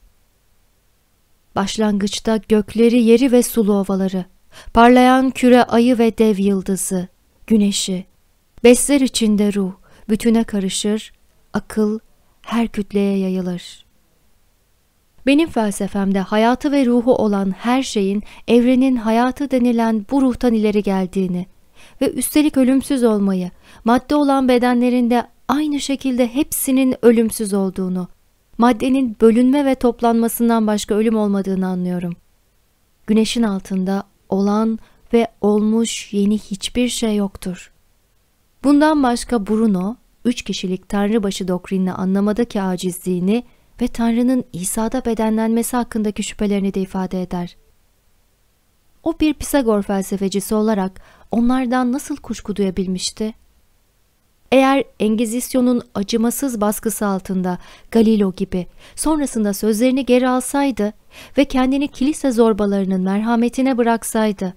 Başlangıçta gökleri, yeri ve sulu ovaları, parlayan küre ayı ve dev yıldızı, güneşi, besler içinde ruh, bütüne karışır, akıl her kütleye yayılır. Benim felsefemde hayatı ve ruhu olan her şeyin evrenin hayatı denilen bu ruhtan ileri geldiğini ve üstelik ölümsüz olmayı, madde olan bedenlerinde aynı şekilde hepsinin ölümsüz olduğunu, maddenin bölünme ve toplanmasından başka ölüm olmadığını anlıyorum. Güneşin altında olan ve olmuş yeni hiçbir şey yoktur. Bundan başka Bruno, üç kişilik Tanrıbaşı doktrinini anlamadaki acizliğini ve Tanrı'nın İsa'da bedenlenmesi hakkındaki şüphelerini de ifade eder. O bir Pisagor felsefecisi olarak onlardan nasıl kuşku duyabilmişti? Eğer Engizisyon'un acımasız baskısı altında Galilo gibi sonrasında sözlerini geri alsaydı ve kendini kilise zorbalarının merhametine bıraksaydı,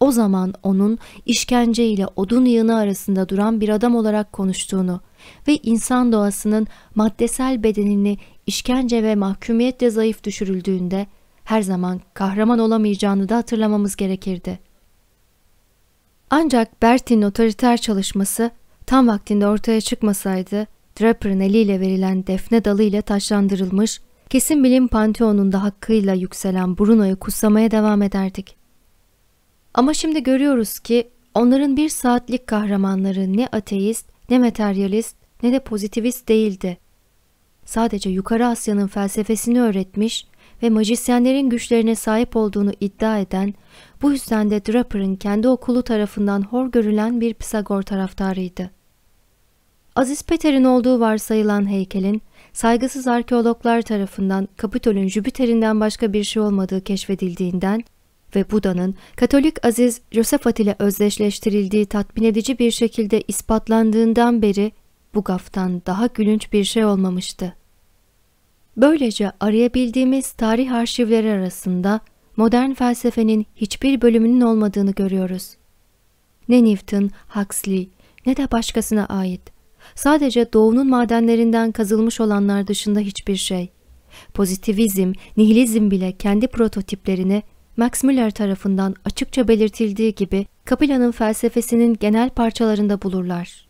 o zaman onun işkence ile odun yığını arasında duran bir adam olarak konuştuğunu ve insan doğasının maddesel bedenini işkence ve mahkumiyetle zayıf düşürüldüğünde her zaman kahraman olamayacağını da hatırlamamız gerekirdi. Ancak Bertin'in otoriter çalışması tam vaktinde ortaya çıkmasaydı, Draper'ın eliyle verilen defne dalı ile taşlandırılmış, kesin bilim panteonunda hakkıyla yükselen Bruno'yu kutsamaya devam ederdik. Ama şimdi görüyoruz ki onların bir saatlik kahramanları ne ateist, ne materyalist, ne de pozitivist değildi. Sadece Yukarı Asya'nın felsefesini öğretmiş ve majisyenlerin güçlerine sahip olduğunu iddia eden, bu yüzden de Draper'ın kendi okulu tarafından hor görülen bir Pisagor taraftarıydı. Aziz Peter'in olduğu varsayılan heykelin, saygısız arkeologlar tarafından Kapitol'ün Jüpiter'inden başka bir şey olmadığı keşfedildiğinden ve Buda'nın Katolik Aziz Josefat ile özdeşleştirildiği tatmin edici bir şekilde ispatlandığından beri bu gaftan daha gülünç bir şey olmamıştı. Böylece arayabildiğimiz tarih arşivleri arasında modern felsefenin hiçbir bölümünün olmadığını görüyoruz. Ne Newton, Huxley ne de başkasına ait. Sadece doğunun madenlerinden kazılmış olanlar dışında hiçbir şey. Pozitivizm, nihilizm bile kendi prototiplerini Max Müller tarafından açıkça belirtildiği gibi Kapila'nın felsefesinin genel parçalarında bulurlar.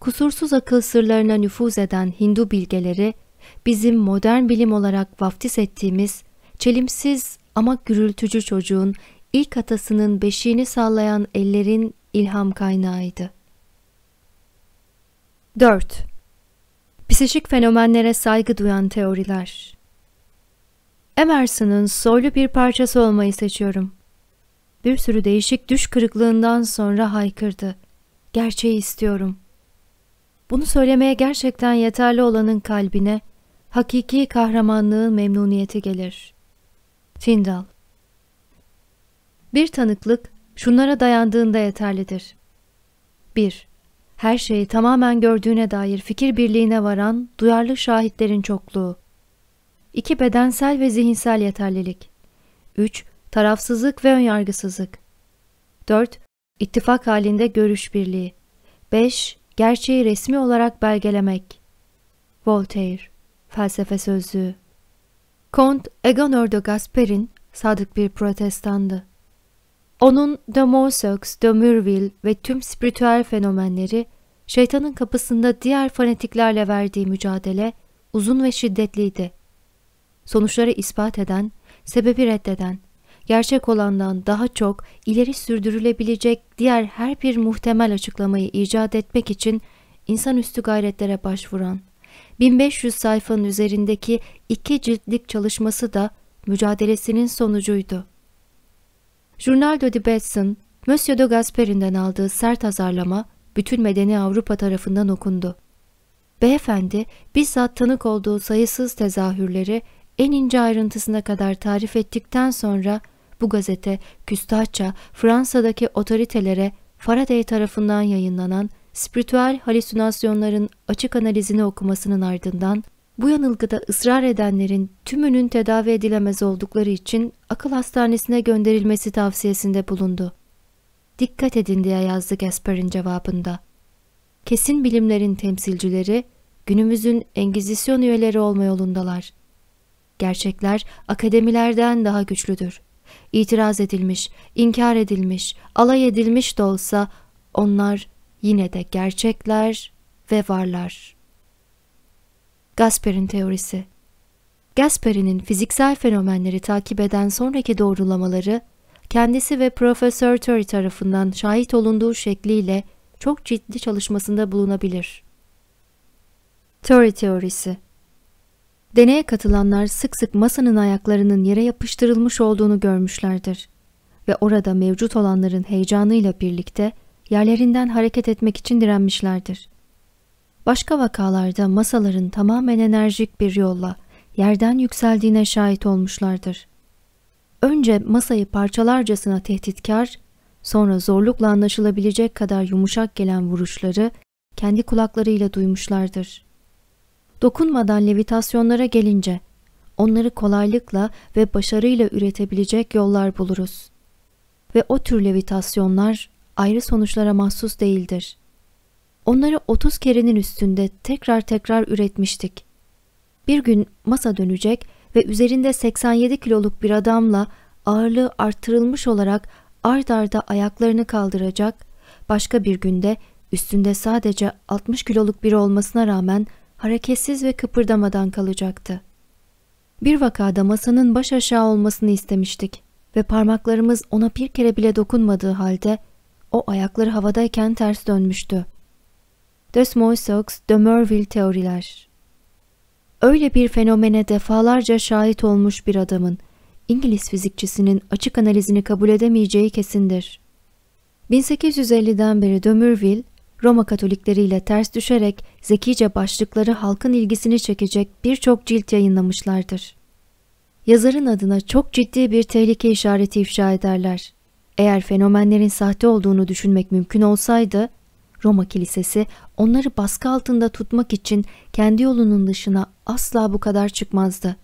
Kusursuz akıl sırlarına nüfuz eden Hindu bilgeleri bizim modern bilim olarak vaftiz ettiğimiz çelimsiz ama gürültücü çocuğun ilk atasının beşiğini sallayan ellerin ilham kaynağıydı. 4. Psişik fenomenlere saygı duyan teoriler Emerson'ın soylu bir parçası olmayı seçiyorum. Bir sürü değişik düş kırıklığından sonra haykırdı. Gerçeği istiyorum. Bunu söylemeye gerçekten yeterli olanın kalbine hakiki kahramanlığın memnuniyeti gelir. Tyndall Bir tanıklık şunlara dayandığında yeterlidir. 1. Her şeyi tamamen gördüğüne dair fikir birliğine varan duyarlı şahitlerin çokluğu. 2. Bedensel ve zihinsel yeterlilik. 3. Tarafsızlık ve önyargısızlık. 4. İttifak halinde görüş birliği. 5. Gerçeği resmi olarak belgelemek. Voltaire Felsefe Sözlüğü Kont Egonor de Gasper'in sadık bir protestandı. Onun de Morceaux, de Murville ve tüm spiritüel fenomenleri şeytanın kapısında diğer fanatiklerle verdiği mücadele uzun ve şiddetliydi. Sonuçları ispat eden, sebebi reddeden, gerçek olandan daha çok ileri sürdürülebilecek diğer her bir muhtemel açıklamayı icat etmek için insanüstü gayretlere başvuran, 1500 sayfanın üzerindeki iki ciltlik çalışması da mücadelesinin sonucuydu. Journal de Betson, Monsieur de Gasper'inden aldığı sert azarlama bütün medeni Avrupa tarafından okundu. Beyefendi bizzat tanık olduğu sayısız tezahürleri en ince ayrıntısına kadar tarif ettikten sonra bu gazete küstahça Fransa'daki otoritelere Faraday tarafından yayınlanan spiritüel halüsinasyonların açık analizini okumasının ardından bu yanılgıda ısrar edenlerin tümünün tedavi edilemez oldukları için akıl hastanesine gönderilmesi tavsiyesinde bulundu. Dikkat edin diye yazdı Gasper'in cevabında. Kesin bilimlerin temsilcileri günümüzün Engizisyon üyeleri olma yolundalar. Gerçekler akademilerden daha güçlüdür. İtiraz edilmiş, inkar edilmiş, alay edilmiş de olsa onlar yine de gerçekler ve varlar. Gasper'in teorisi Gasper'in fiziksel fenomenleri takip eden sonraki doğrulamaları kendisi ve Profesör Turry tarafından şahit olunduğu şekliyle çok ciddi çalışmasında bulunabilir. Turry teorisi Deneye katılanlar sık sık masanın ayaklarının yere yapıştırılmış olduğunu görmüşlerdir ve orada mevcut olanların heyecanıyla birlikte yerlerinden hareket etmek için direnmişlerdir. Başka vakalarda masaların tamamen enerjik bir yolla yerden yükseldiğine şahit olmuşlardır. Önce masayı parçalarcasına tehditkar, sonra zorlukla anlaşılabilecek kadar yumuşak gelen vuruşları kendi kulaklarıyla duymuşlardır. Dokunmadan levitasyonlara gelince onları kolaylıkla ve başarıyla üretebilecek yollar buluruz. Ve o tür levitasyonlar ayrı sonuçlara mahsus değildir. Onları 30 kerenin üstünde tekrar tekrar üretmiştik. Bir gün masa dönecek ve üzerinde 87 kiloluk bir adamla ağırlığı arttırılmış olarak ard arda ayaklarını kaldıracak, başka bir günde üstünde sadece 60 kiloluk biri olmasına rağmen hareketsiz ve kıpırdamadan kalacaktı. Bir vakada masanın baş aşağı olmasını istemiştik ve parmaklarımız ona bir kere bile dokunmadığı halde o ayakları havadayken ters dönmüştü. De Smoysox, de Merville teoriler Öyle bir fenomene defalarca şahit olmuş bir adamın, İngiliz fizikçisinin açık analizini kabul edemeyeceği kesindir. 1850'den beri Dömürville, Roma Katolikleriyle ters düşerek zekice başlıkları halkın ilgisini çekecek birçok cilt yayınlamışlardır. Yazarın adına çok ciddi bir tehlike işareti ifşa ederler. Eğer fenomenlerin sahte olduğunu düşünmek mümkün olsaydı, Roma Kilisesi onları baskı altında tutmak için kendi yolunun dışına asla bu kadar çıkmazdı.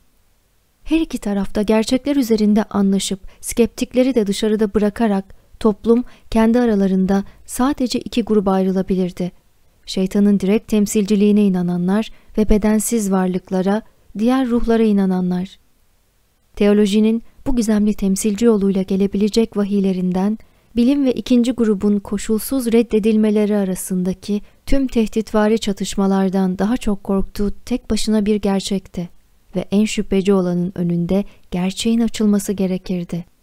Her iki tarafta gerçekler üzerinde anlaşıp skeptikleri de dışarıda bırakarak toplum kendi aralarında sadece iki gruba ayrılabilirdi. Şeytanın direkt temsilciliğine inananlar ve bedensiz varlıklara, diğer ruhlara inananlar. Teolojinin bu gizemli temsilci yoluyla gelebilecek vahiylerinden bilim ve ikinci grubun koşulsuz reddedilmeleri arasındaki tüm tehditvari çatışmalardan daha çok korktuğu tek başına bir gerçekti ve en şüpheci olanın önünde gerçeğin açılması gerekirdi.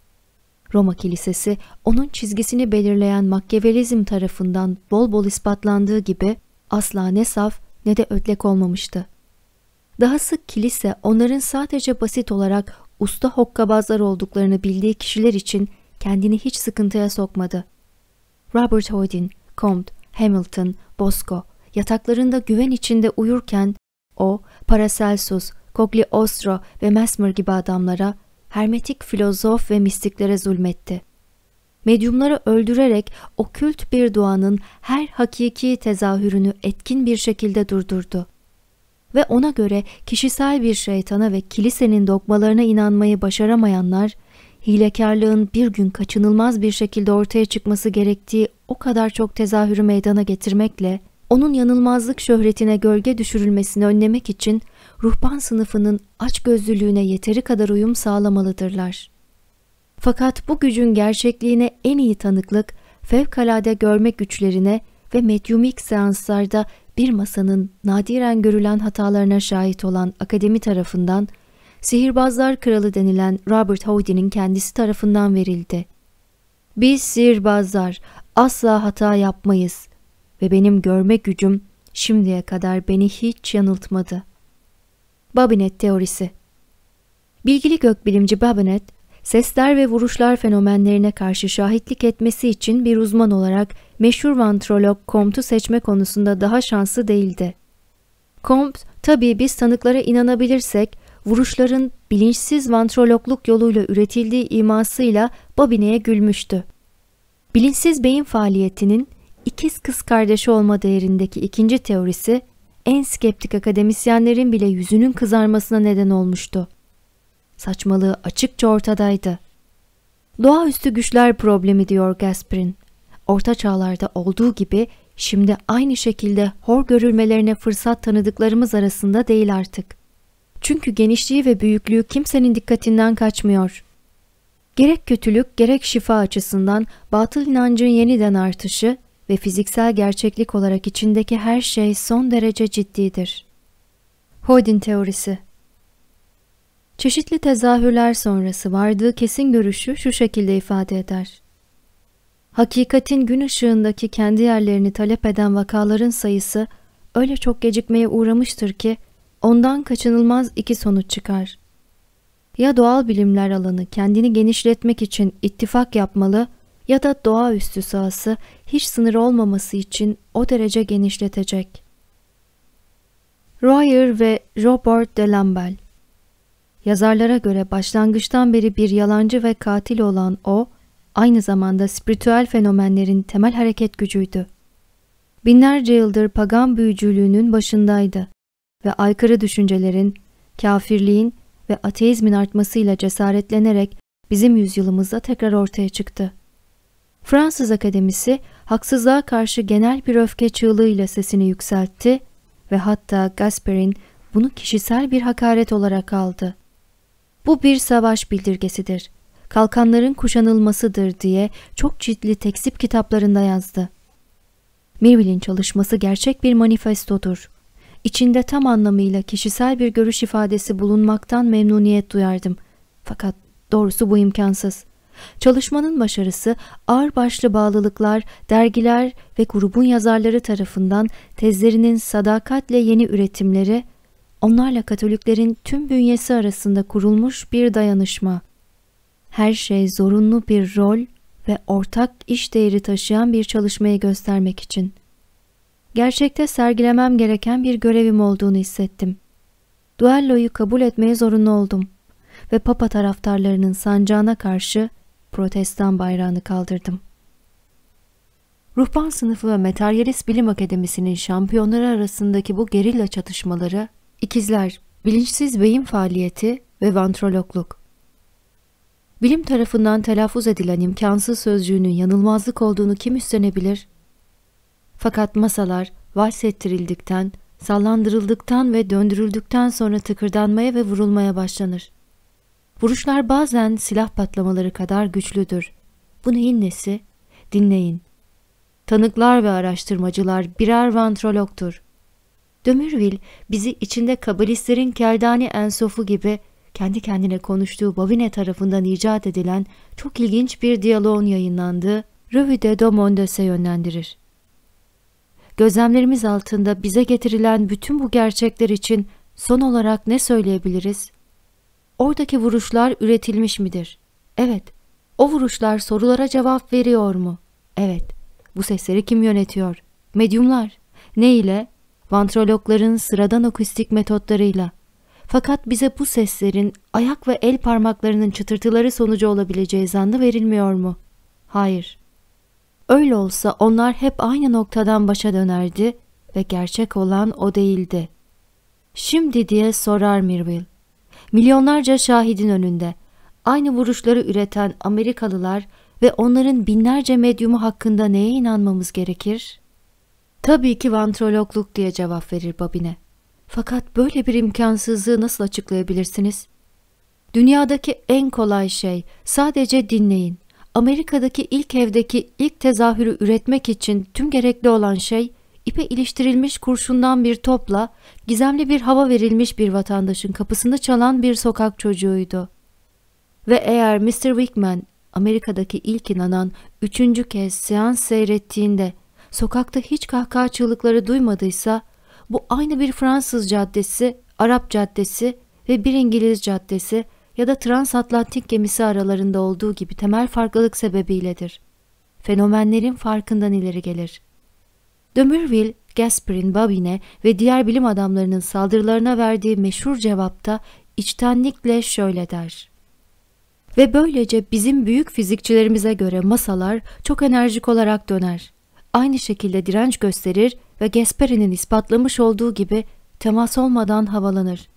Roma Kilisesi onun çizgisini belirleyen Makyavelizm tarafından bol bol ispatlandığı gibi asla ne saf ne de ötlek olmamıştı. Daha sık kilise onların sadece basit olarak usta hokkabazlar olduklarını bildiği kişiler için kendini hiç sıkıntıya sokmadı. Robert Houdin, Comte, Hamilton, Bosco yataklarında güven içinde uyurken o Paracelsus, Cogliostro ve Mesmer gibi adamlara hermetik filozof ve mistiklere zulmetti. Medyumları öldürerek okült bir duanın her hakiki tezahürünü etkin bir şekilde durdurdu. Ve ona göre kişisel bir şeytana ve kilisenin dogmalarına inanmayı başaramayanlar, hilekarlığın bir gün kaçınılmaz bir şekilde ortaya çıkması gerektiği o kadar çok tezahürü meydana getirmekle, onun yanılmazlık şöhretine gölge düşürülmesini önlemek için ruhban sınıfının açgözlülüğüne yeteri kadar uyum sağlamalıdırlar. Fakat bu gücün gerçekliğine en iyi tanıklık, fevkalade görme güçlerine ve medyumik seanslarda bir masanın nadiren görülen hatalarına şahit olan akademi tarafından Sihirbazlar Kralı denilen Robert Houdin'in kendisi tarafından verildi. Biz sihirbazlar asla hata yapmayız ve benim görme gücüm şimdiye kadar beni hiç yanıltmadı. Babinet teorisi Bilgili gökbilimci Babinet, sesler ve vuruşlar fenomenlerine karşı şahitlik etmesi için bir uzman olarak meşhur vantrolog Comte'u seçme konusunda daha şanslı değildi. Comte, tabii biz tanıklara inanabilirsek, vuruşların bilinçsiz vantrologluk yoluyla üretildiği imasıyla Babine'ye gülmüştü. Bilinçsiz beyin faaliyetinin ikiz kız kardeşi olma değerindeki ikinci teorisi en skeptik akademisyenlerin bile yüzünün kızarmasına neden olmuştu. Saçmalığı açıkça ortadaydı. Doğaüstü güçler problemi diyor Gasperin. Orta çağlarda olduğu gibi şimdi aynı şekilde hor görülmelerine fırsat tanıdıklarımız arasında değil artık. Çünkü genişliği ve büyüklüğü kimsenin dikkatinden kaçmıyor. Gerek kötülük gerek şifa açısından batıl inancın yeniden artışı ve fiziksel gerçeklik olarak içindeki her şey son derece ciddidir. Hoydin teorisi Çeşitli tezahürler sonrası vardığı kesin görüşü şu şekilde ifade eder. Hakikatin gün ışığındaki kendi yerlerini talep eden vakaların sayısı öyle çok gecikmeye uğramıştır ki ondan kaçınılmaz iki sonuç çıkar. Ya doğal bilimler alanı kendini genişletmek için ittifak yapmalı ya da doğaüstü sahası hiç sınır olmaması için o derece genişletecek. Royer ve Robert de Lambel Yazarlara göre başlangıçtan beri bir yalancı ve katil olan o, aynı zamanda spiritüel fenomenlerin temel hareket gücüydü. Binlerce yıldır pagan büyücülüğünün başındaydı ve aykırı düşüncelerin, kafirliğin ve ateizmin artmasıyla cesaretlenerek bizim yüzyılımızda tekrar ortaya çıktı. Fransız Akademisi haksızlığa karşı genel bir öfke çığlığıyla sesini yükseltti ve hatta Gasper'in bunu kişisel bir hakaret olarak aldı. Bu bir savaş bildirgesidir. Kalkanların kuşanılmasıdır diye çok ciddi tekzip kitaplarında yazdı. Mirville'in çalışması gerçek bir manifestodur. İçinde tam anlamıyla kişisel bir görüş ifadesi bulunmaktan memnuniyet duyardım. Fakat doğrusu bu imkansız. Çalışmanın başarısı ağır başlı bağlılıklar, dergiler ve grubun yazarları tarafından tezlerinin sadakatle yeni üretimleri onlarla Katoliklerin tüm bünyesi arasında kurulmuş bir dayanışma. Her şey zorunlu bir rol ve ortak iş değeri taşıyan bir çalışmayı göstermek için. Gerçekte sergilemem gereken bir görevim olduğunu hissettim. Duelloyu kabul etmeye zorunlu oldum ve Papa taraftarlarının sancağına karşı protestan bayrağını kaldırdım. Ruhban sınıfı ve Materyalist Bilim Akademisi'nin şampiyonları arasındaki bu gerilla çatışmaları İkizler, bilinçsiz beyin faaliyeti ve vantrologluk. Bilim tarafından telaffuz edilen imkansız sözcüğünün yanılmazlık olduğunu kim üstlenebilir? Fakat masalar vals ettirildikten, sallandırıldıktan ve döndürüldükten sonra tıkırdanmaya ve vurulmaya başlanır. Vuruşlar bazen silah patlamaları kadar güçlüdür. Bu neyin nesi? Dinleyin. Tanıklar ve araştırmacılar birer vantrologtur. Dömürville bizi içinde kabalistlerin Kerdani Ensofu gibi kendi kendine konuştuğu Bavine tarafından icat edilen çok ilginç bir diyaloğun yayınlandığı Revue de Domondes'e yönlendirir. Gözlemlerimiz altında bize getirilen bütün bu gerçekler için son olarak ne söyleyebiliriz? Oradaki vuruşlar üretilmiş midir? Evet. O vuruşlar sorulara cevap veriyor mu? Evet. Bu sesleri kim yönetiyor? Medyumlar. Ne ile? vantrologların sıradan akustik metotlarıyla. Fakat bize bu seslerin ayak ve el parmaklarının çıtırtıları sonucu olabileceği zannı verilmiyor mu? Hayır. Öyle olsa onlar hep aynı noktadan başa dönerdi ve gerçek olan o değildi. Şimdi diye sorar Mirville. Milyonlarca şahidin önünde aynı vuruşları üreten Amerikalılar ve onların binlerce medyumu hakkında neye inanmamız gerekir? Tabii ki vantrologluk diye cevap verir Babine. Fakat böyle bir imkansızlığı nasıl açıklayabilirsiniz? Dünyadaki en kolay şey sadece dinleyin. Amerika'daki ilk evdeki ilk tezahürü üretmek için tüm gerekli olan şey ipe iliştirilmiş kurşundan bir topla gizemli bir hava verilmiş bir vatandaşın kapısını çalan bir sokak çocuğuydu. Ve eğer Mr. Wickman Amerika'daki ilk inanan üçüncü kez seans seyrettiğinde sokakta hiç kahkaha çığlıkları duymadıysa bu aynı bir Fransız caddesi, Arap caddesi ve bir İngiliz caddesi ya da transatlantik gemisi aralarında olduğu gibi temel farklılık sebebiyledir. Fenomenlerin farkından ileri gelir. Demerville, Gasperin, Babine ve diğer bilim adamlarının saldırılarına verdiği meşhur cevapta içtenlikle şöyle der. Ve böylece bizim büyük fizikçilerimize göre masalar çok enerjik olarak döner aynı şekilde direnç gösterir ve Gasperi'nin ispatlamış olduğu gibi temas olmadan havalanır.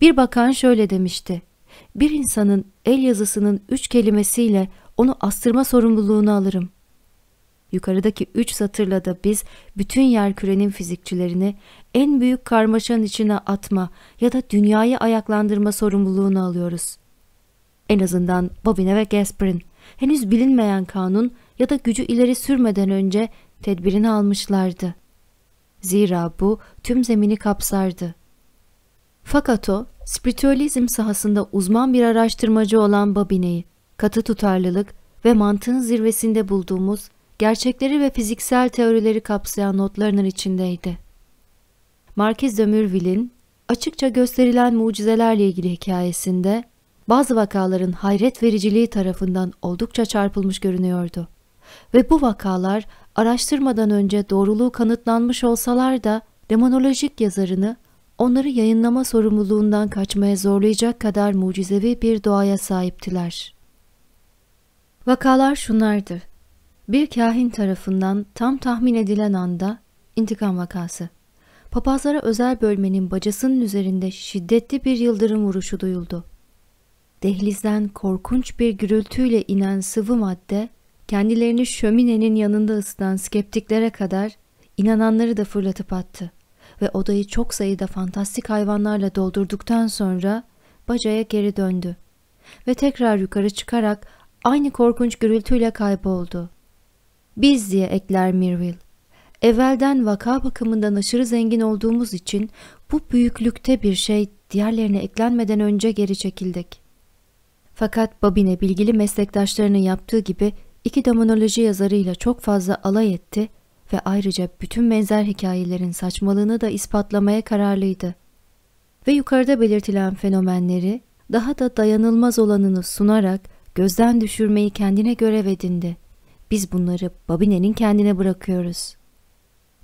Bir bakan şöyle demişti. Bir insanın el yazısının üç kelimesiyle onu astırma sorumluluğunu alırım. Yukarıdaki üç satırla da biz bütün yer kürenin fizikçilerini en büyük karmaşanın içine atma ya da dünyayı ayaklandırma sorumluluğunu alıyoruz. En azından Bobine ve Gasper'in henüz bilinmeyen kanun ya da gücü ileri sürmeden önce tedbirini almışlardı. Zira bu tüm zemini kapsardı. Fakat o, spiritüalizm sahasında uzman bir araştırmacı olan Babine'yi, katı tutarlılık ve mantığın zirvesinde bulduğumuz gerçekleri ve fiziksel teorileri kapsayan notlarının içindeydi. Marquis de Murville'in açıkça gösterilen mucizelerle ilgili hikayesinde bazı vakaların hayret vericiliği tarafından oldukça çarpılmış görünüyordu. Ve bu vakalar araştırmadan önce doğruluğu kanıtlanmış olsalar da demonolojik yazarını onları yayınlama sorumluluğundan kaçmaya zorlayacak kadar mucizevi bir doğaya sahiptiler. Vakalar şunlardı. Bir kahin tarafından tam tahmin edilen anda intikam vakası. Papazlara özel bölmenin bacasının üzerinde şiddetli bir yıldırım vuruşu duyuldu. Dehlizden korkunç bir gürültüyle inen sıvı madde, kendilerini şöminenin yanında ısıtan skeptiklere kadar inananları da fırlatıp attı ve odayı çok sayıda fantastik hayvanlarla doldurduktan sonra bacaya geri döndü ve tekrar yukarı çıkarak aynı korkunç gürültüyle kayboldu. Biz diye ekler Mirville. Evvelden vaka bakımından aşırı zengin olduğumuz için bu büyüklükte bir şey diğerlerine eklenmeden önce geri çekildik. Fakat Babine bilgili meslektaşlarının yaptığı gibi iki demonoloji yazarıyla çok fazla alay etti ve ayrıca bütün benzer hikayelerin saçmalığını da ispatlamaya kararlıydı. Ve yukarıda belirtilen fenomenleri daha da dayanılmaz olanını sunarak gözden düşürmeyi kendine görev edindi. Biz bunları Babine'nin kendine bırakıyoruz.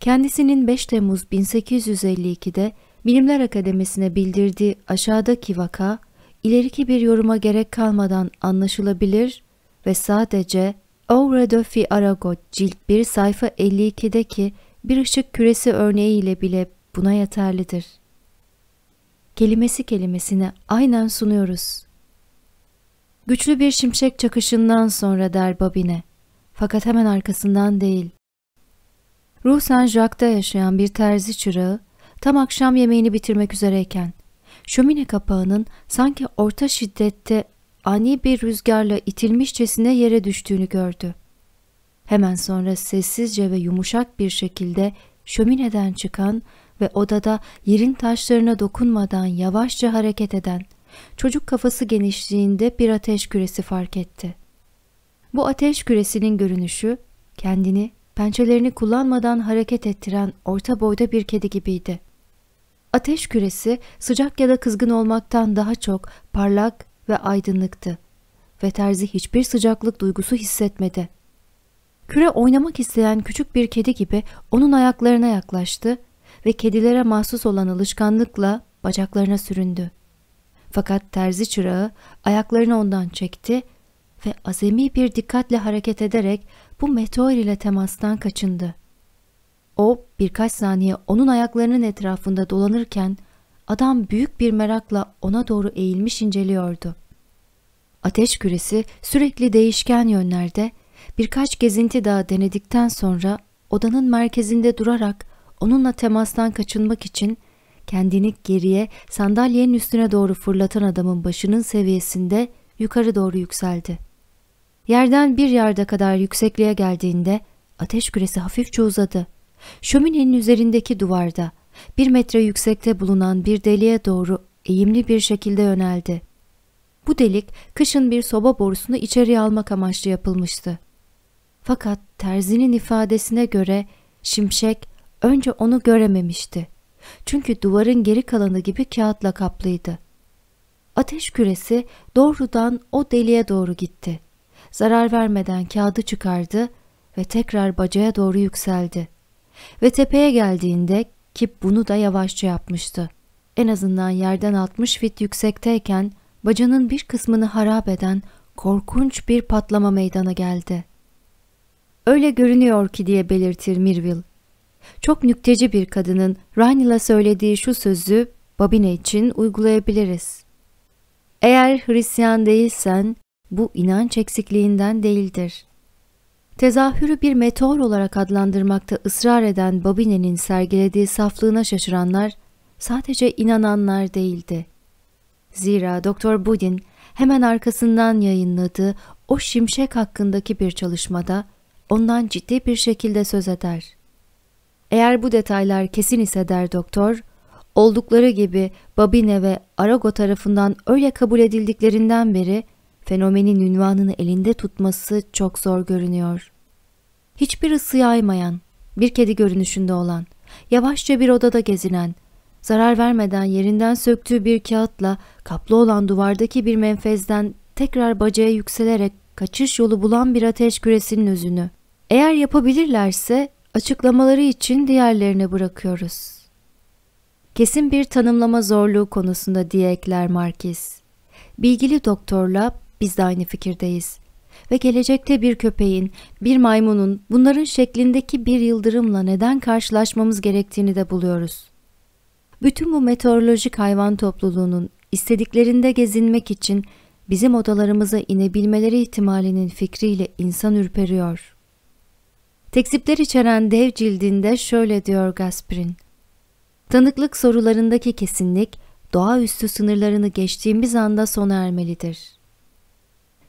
Kendisinin 5 Temmuz 1852'de Bilimler Akademisi'ne bildirdiği aşağıdaki vaka, ileriki bir yoruma gerek kalmadan anlaşılabilir ve sadece Aura de Fi Aragot cilt 1 sayfa 52'deki bir ışık küresi örneğiyle bile buna yeterlidir. Kelimesi kelimesine aynen sunuyoruz. Güçlü bir şimşek çakışından sonra der Babine. Fakat hemen arkasından değil. Ruh Saint Jacques'ta yaşayan bir terzi çırağı tam akşam yemeğini bitirmek üzereyken şömine kapağının sanki orta şiddette ani bir rüzgarla itilmişçesine yere düştüğünü gördü. Hemen sonra sessizce ve yumuşak bir şekilde şömineden çıkan ve odada yerin taşlarına dokunmadan yavaşça hareket eden çocuk kafası genişliğinde bir ateş küresi fark etti. Bu ateş küresinin görünüşü kendini pençelerini kullanmadan hareket ettiren orta boyda bir kedi gibiydi. Ateş küresi sıcak ya da kızgın olmaktan daha çok parlak ve aydınlıktı ve terzi hiçbir sıcaklık duygusu hissetmedi. Küre oynamak isteyen küçük bir kedi gibi onun ayaklarına yaklaştı ve kedilere mahsus olan alışkanlıkla bacaklarına süründü. Fakat terzi çırağı ayaklarını ondan çekti ve azami bir dikkatle hareket ederek bu meteor ile temastan kaçındı. O birkaç saniye onun ayaklarının etrafında dolanırken adam büyük bir merakla ona doğru eğilmiş inceliyordu. Ateş küresi sürekli değişken yönlerde birkaç gezinti daha denedikten sonra odanın merkezinde durarak onunla temastan kaçınmak için kendini geriye sandalyenin üstüne doğru fırlatan adamın başının seviyesinde yukarı doğru yükseldi. Yerden bir yarda kadar yüksekliğe geldiğinde ateş küresi hafifçe uzadı. Şöminenin üzerindeki duvarda bir metre yüksekte bulunan bir deliğe doğru eğimli bir şekilde yöneldi. Bu delik kışın bir soba borusunu içeriye almak amaçlı yapılmıştı. Fakat terzinin ifadesine göre şimşek önce onu görememişti. Çünkü duvarın geri kalanı gibi kağıtla kaplıydı. Ateş küresi doğrudan o deliğe doğru gitti. Zarar vermeden kağıdı çıkardı ve tekrar bacaya doğru yükseldi. Ve tepeye geldiğinde ki bunu da yavaşça yapmıştı. En azından yerden 60 fit yüksekteyken bacanın bir kısmını harap eden korkunç bir patlama meydana geldi. Öyle görünüyor ki diye belirtir Mirville. Çok nükteci bir kadının Ryan'la söylediği şu sözü Babine için uygulayabiliriz. Eğer Hristiyan değilsen bu inanç eksikliğinden değildir. Tezahürü bir meteor olarak adlandırmakta ısrar eden Babine'nin sergilediği saflığına şaşıranlar sadece inananlar değildi. Zira Doktor Budin hemen arkasından yayınladığı o şimşek hakkındaki bir çalışmada ondan ciddi bir şekilde söz eder. Eğer bu detaylar kesin ise der doktor, oldukları gibi Babine ve Arago tarafından öyle kabul edildiklerinden beri fenomenin ünvanını elinde tutması çok zor görünüyor. Hiçbir ısı yaymayan, bir kedi görünüşünde olan, yavaşça bir odada gezinen, zarar vermeden yerinden söktüğü bir kağıtla kaplı olan duvardaki bir menfezden tekrar bacaya yükselerek kaçış yolu bulan bir ateş küresinin özünü. Eğer yapabilirlerse açıklamaları için diğerlerine bırakıyoruz. Kesin bir tanımlama zorluğu konusunda diye ekler Markiz. Bilgili doktorla biz de aynı fikirdeyiz. Ve gelecekte bir köpeğin, bir maymunun bunların şeklindeki bir yıldırımla neden karşılaşmamız gerektiğini de buluyoruz. Bütün bu meteorolojik hayvan topluluğunun istediklerinde gezinmek için bizim odalarımıza inebilmeleri ihtimalinin fikriyle insan ürperiyor. Tekzipler içeren dev cildinde şöyle diyor Gasprin. Tanıklık sorularındaki kesinlik, doğaüstü sınırlarını geçtiğimiz anda sona ermelidir.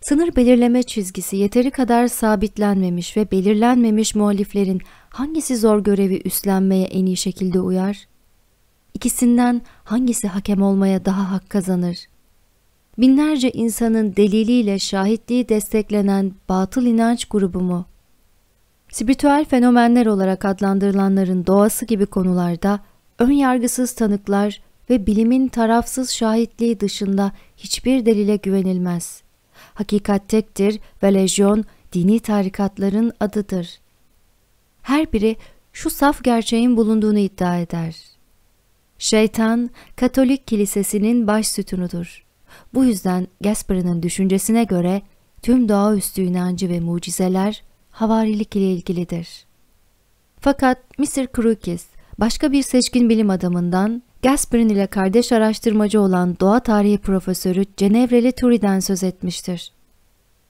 Sınır belirleme çizgisi yeteri kadar sabitlenmemiş ve belirlenmemiş muhaliflerin hangisi zor görevi üstlenmeye en iyi şekilde uyar? İkisinden hangisi hakem olmaya daha hak kazanır? Binlerce insanın deliliyle şahitliği desteklenen batıl inanç grubu mu? Spiritüel fenomenler olarak adlandırılanların doğası gibi konularda ön yargısız tanıklar ve bilimin tarafsız şahitliği dışında hiçbir delile güvenilmez. Hakikat tektir ve lejyon dini tarikatların adıdır. Her biri şu saf gerçeğin bulunduğunu iddia eder. Şeytan, Katolik kilisesinin baş sütunudur. Bu yüzden Gasper'ın düşüncesine göre tüm doğaüstü inancı ve mucizeler havarilik ile ilgilidir. Fakat Mr. Crookes başka bir seçkin bilim adamından Gasperin ile kardeş araştırmacı olan doğa tarihi profesörü Cenevreli Turi'den söz etmiştir.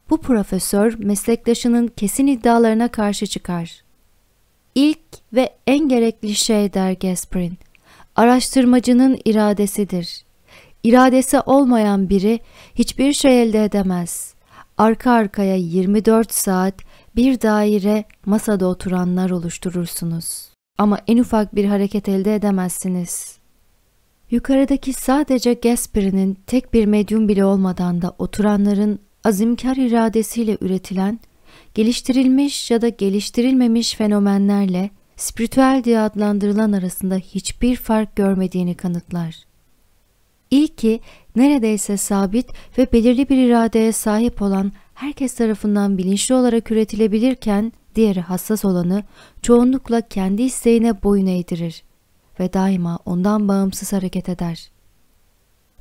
Bu profesör meslektaşının kesin iddialarına karşı çıkar. İlk ve en gerekli şey der Gasperin, araştırmacının iradesidir. İradesi olmayan biri hiçbir şey elde edemez. Arka arkaya 24 saat bir daire masada oturanlar oluşturursunuz. Ama en ufak bir hareket elde edemezsiniz. Yukarıdaki sadece Gasper'inin tek bir medyum bile olmadan da oturanların azimkar iradesiyle üretilen, geliştirilmiş ya da geliştirilmemiş fenomenlerle spiritüel diye adlandırılan arasında hiçbir fark görmediğini kanıtlar. İlki neredeyse sabit ve belirli bir iradeye sahip olan herkes tarafından bilinçli olarak üretilebilirken diğeri hassas olanı çoğunlukla kendi isteğine boyun eğdirir ve daima ondan bağımsız hareket eder.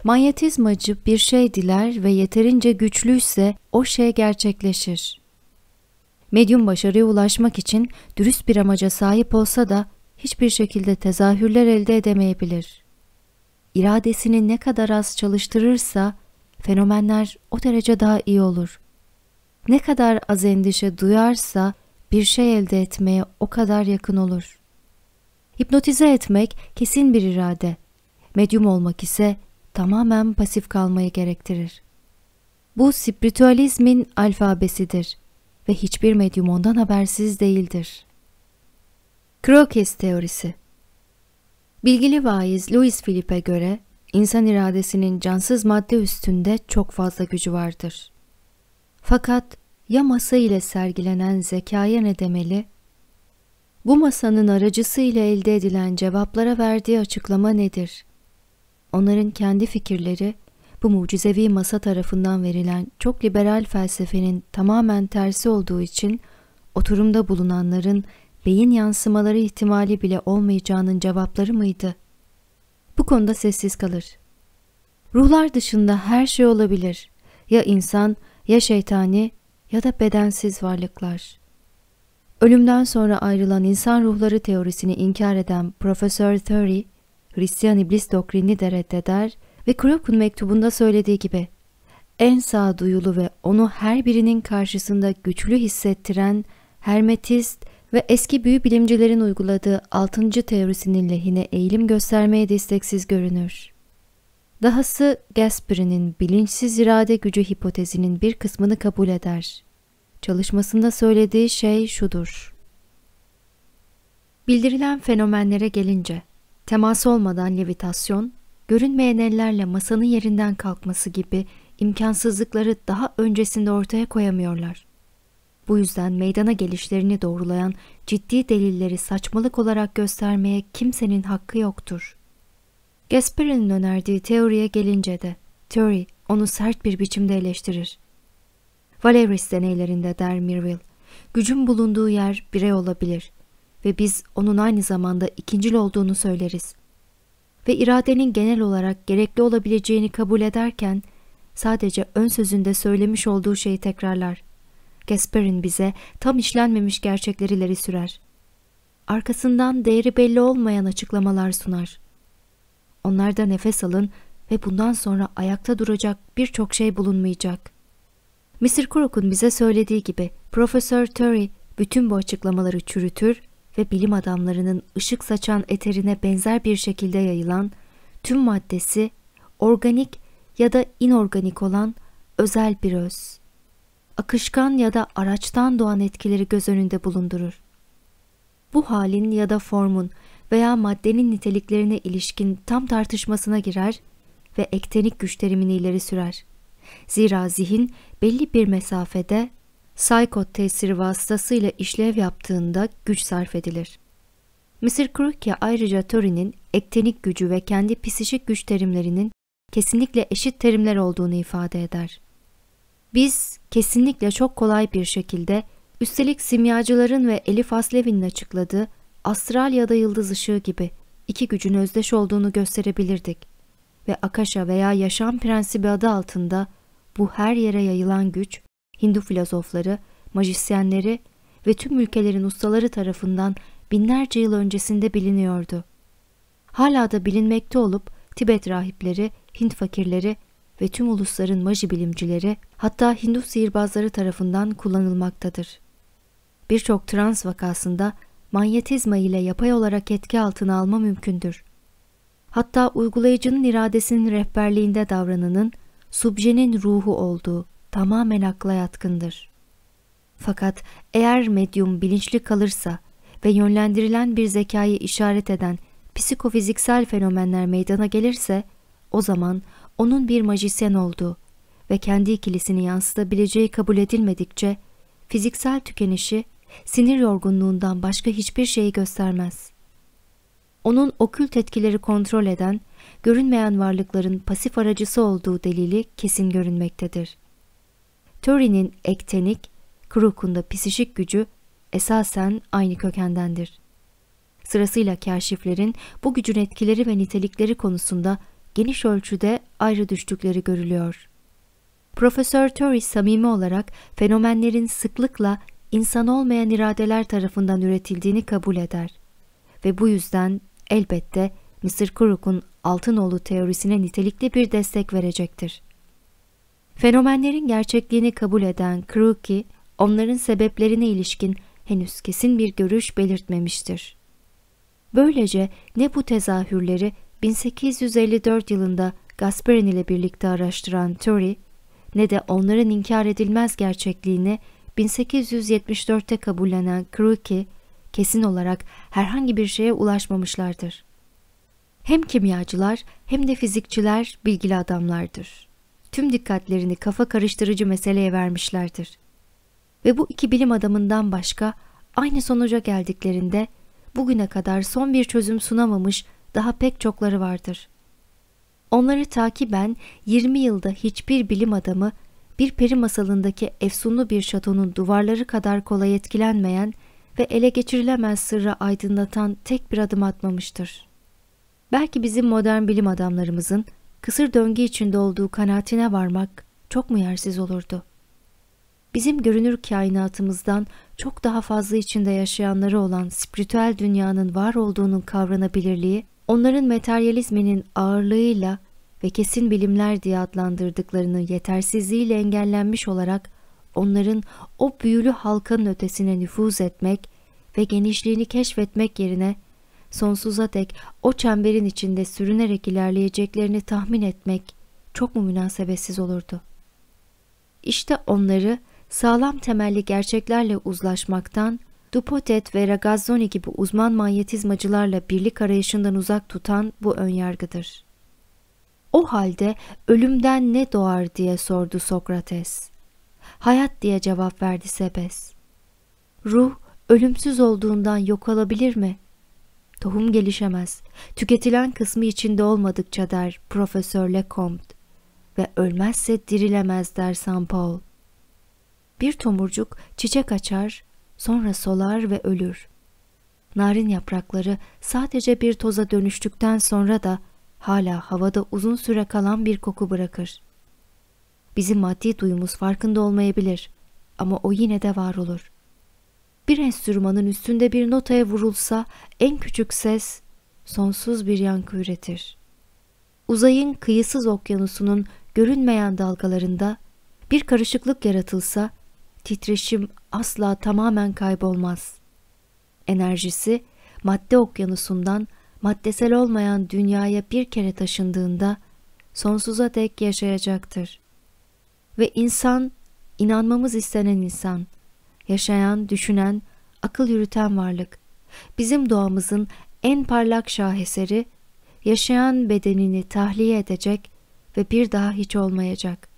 Manyetizmacı bir şey diler ve yeterince güçlüyse o şey gerçekleşir. Medyum başarıya ulaşmak için dürüst bir amaca sahip olsa da hiçbir şekilde tezahürler elde edemeyebilir. İradesini ne kadar az çalıştırırsa fenomenler o derece daha iyi olur. Ne kadar az endişe duyarsa bir şey elde etmeye o kadar yakın olur. Hipnotize etmek kesin bir irade. Medyum olmak ise tamamen pasif kalmayı gerektirir. Bu spiritüalizmin alfabesidir ve hiçbir medyum ondan habersiz değildir. Crookes teorisi Bilgili vaiz Louis Philippe'e göre insan iradesinin cansız madde üstünde çok fazla gücü vardır. Fakat ya masa ile sergilenen zekaya ne demeli? Bu masanın aracısı ile elde edilen cevaplara verdiği açıklama nedir? Onların kendi fikirleri bu mucizevi masa tarafından verilen çok liberal felsefenin tamamen tersi olduğu için oturumda bulunanların beyin yansımaları ihtimali bile olmayacağının cevapları mıydı? Bu konuda sessiz kalır. Ruhlar dışında her şey olabilir. Ya insan, ya şeytani ya da bedensiz varlıklar. Ölümden sonra ayrılan insan ruhları teorisini inkar eden Profesör Thury, Hristiyan iblis doktrinini de reddeder ve Krok'un mektubunda söylediği gibi en sağduyulu ve onu her birinin karşısında güçlü hissettiren Hermetist ve eski büyü bilimcilerin uyguladığı altıncı teorisinin lehine eğilim göstermeye desteksiz görünür. Dahası Gasper'in bilinçsiz irade gücü hipotezinin bir kısmını kabul eder. Çalışmasında söylediği şey şudur. Bildirilen fenomenlere gelince, temas olmadan levitasyon, görünmeyen ellerle masanın yerinden kalkması gibi imkansızlıkları daha öncesinde ortaya koyamıyorlar. Bu yüzden meydana gelişlerini doğrulayan ciddi delilleri saçmalık olarak göstermeye kimsenin hakkı yoktur. Gasparin'in önerdiği teoriye gelince de, teori onu sert bir biçimde eleştirir. Valeris deneylerinde der Mirville, gücün bulunduğu yer birey olabilir ve biz onun aynı zamanda ikincil olduğunu söyleriz. Ve iradenin genel olarak gerekli olabileceğini kabul ederken, sadece ön sözünde söylemiş olduğu şeyi tekrarlar. Gasperin bize tam işlenmemiş gerçekleri sürer. Arkasından değeri belli olmayan açıklamalar sunar. Onlarda nefes alın ve bundan sonra ayakta duracak birçok şey bulunmayacak. Mr. Crook'un bize söylediği gibi Profesör Turry bütün bu açıklamaları çürütür ve bilim adamlarının ışık saçan eterine benzer bir şekilde yayılan tüm maddesi organik ya da inorganik olan özel bir öz. Akışkan ya da araçtan doğan etkileri göz önünde bulundurur. Bu halin ya da formun veya maddenin niteliklerine ilişkin tam tartışmasına girer ve ektenik güç terimini ileri sürer. Zira zihin belli bir mesafede saykot tesiri vasıtasıyla işlev yaptığında güç sarf edilir. Mr. Crook'e ayrıca Tory'nin ektenik gücü ve kendi psişik güç terimlerinin kesinlikle eşit terimler olduğunu ifade eder. Biz kesinlikle çok kolay bir şekilde, üstelik simyacıların ve Elif Aslevin'in açıkladığı astral ya da yıldız ışığı gibi iki gücün özdeş olduğunu gösterebilirdik ve Akasha veya yaşam prensibi adı altında bu her yere yayılan güç, Hindu filozofları, majisyenleri ve tüm ülkelerin ustaları tarafından binlerce yıl öncesinde biliniyordu. Hala da bilinmekte olup Tibet rahipleri, Hint fakirleri ve tüm ulusların maji bilimcileri hatta Hindu sihirbazları tarafından kullanılmaktadır. Birçok trans vakasında manyetizma ile yapay olarak etki altına alma mümkündür. Hatta uygulayıcının iradesinin rehberliğinde davrananın subjenin ruhu olduğu tamamen akla yatkındır. Fakat eğer medyum bilinçli kalırsa ve yönlendirilen bir zekayı işaret eden psikofiziksel fenomenler meydana gelirse, o zaman onun bir majisyen olduğu ve kendi ikilisini yansıtabileceği kabul edilmedikçe, fiziksel tükenişi sinir yorgunluğundan başka hiçbir şeyi göstermez. Onun okült etkileri kontrol eden, görünmeyen varlıkların pasif aracısı olduğu delili kesin görünmektedir. Turing'in ektenik, Kruk'un da psişik gücü esasen aynı kökendendir. Sırasıyla kaşiflerin bu gücün etkileri ve nitelikleri konusunda geniş ölçüde ayrı düştükleri görülüyor. Profesör Torres samimi olarak fenomenlerin sıklıkla insan olmayan iradeler tarafından üretildiğini kabul eder ve bu yüzden elbette Mr. Kuruk'un Altınoğlu teorisine nitelikli bir destek verecektir. Fenomenlerin gerçekliğini kabul eden Kruk'i, onların sebeplerine ilişkin henüz kesin bir görüş belirtmemiştir. Böylece ne bu tezahürleri 1854 yılında Gasperin ile birlikte araştıran Torrey, ne de onların inkar edilmez gerçekliğini 1874'te kabullenen Crookey kesin olarak herhangi bir şeye ulaşmamışlardır. Hem kimyacılar hem de fizikçiler bilgili adamlardır. Tüm dikkatlerini kafa karıştırıcı meseleye vermişlerdir. Ve bu iki bilim adamından başka aynı sonuca geldiklerinde bugüne kadar son bir çözüm sunamamış daha pek çokları vardır. Onları takiben 20 yılda hiçbir bilim adamı bir peri masalındaki efsunlu bir şatonun duvarları kadar kolay etkilenmeyen ve ele geçirilemez sırrı aydınlatan tek bir adım atmamıştır. Belki bizim modern bilim adamlarımızın kısır döngü içinde olduğu kanaatine varmak çok mu yersiz olurdu? Bizim görünür kainatımızdan çok daha fazla içinde yaşayanları olan spiritüel dünyanın var olduğunun kavranabilirliği, onların materyalizminin ağırlığıyla ve kesin bilimler diye adlandırdıklarını yetersizliğiyle engellenmiş olarak onların o büyülü halkanın ötesine nüfuz etmek ve genişliğini keşfetmek yerine sonsuza dek o çemberin içinde sürünerek ilerleyeceklerini tahmin etmek çok mu münasebetsiz olurdu? İşte onları sağlam temelli gerçeklerle uzlaşmaktan, Dupotet ve Ragazzoni gibi uzman manyetizmacılarla birlik arayışından uzak tutan bu önyargıdır. O halde ölümden ne doğar diye sordu Sokrates. Hayat diye cevap verdi Sebes. Ruh ölümsüz olduğundan yok olabilir mi? Tohum gelişemez. Tüketilen kısmı içinde olmadıkça der Profesör Lecomte ve ölmezse dirilemez der St. Paul. Bir tomurcuk çiçek açar, sonra solar ve ölür. Narin yaprakları sadece bir toza dönüştükten sonra da hala havada uzun süre kalan bir koku bırakır. Bizim maddi duyumuz farkında olmayabilir ama o yine de var olur. Bir enstrümanın üstünde bir notaya vurulsa en küçük ses sonsuz bir yankı üretir. Uzayın kıyısız okyanusunun görünmeyen dalgalarında bir karışıklık yaratılsa titreşim asla tamamen kaybolmaz. Enerjisi madde okyanusundan maddesel olmayan dünyaya bir kere taşındığında sonsuza dek yaşayacaktır. Ve insan, inanmamız istenen insan, yaşayan, düşünen, akıl yürüten varlık. Bizim doğamızın en parlak şaheseri, yaşayan bedenini tahliye edecek ve bir daha hiç olmayacak.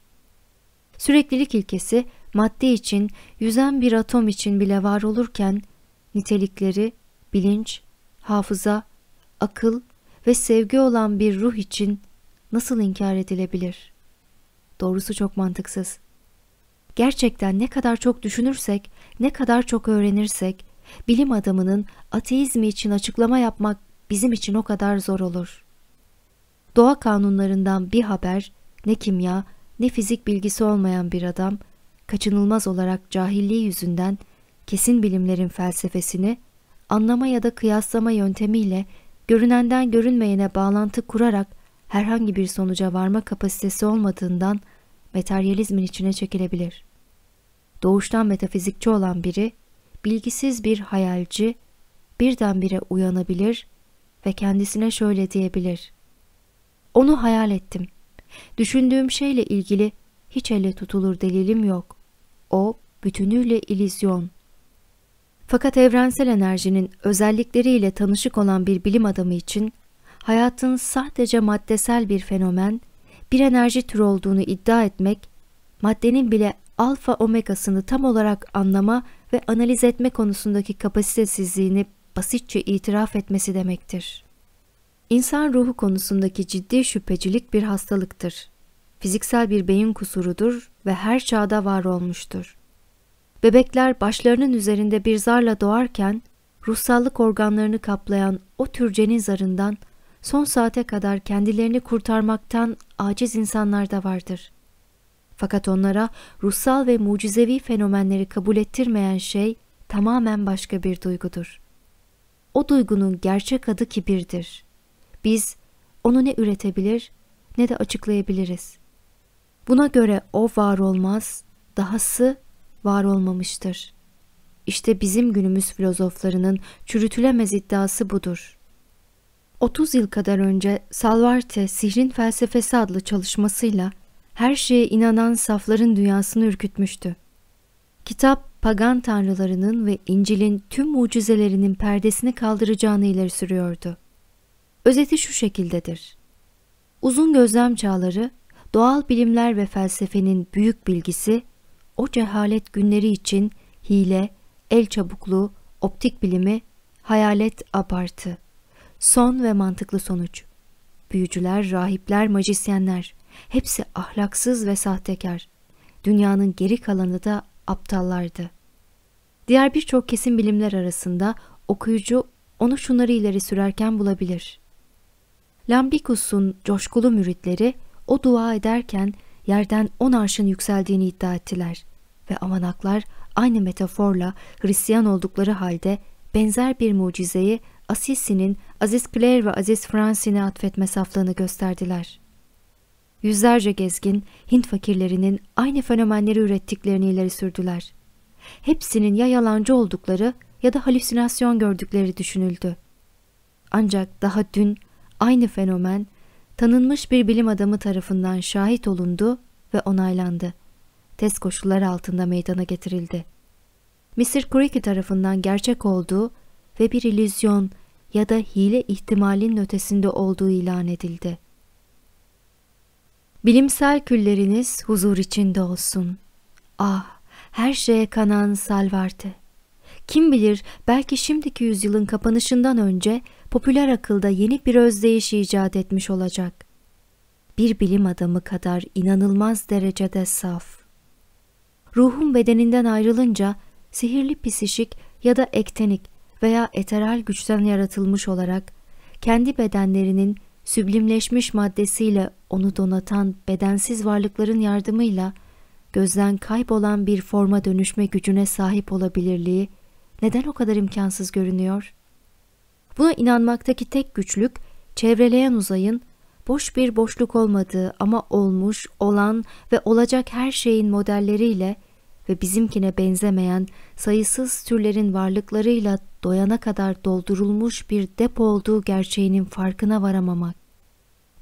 Süreklilik ilkesi madde için, yüzen bir atom için bile var olurken, nitelikleri, bilinç, hafıza, akıl ve sevgi olan bir ruh için nasıl inkar edilebilir? Doğrusu çok mantıksız. Gerçekten ne kadar çok düşünürsek, ne kadar çok öğrenirsek, bilim adamının ateizmi için açıklama yapmak bizim için o kadar zor olur. Doğa kanunlarından bir haber, ne kimya, ne fizik bilgisi olmayan bir adam, kaçınılmaz olarak cahilliği yüzünden kesin bilimlerin felsefesini anlama ya da kıyaslama yöntemiyle görünenden görünmeyene bağlantı kurarak herhangi bir sonuca varma kapasitesi olmadığından materyalizmin içine çekilebilir. Doğuştan metafizikçi olan biri, bilgisiz bir hayalci, birdenbire uyanabilir ve kendisine şöyle diyebilir. Onu hayal ettim. Düşündüğüm şeyle ilgili hiç elle tutulur delilim yok. O bütünüyle ilizyon. Fakat evrensel enerjinin özellikleriyle tanışık olan bir bilim adamı için hayatın sadece maddesel bir fenomen, bir enerji türü olduğunu iddia etmek, maddenin bile alfa omegasını tam olarak anlama ve analiz etme konusundaki kapasitesizliğini basitçe itiraf etmesi demektir. İnsan ruhu konusundaki ciddi şüphecilik bir hastalıktır. Fiziksel bir beyin kusurudur ve her çağda var olmuştur. Bebekler başlarının üzerinde bir zarla doğarken ruhsallık organlarını kaplayan o türcenin zarından son saate kadar kendilerini kurtarmaktan aciz insanlar da vardır. Fakat onlara ruhsal ve mucizevi fenomenleri kabul ettirmeyen şey tamamen başka bir duygudur. O duygunun gerçek adı kibirdir. Biz onu ne üretebilir ne de açıklayabiliriz. Buna göre o var olmaz, dahası var olmamıştır. İşte bizim günümüz filozoflarının çürütülemez iddiası budur. 30 yıl kadar önce Salvarte Sihrin Felsefesi adlı çalışmasıyla her şeye inanan safların dünyasını ürkütmüştü. Kitap, pagan tanrılarının ve İncil'in tüm mucizelerinin perdesini kaldıracağını ileri sürüyordu. Özeti şu şekildedir. Uzun gözlem çağları, doğal bilimler ve felsefenin büyük bilgisi, o cehalet günleri için hile, el çabukluğu, optik bilimi, hayalet abartı, son ve mantıklı sonuç. Büyücüler, rahipler, majisyenler, hepsi ahlaksız ve sahtekar. Dünyanın geri kalanı da aptallardı. Diğer birçok kesin bilimler arasında okuyucu onu şunları ileri sürerken bulabilir. Lambikus'un coşkulu müritleri o dua ederken yerden on arşın yükseldiğini iddia ettiler ve amanaklar aynı metaforla Hristiyan oldukları halde benzer bir mucizeyi Assisi'nin Aziz Claire ve Aziz Francine'e atfetme saflığını gösterdiler. Yüzlerce gezgin Hint fakirlerinin aynı fenomenleri ürettiklerini ileri sürdüler. Hepsinin ya yalancı oldukları ya da halüsinasyon gördükleri düşünüldü. Ancak daha dün aynı fenomen tanınmış bir bilim adamı tarafından şahit olundu ve onaylandı. Test koşulları altında meydana getirildi. Mr. Creaky tarafından gerçek olduğu ve bir illüzyon ya da hile ihtimalinin ötesinde olduğu ilan edildi. Bilimsel külleriniz huzur içinde olsun. Ah, her şeye kanan salvarte. Kim bilir belki şimdiki yüzyılın kapanışından önce popüler akılda yeni bir özdeyiş icat etmiş olacak. Bir bilim adamı kadar inanılmaz derecede saf. Ruhun bedeninden ayrılınca sihirli pisişik ya da ektenik veya eteral güçten yaratılmış olarak kendi bedenlerinin süblimleşmiş maddesiyle onu donatan bedensiz varlıkların yardımıyla gözden kaybolan bir forma dönüşme gücüne sahip olabilirliği neden o kadar imkansız görünüyor? Buna inanmaktaki tek güçlük çevreleyen uzayın boş bir boşluk olmadığı ama olmuş, olan ve olacak her şeyin modelleriyle ve bizimkine benzemeyen sayısız türlerin varlıklarıyla doyana kadar doldurulmuş bir depo olduğu gerçeğinin farkına varamamak.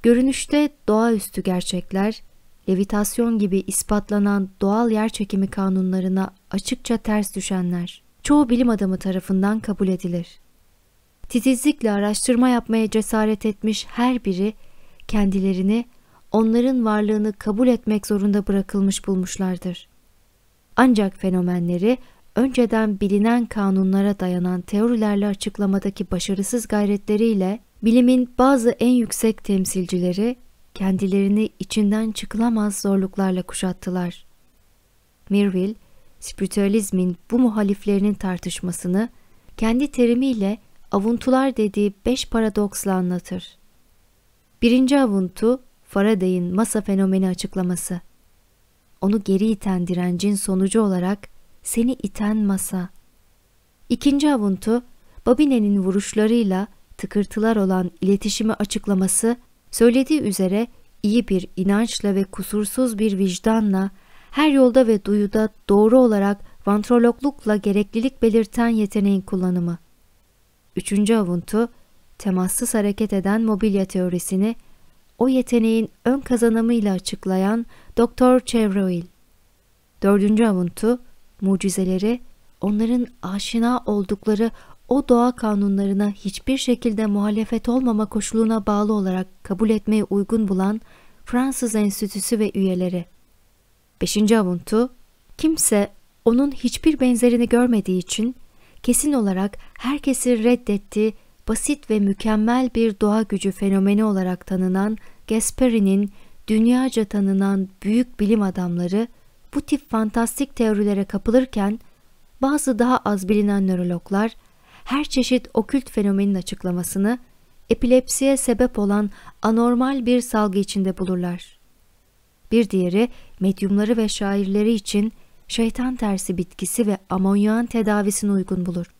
Görünüşte doğaüstü gerçekler, levitasyon gibi ispatlanan doğal yerçekimi kanunlarına açıkça ters düşenler, çoğu bilim adamı tarafından kabul edilir. Titizlikle araştırma yapmaya cesaret etmiş her biri, kendilerini onların varlığını kabul etmek zorunda bırakılmış bulmuşlardır. Ancak fenomenleri önceden bilinen kanunlara dayanan teorilerle açıklamadaki başarısız gayretleriyle bilimin bazı en yüksek temsilcileri kendilerini içinden çıkılamaz zorluklarla kuşattılar. Mirville, spiritüalizmin bu muhaliflerinin tartışmasını kendi terimiyle avuntular dediği beş paradoksla anlatır. Birinci avuntu, Faraday'ın masa fenomeni açıklaması. Onu geri iten direncin sonucu olarak seni iten masa. İkinci avuntu, Babine'nin vuruşlarıyla tıkırtılar olan iletişimi açıklaması, söylediği üzere iyi bir inançla ve kusursuz bir vicdanla her yolda ve duyuda doğru olarak vantrologlukla gereklilik belirten yeteneğin kullanımı. Üçüncü avuntu, temassız hareket eden mobilya teorisini o yeteneğin ön kazanımıyla açıklayan Dr. Chevroil. Dördüncü avuntu, mucizeleri onların aşina oldukları o doğa kanunlarına hiçbir şekilde muhalefet olmama koşuluna bağlı olarak kabul etmeye uygun bulan Fransız Enstitüsü ve üyeleri. Beşinci avuntu, kimse onun hiçbir benzerini görmediği için kesin olarak herkesi reddettiği basit ve mükemmel bir doğa gücü fenomeni olarak tanınan Gasperi'nin dünyaca tanınan büyük bilim adamları bu tip fantastik teorilere kapılırken bazı daha az bilinen nörologlar her çeşit okült fenomenin açıklamasını epilepsiye sebep olan anormal bir salgı içinde bulurlar. Bir diğeri medyumları ve şairleri için şeytan tersi bitkisi ve amonyağın tedavisini uygun bulur.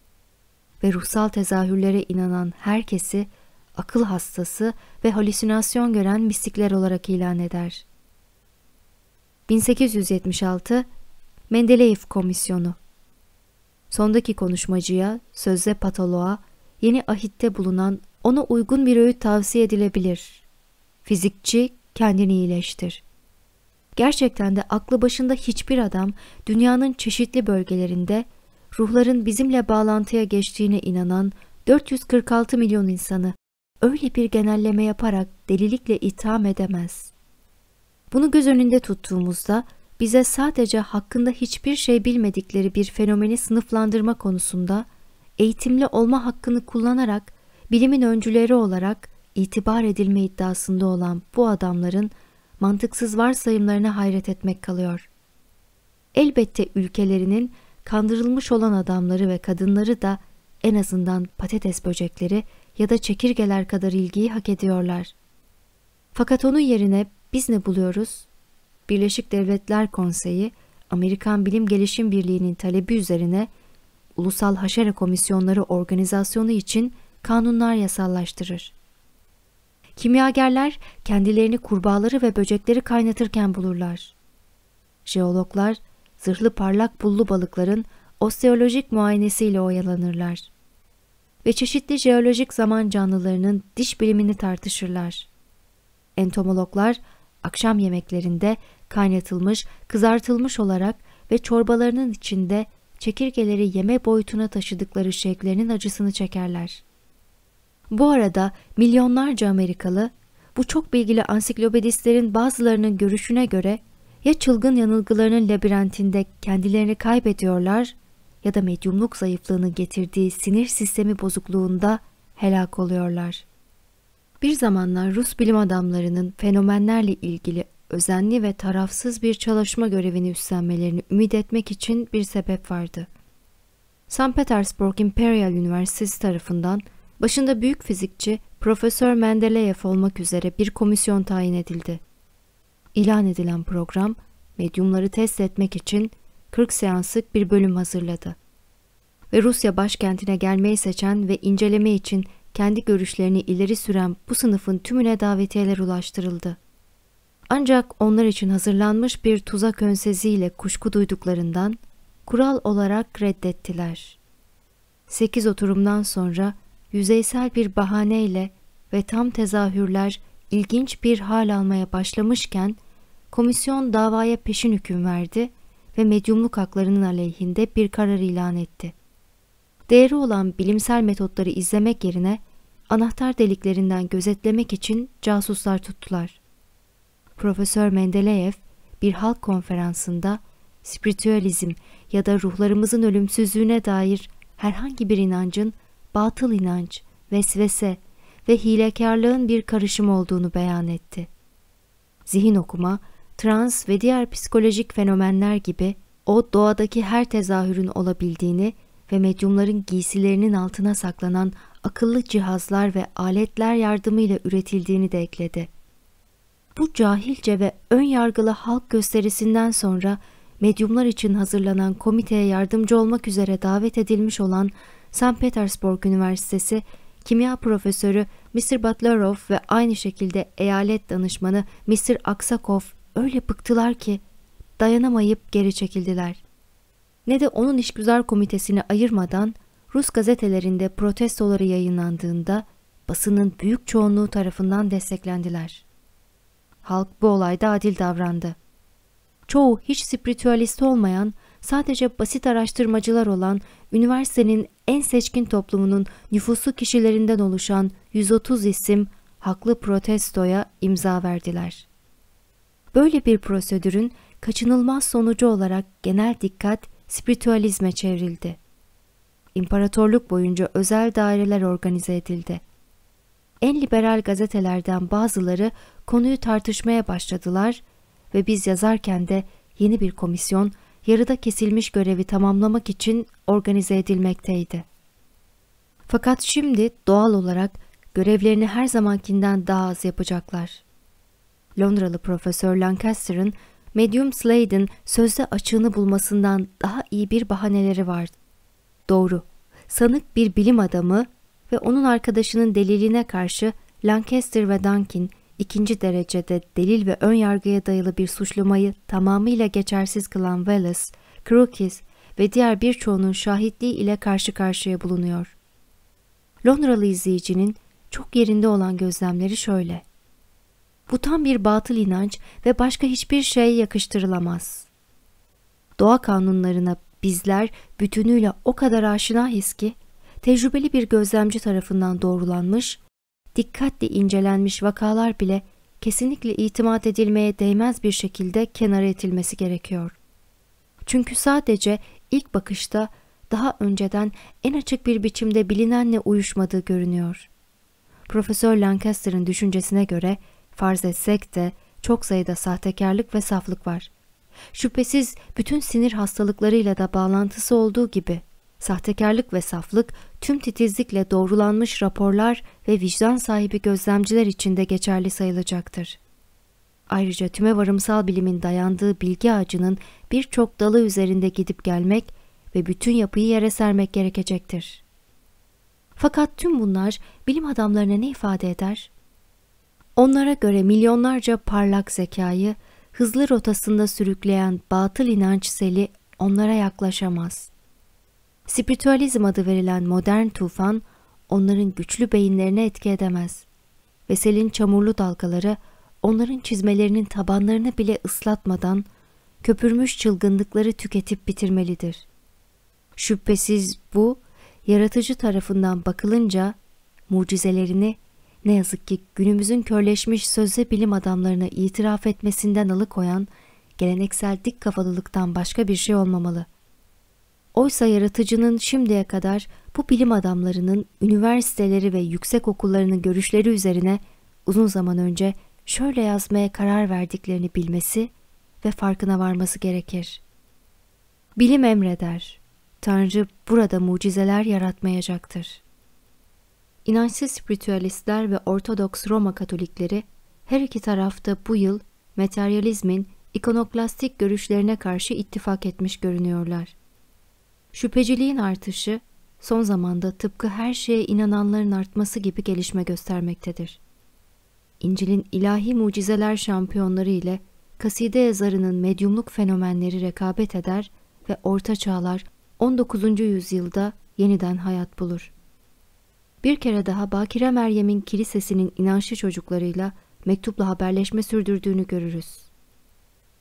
Ve ruhsal tezahürlere inanan herkesi akıl hastası ve halüsinasyon gören mistikler olarak ilan eder. 1876 Mendeleev Komisyonu Sondaki konuşmacıya, sözde patoloğa, yeni ahitte bulunan ona uygun bir öğüt tavsiye edilebilir. Fizikçi kendini iyileştir. Gerçekten de aklı başında hiçbir adam dünyanın çeşitli bölgelerinde ruhların bizimle bağlantıya geçtiğine inanan 446 milyon insanı öyle bir genelleme yaparak delilikle itham edemez. Bunu göz önünde tuttuğumuzda bize sadece hakkında hiçbir şey bilmedikleri bir fenomeni sınıflandırma konusunda eğitimli olma hakkını kullanarak bilimin öncüleri olarak itibar edilme iddiasında olan bu adamların mantıksız varsayımlarına hayret etmek kalıyor. Elbette ülkelerinin kandırılmış olan adamları ve kadınları da en azından patates böcekleri ya da çekirgeler kadar ilgiyi hak ediyorlar. Fakat onun yerine biz ne buluyoruz? Birleşik Devletler Konseyi, Amerikan Bilim Gelişim Birliği'nin talebi üzerine Ulusal Haşere Komisyonları Organizasyonu için kanunlar yasallaştırır. Kimyagerler kendilerini kurbağaları ve böcekleri kaynatırken bulurlar. Jeologlar zırhlı parlak pullu balıkların osteolojik muayenesiyle oyalanırlar. Ve çeşitli jeolojik zaman canlılarının diş bilimini tartışırlar. Entomologlar akşam yemeklerinde kaynatılmış, kızartılmış olarak ve çorbalarının içinde çekirgeleri yeme boyutuna taşıdıkları şeklerinin acısını çekerler. Bu arada milyonlarca Amerikalı, bu çok bilgili ansiklopedistlerin bazılarının görüşüne göre ya çılgın yanılgılarının labirentinde kendilerini kaybediyorlar ya da medyumluk zayıflığının getirdiği sinir sistemi bozukluğunda helak oluyorlar. Bir zamanlar Rus bilim adamlarının fenomenlerle ilgili özenli ve tarafsız bir çalışma görevini üstlenmelerini ümit etmek için bir sebep vardı. St. Petersburg Imperial Üniversitesi tarafından başında büyük fizikçi Profesör Mendeleev olmak üzere bir komisyon tayin edildi. İlan edilen program, medyumları test etmek için 40 seanslık bir bölüm hazırladı. Ve Rusya başkentine gelmeyi seçen ve inceleme için kendi görüşlerini ileri süren bu sınıfın tümüne davetiyeler ulaştırıldı. Ancak onlar için hazırlanmış bir tuzak önseziyle kuşku duyduklarından kural olarak reddettiler. Sekiz oturumdan sonra yüzeysel bir bahaneyle ve tam tezahürler ilginç bir hal almaya başlamışken komisyon davaya peşin hüküm verdi ve medyumluk haklarının aleyhinde bir karar ilan etti. Değeri olan bilimsel metotları izlemek yerine anahtar deliklerinden gözetlemek için casuslar tuttular. Profesör Mendeleev bir halk konferansında spiritüalizm ya da ruhlarımızın ölümsüzlüğüne dair herhangi bir inancın batıl inanç, vesvese ve hilekarlığın bir karışım olduğunu beyan etti. Zihin okuma, trans ve diğer psikolojik fenomenler gibi o doğadaki her tezahürün olabildiğini ve medyumların giysilerinin altına saklanan akıllı cihazlar ve aletler yardımıyla üretildiğini de ekledi. Bu cahilce ve ön yargılı halk gösterisinden sonra medyumlar için hazırlanan komiteye yardımcı olmak üzere davet edilmiş olan St. Petersburg Üniversitesi kimya profesörü Mr. Butlerov ve aynı şekilde eyalet danışmanı Mr. Aksakov öyle bıktılar ki dayanamayıp geri çekildiler. Ne de onun işgüzar komitesini ayırmadan Rus gazetelerinde protestoları yayınlandığında basının büyük çoğunluğu tarafından desteklendiler. Halk bu olayda adil davrandı. Çoğu hiç spiritüalist olmayan, sadece basit araştırmacılar olan üniversitenin en seçkin toplumunun nüfuslu kişilerinden oluşan 130 isim haklı protestoya imza verdiler. Böyle bir prosedürün kaçınılmaz sonucu olarak genel dikkat spiritüalizme çevrildi. İmparatorluk boyunca özel daireler organize edildi. En liberal gazetelerden bazıları konuyu tartışmaya başladılar ve biz yazarken de yeni bir komisyon yarıda kesilmiş görevi tamamlamak için organize edilmekteydi. Fakat şimdi doğal olarak görevlerini her zamankinden daha az yapacaklar. Londralı Profesör Lancaster'ın Medium Slade'in sözde açığını bulmasından daha iyi bir bahaneleri vardı. Doğru, sanık bir bilim adamı ve onun arkadaşının deliline karşı Lancaster ve Duncan ikinci derecede delil ve ön yargıya dayalı bir suçlamayı tamamıyla geçersiz kılan Wallace, Crookes ve diğer birçoğunun şahitliği ile karşı karşıya bulunuyor. Londralı izleyicinin çok yerinde olan gözlemleri şöyle. Bu tam bir batıl inanç ve başka hiçbir şey yakıştırılamaz. Doğa kanunlarına bizler bütünüyle o kadar aşinayız ki, tecrübeli bir gözlemci tarafından doğrulanmış dikkatle incelenmiş vakalar bile kesinlikle itimat edilmeye değmez bir şekilde kenara itilmesi gerekiyor. Çünkü sadece ilk bakışta daha önceden en açık bir biçimde bilinenle uyuşmadığı görünüyor. Profesör Lancaster'ın düşüncesine göre farz etsek de çok sayıda sahtekarlık ve saflık var. Şüphesiz bütün sinir hastalıklarıyla da bağlantısı olduğu gibi Sahtekarlık ve saflık tüm titizlikle doğrulanmış raporlar ve vicdan sahibi gözlemciler için de geçerli sayılacaktır. Ayrıca tüme varımsal bilimin dayandığı bilgi ağacının birçok dalı üzerinde gidip gelmek ve bütün yapıyı yere sermek gerekecektir. Fakat tüm bunlar bilim adamlarına ne ifade eder? Onlara göre milyonlarca parlak zekayı hızlı rotasında sürükleyen batıl inanç seli onlara yaklaşamaz. Spiritüalizm adı verilen modern tufan onların güçlü beyinlerine etki edemez ve çamurlu dalgaları onların çizmelerinin tabanlarını bile ıslatmadan köpürmüş çılgınlıkları tüketip bitirmelidir. Şüphesiz bu, yaratıcı tarafından bakılınca mucizelerini ne yazık ki günümüzün körleşmiş sözde bilim adamlarına itiraf etmesinden alıkoyan geleneksel dik kafalılıktan başka bir şey olmamalı. Oysa yaratıcının şimdiye kadar bu bilim adamlarının üniversiteleri ve yüksek okullarının görüşleri üzerine uzun zaman önce şöyle yazmaya karar verdiklerini bilmesi ve farkına varması gerekir. Bilim emreder. Tanrı burada mucizeler yaratmayacaktır. İnançsız spiritüalistler ve Ortodoks Roma Katolikleri her iki tarafta bu yıl materyalizmin ikonoklastik görüşlerine karşı ittifak etmiş görünüyorlar. Şüpheciliğin artışı son zamanda tıpkı her şeye inananların artması gibi gelişme göstermektedir. İncil'in ilahi mucizeler şampiyonları ile kaside yazarının medyumluk fenomenleri rekabet eder ve orta çağlar 19. yüzyılda yeniden hayat bulur. Bir kere daha Bakire Meryem'in kilisesinin inançlı çocuklarıyla mektupla haberleşme sürdürdüğünü görürüz.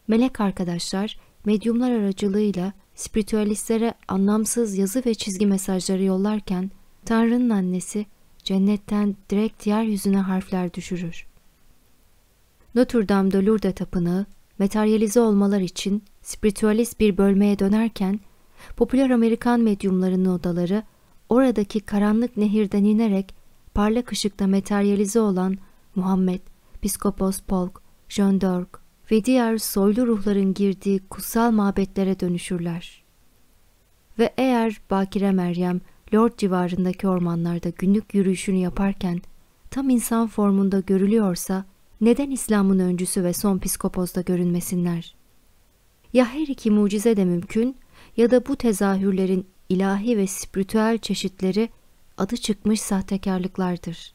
Melek arkadaşlar medyumlar aracılığıyla spiritüalistlere anlamsız yazı ve çizgi mesajları yollarken Tanrı'nın annesi cennetten direkt yeryüzüne harfler düşürür. Notre Dame de Lourdes Tapınağı materyalize olmalar için spiritüalist bir bölmeye dönerken popüler Amerikan medyumlarının odaları oradaki karanlık nehirden inerek parlak ışıkta materyalize olan Muhammed, Piskopos Polk, John Dirk ve diğer soylu ruhların girdiği kutsal mabetlere dönüşürler. Ve eğer Bakire Meryem, Lord civarındaki ormanlarda günlük yürüyüşünü yaparken tam insan formunda görülüyorsa neden İslam'ın öncüsü ve son piskopozda görünmesinler? Ya her iki mucize de mümkün ya da bu tezahürlerin ilahi ve spiritüel çeşitleri adı çıkmış sahtekarlıklardır.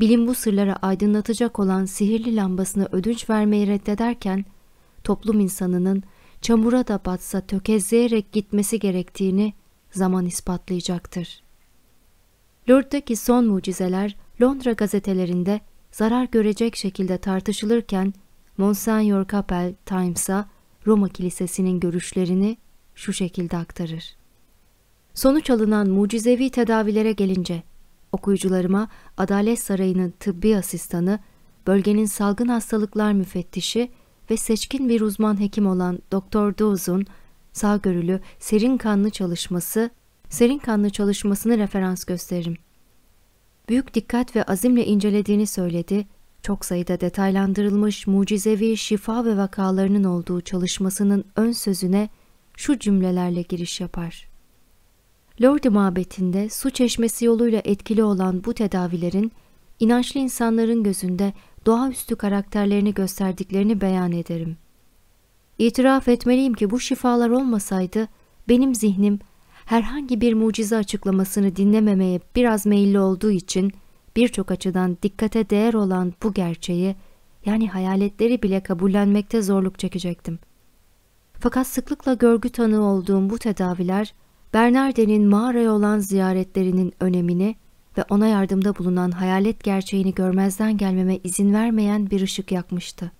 Bilim bu sırlara aydınlatacak olan sihirli lambasını ödünç vermeyi reddederken, toplum insanının çamura da batsa tökezleyerek gitmesi gerektiğini zaman ispatlayacaktır. Lourdes'daki son mucizeler Londra gazetelerinde zarar görecek şekilde tartışılırken Monsignor Capel Times'a Roma Kilisesi'nin görüşlerini şu şekilde aktarır. Sonuç alınan mucizevi tedavilere gelince okuyucularıma Adalet Sarayı'nın tıbbi asistanı, bölgenin salgın hastalıklar müfettişi ve seçkin bir uzman hekim olan Doktor Dawes'un sağgörülü serin kanlı çalışması, serin kanlı çalışmasını referans gösteririm. Büyük dikkat ve azimle incelediğini söyledi, çok sayıda detaylandırılmış mucizevi şifa ve vakalarının olduğu çalışmasının ön sözüne şu cümlelerle giriş yapar. Lordi mabetinde su çeşmesi yoluyla etkili olan bu tedavilerin inançlı insanların gözünde doğaüstü karakterlerini gösterdiklerini beyan ederim. İtiraf etmeliyim ki bu şifalar olmasaydı benim zihnim herhangi bir mucize açıklamasını dinlememeye biraz meyilli olduğu için birçok açıdan dikkate değer olan bu gerçeği yani hayaletleri bile kabullenmekte zorluk çekecektim. Fakat sıklıkla görgü tanığı olduğum bu tedaviler Bernarde'nin mağaraya olan ziyaretlerinin önemini ve ona yardımda bulunan hayalet gerçeğini görmezden gelmeme izin vermeyen bir ışık yakmıştı.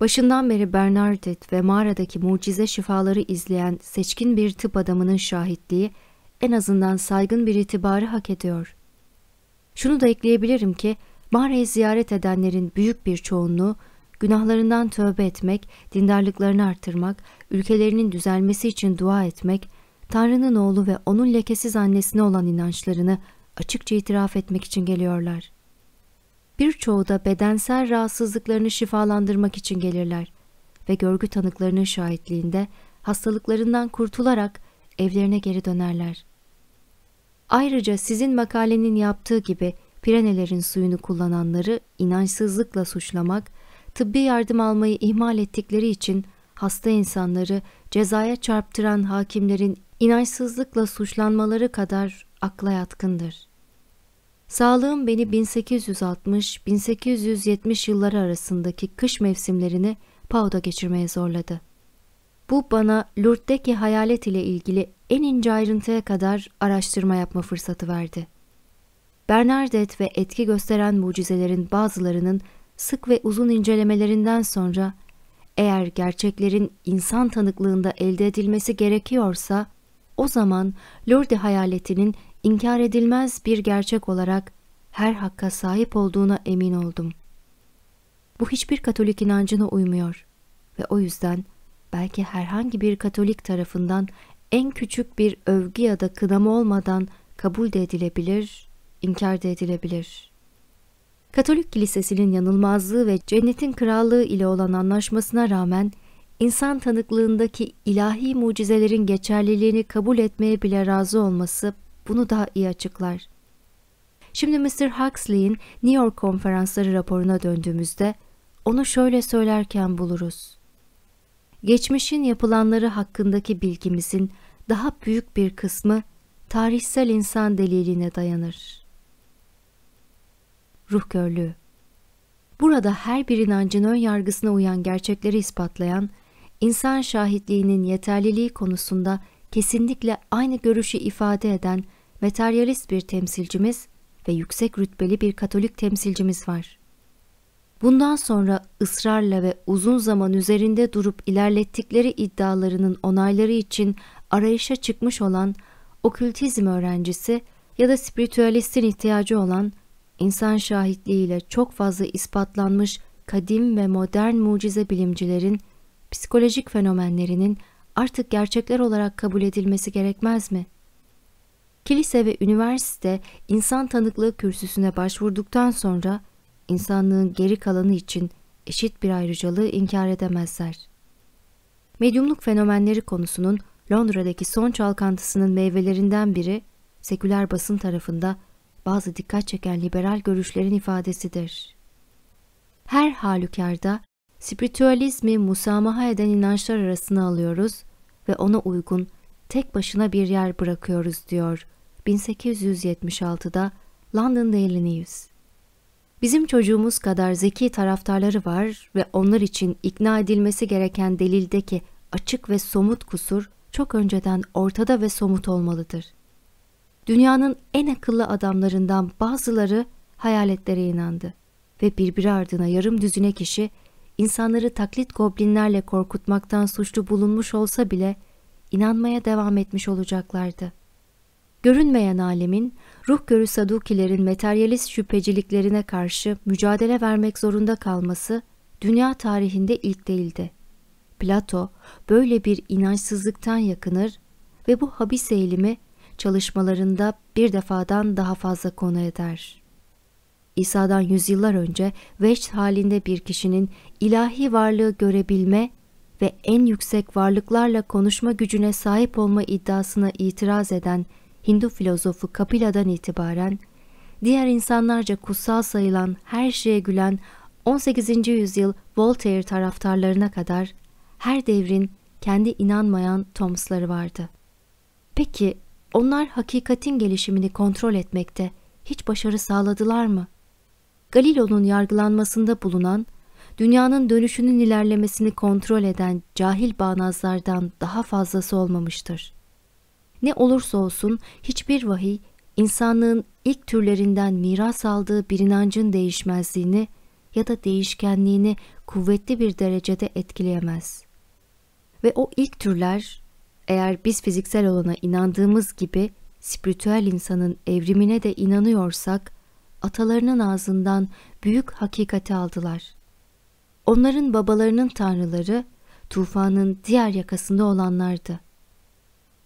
Başından beri Bernardet ve mağaradaki mucize şifaları izleyen seçkin bir tıp adamının şahitliği en azından saygın bir itibarı hak ediyor. Şunu da ekleyebilirim ki mağarayı ziyaret edenlerin büyük bir çoğunluğu günahlarından tövbe etmek, dindarlıklarını artırmak, ülkelerinin düzelmesi için dua etmek, Tanrı'nın oğlu ve onun lekesiz annesine olan inançlarını açıkça itiraf etmek için geliyorlar. Birçoğu da bedensel rahatsızlıklarını şifalandırmak için gelirler ve görgü tanıklarının şahitliğinde hastalıklarından kurtularak evlerine geri dönerler. Ayrıca sizin makalenin yaptığı gibi pirenelerin suyunu kullananları inançsızlıkla suçlamak, tıbbi yardım almayı ihmal ettikleri için hasta insanları cezaya çarptıran hakimlerin inançsızlıkla suçlanmaları kadar akla yatkındır. Sağlığım beni 1860-1870 yılları arasındaki kış mevsimlerini Pau'da geçirmeye zorladı. Bu bana Lourdes'deki hayalet ile ilgili en ince ayrıntıya kadar araştırma yapma fırsatı verdi. Bernadette ve etki gösteren mucizelerin bazılarının sık ve uzun incelemelerinden sonra eğer gerçeklerin insan tanıklığında elde edilmesi gerekiyorsa o zaman Lourdes hayaletinin inkar edilmez bir gerçek olarak her hakka sahip olduğuna emin oldum. Bu hiçbir Katolik inancına uymuyor ve o yüzden belki herhangi bir Katolik tarafından en küçük bir övgü ya da kınama olmadan kabul de edilebilir, inkar da edilebilir. Katolik kilisesinin yanılmazlığı ve cennetin krallığı ile olan anlaşmasına rağmen insan tanıklığındaki ilahi mucizelerin geçerliliğini kabul etmeye bile razı olması bunu daha iyi açıklar. Şimdi Mr. Huxley'in New York konferansları raporuna döndüğümüzde onu şöyle söylerken buluruz. Geçmişin yapılanları hakkındaki bilgimizin daha büyük bir kısmı tarihsel insan deliline dayanır. Ruh körlüğü Burada her bir inancın ön yargısına uyan gerçekleri ispatlayan, insan şahitliğinin yeterliliği konusunda kesinlikle aynı görüşü ifade eden materyalist bir temsilcimiz ve yüksek rütbeli bir katolik temsilcimiz var. Bundan sonra ısrarla ve uzun zaman üzerinde durup ilerlettikleri iddialarının onayları için arayışa çıkmış olan okültizm öğrencisi ya da spiritüalistin ihtiyacı olan insan şahitliğiyle çok fazla ispatlanmış kadim ve modern mucize bilimcilerin psikolojik fenomenlerinin artık gerçekler olarak kabul edilmesi gerekmez mi? Kilise ve üniversite insan tanıklığı kürsüsüne başvurduktan sonra insanlığın geri kalanı için eşit bir ayrıcalığı inkar edemezler. Medyumluk fenomenleri konusunun Londra'daki son çalkantısının meyvelerinden biri seküler basın tarafında bazı dikkat çeken liberal görüşlerin ifadesidir. Her halükarda spiritüalizmi musamaha eden inançlar arasına alıyoruz ve ona uygun tek başına bir yer bırakıyoruz diyor 1876'da London Daily News. Bizim çocuğumuz kadar zeki taraftarları var ve onlar için ikna edilmesi gereken delildeki açık ve somut kusur çok önceden ortada ve somut olmalıdır. Dünyanın en akıllı adamlarından bazıları hayaletlere inandı ve birbiri ardına yarım düzine kişi insanları taklit goblinlerle korkutmaktan suçlu bulunmuş olsa bile inanmaya devam etmiş olacaklardı. Görünmeyen alemin ruh görü sadukilerin materyalist şüpheciliklerine karşı mücadele vermek zorunda kalması dünya tarihinde ilk değildi. Plato böyle bir inançsızlıktan yakınır ve bu habis eğilimi çalışmalarında bir defadan daha fazla konu eder. İsa'dan yüzyıllar önce veç halinde bir kişinin ilahi varlığı görebilme ve en yüksek varlıklarla konuşma gücüne sahip olma iddiasına itiraz eden Hindu filozofu Kapila'dan itibaren diğer insanlarca kutsal sayılan her şeye gülen 18. yüzyıl Voltaire taraftarlarına kadar her devrin kendi inanmayan Toms'ları vardı. Peki onlar hakikatin gelişimini kontrol etmekte hiç başarı sağladılar mı? Galileo'nun yargılanmasında bulunan, dünyanın dönüşünün ilerlemesini kontrol eden cahil bağnazlardan daha fazlası olmamıştır. Ne olursa olsun hiçbir vahiy insanlığın ilk türlerinden miras aldığı bir inancın değişmezliğini ya da değişkenliğini kuvvetli bir derecede etkileyemez. Ve o ilk türler eğer biz fiziksel olana inandığımız gibi spiritüel insanın evrimine de inanıyorsak atalarının ağzından büyük hakikati aldılar. Onların babalarının tanrıları tufanın diğer yakasında olanlardı.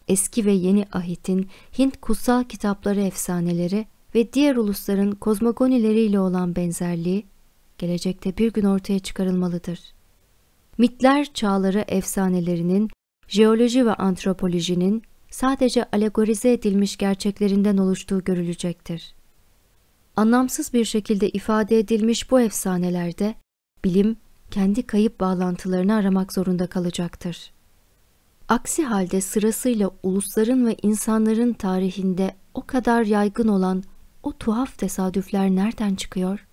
Eski ve yeni ahitin Hint kutsal kitapları efsaneleri ve diğer ulusların kozmogonileriyle olan benzerliği gelecekte bir gün ortaya çıkarılmalıdır. Mitler çağları efsanelerinin, jeoloji ve antropolojinin sadece alegorize edilmiş gerçeklerinden oluştuğu görülecektir. Anlamsız bir şekilde ifade edilmiş bu efsanelerde bilim kendi kayıp bağlantılarını aramak zorunda kalacaktır. Aksi halde sırasıyla ulusların ve insanların tarihinde o kadar yaygın olan o tuhaf tesadüfler nereden çıkıyor?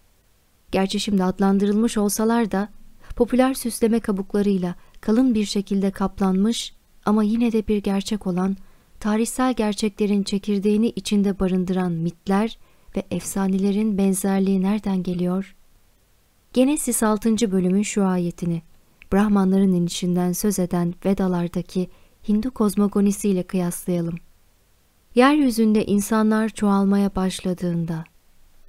Gerçi şimdi adlandırılmış olsalar da popüler süsleme kabuklarıyla kalın bir şekilde kaplanmış ama yine de bir gerçek olan tarihsel gerçeklerin çekirdeğini içinde barındıran mitler ve efsanelerin benzerliği nereden geliyor? Genesis 6. bölümün şu ayetini Brahmanların inişinden söz eden Vedalardaki Hindu kozmogonisiyle kıyaslayalım. Yeryüzünde insanlar çoğalmaya başladığında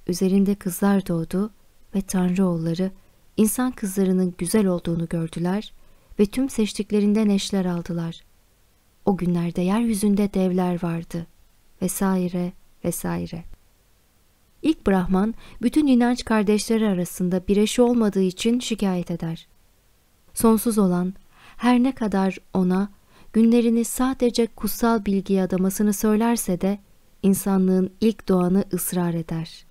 üzerinde kızlar doğdu ve Tanrı insan kızlarının güzel olduğunu gördüler ve tüm seçtiklerinden eşler aldılar. O günlerde yeryüzünde devler vardı vesaire vesaire. İlk Brahman bütün inanç kardeşleri arasında bir eşi olmadığı için şikayet eder. Sonsuz olan her ne kadar ona günlerini sadece kutsal bilgiye adamasını söylerse de insanlığın ilk doğanı ısrar eder.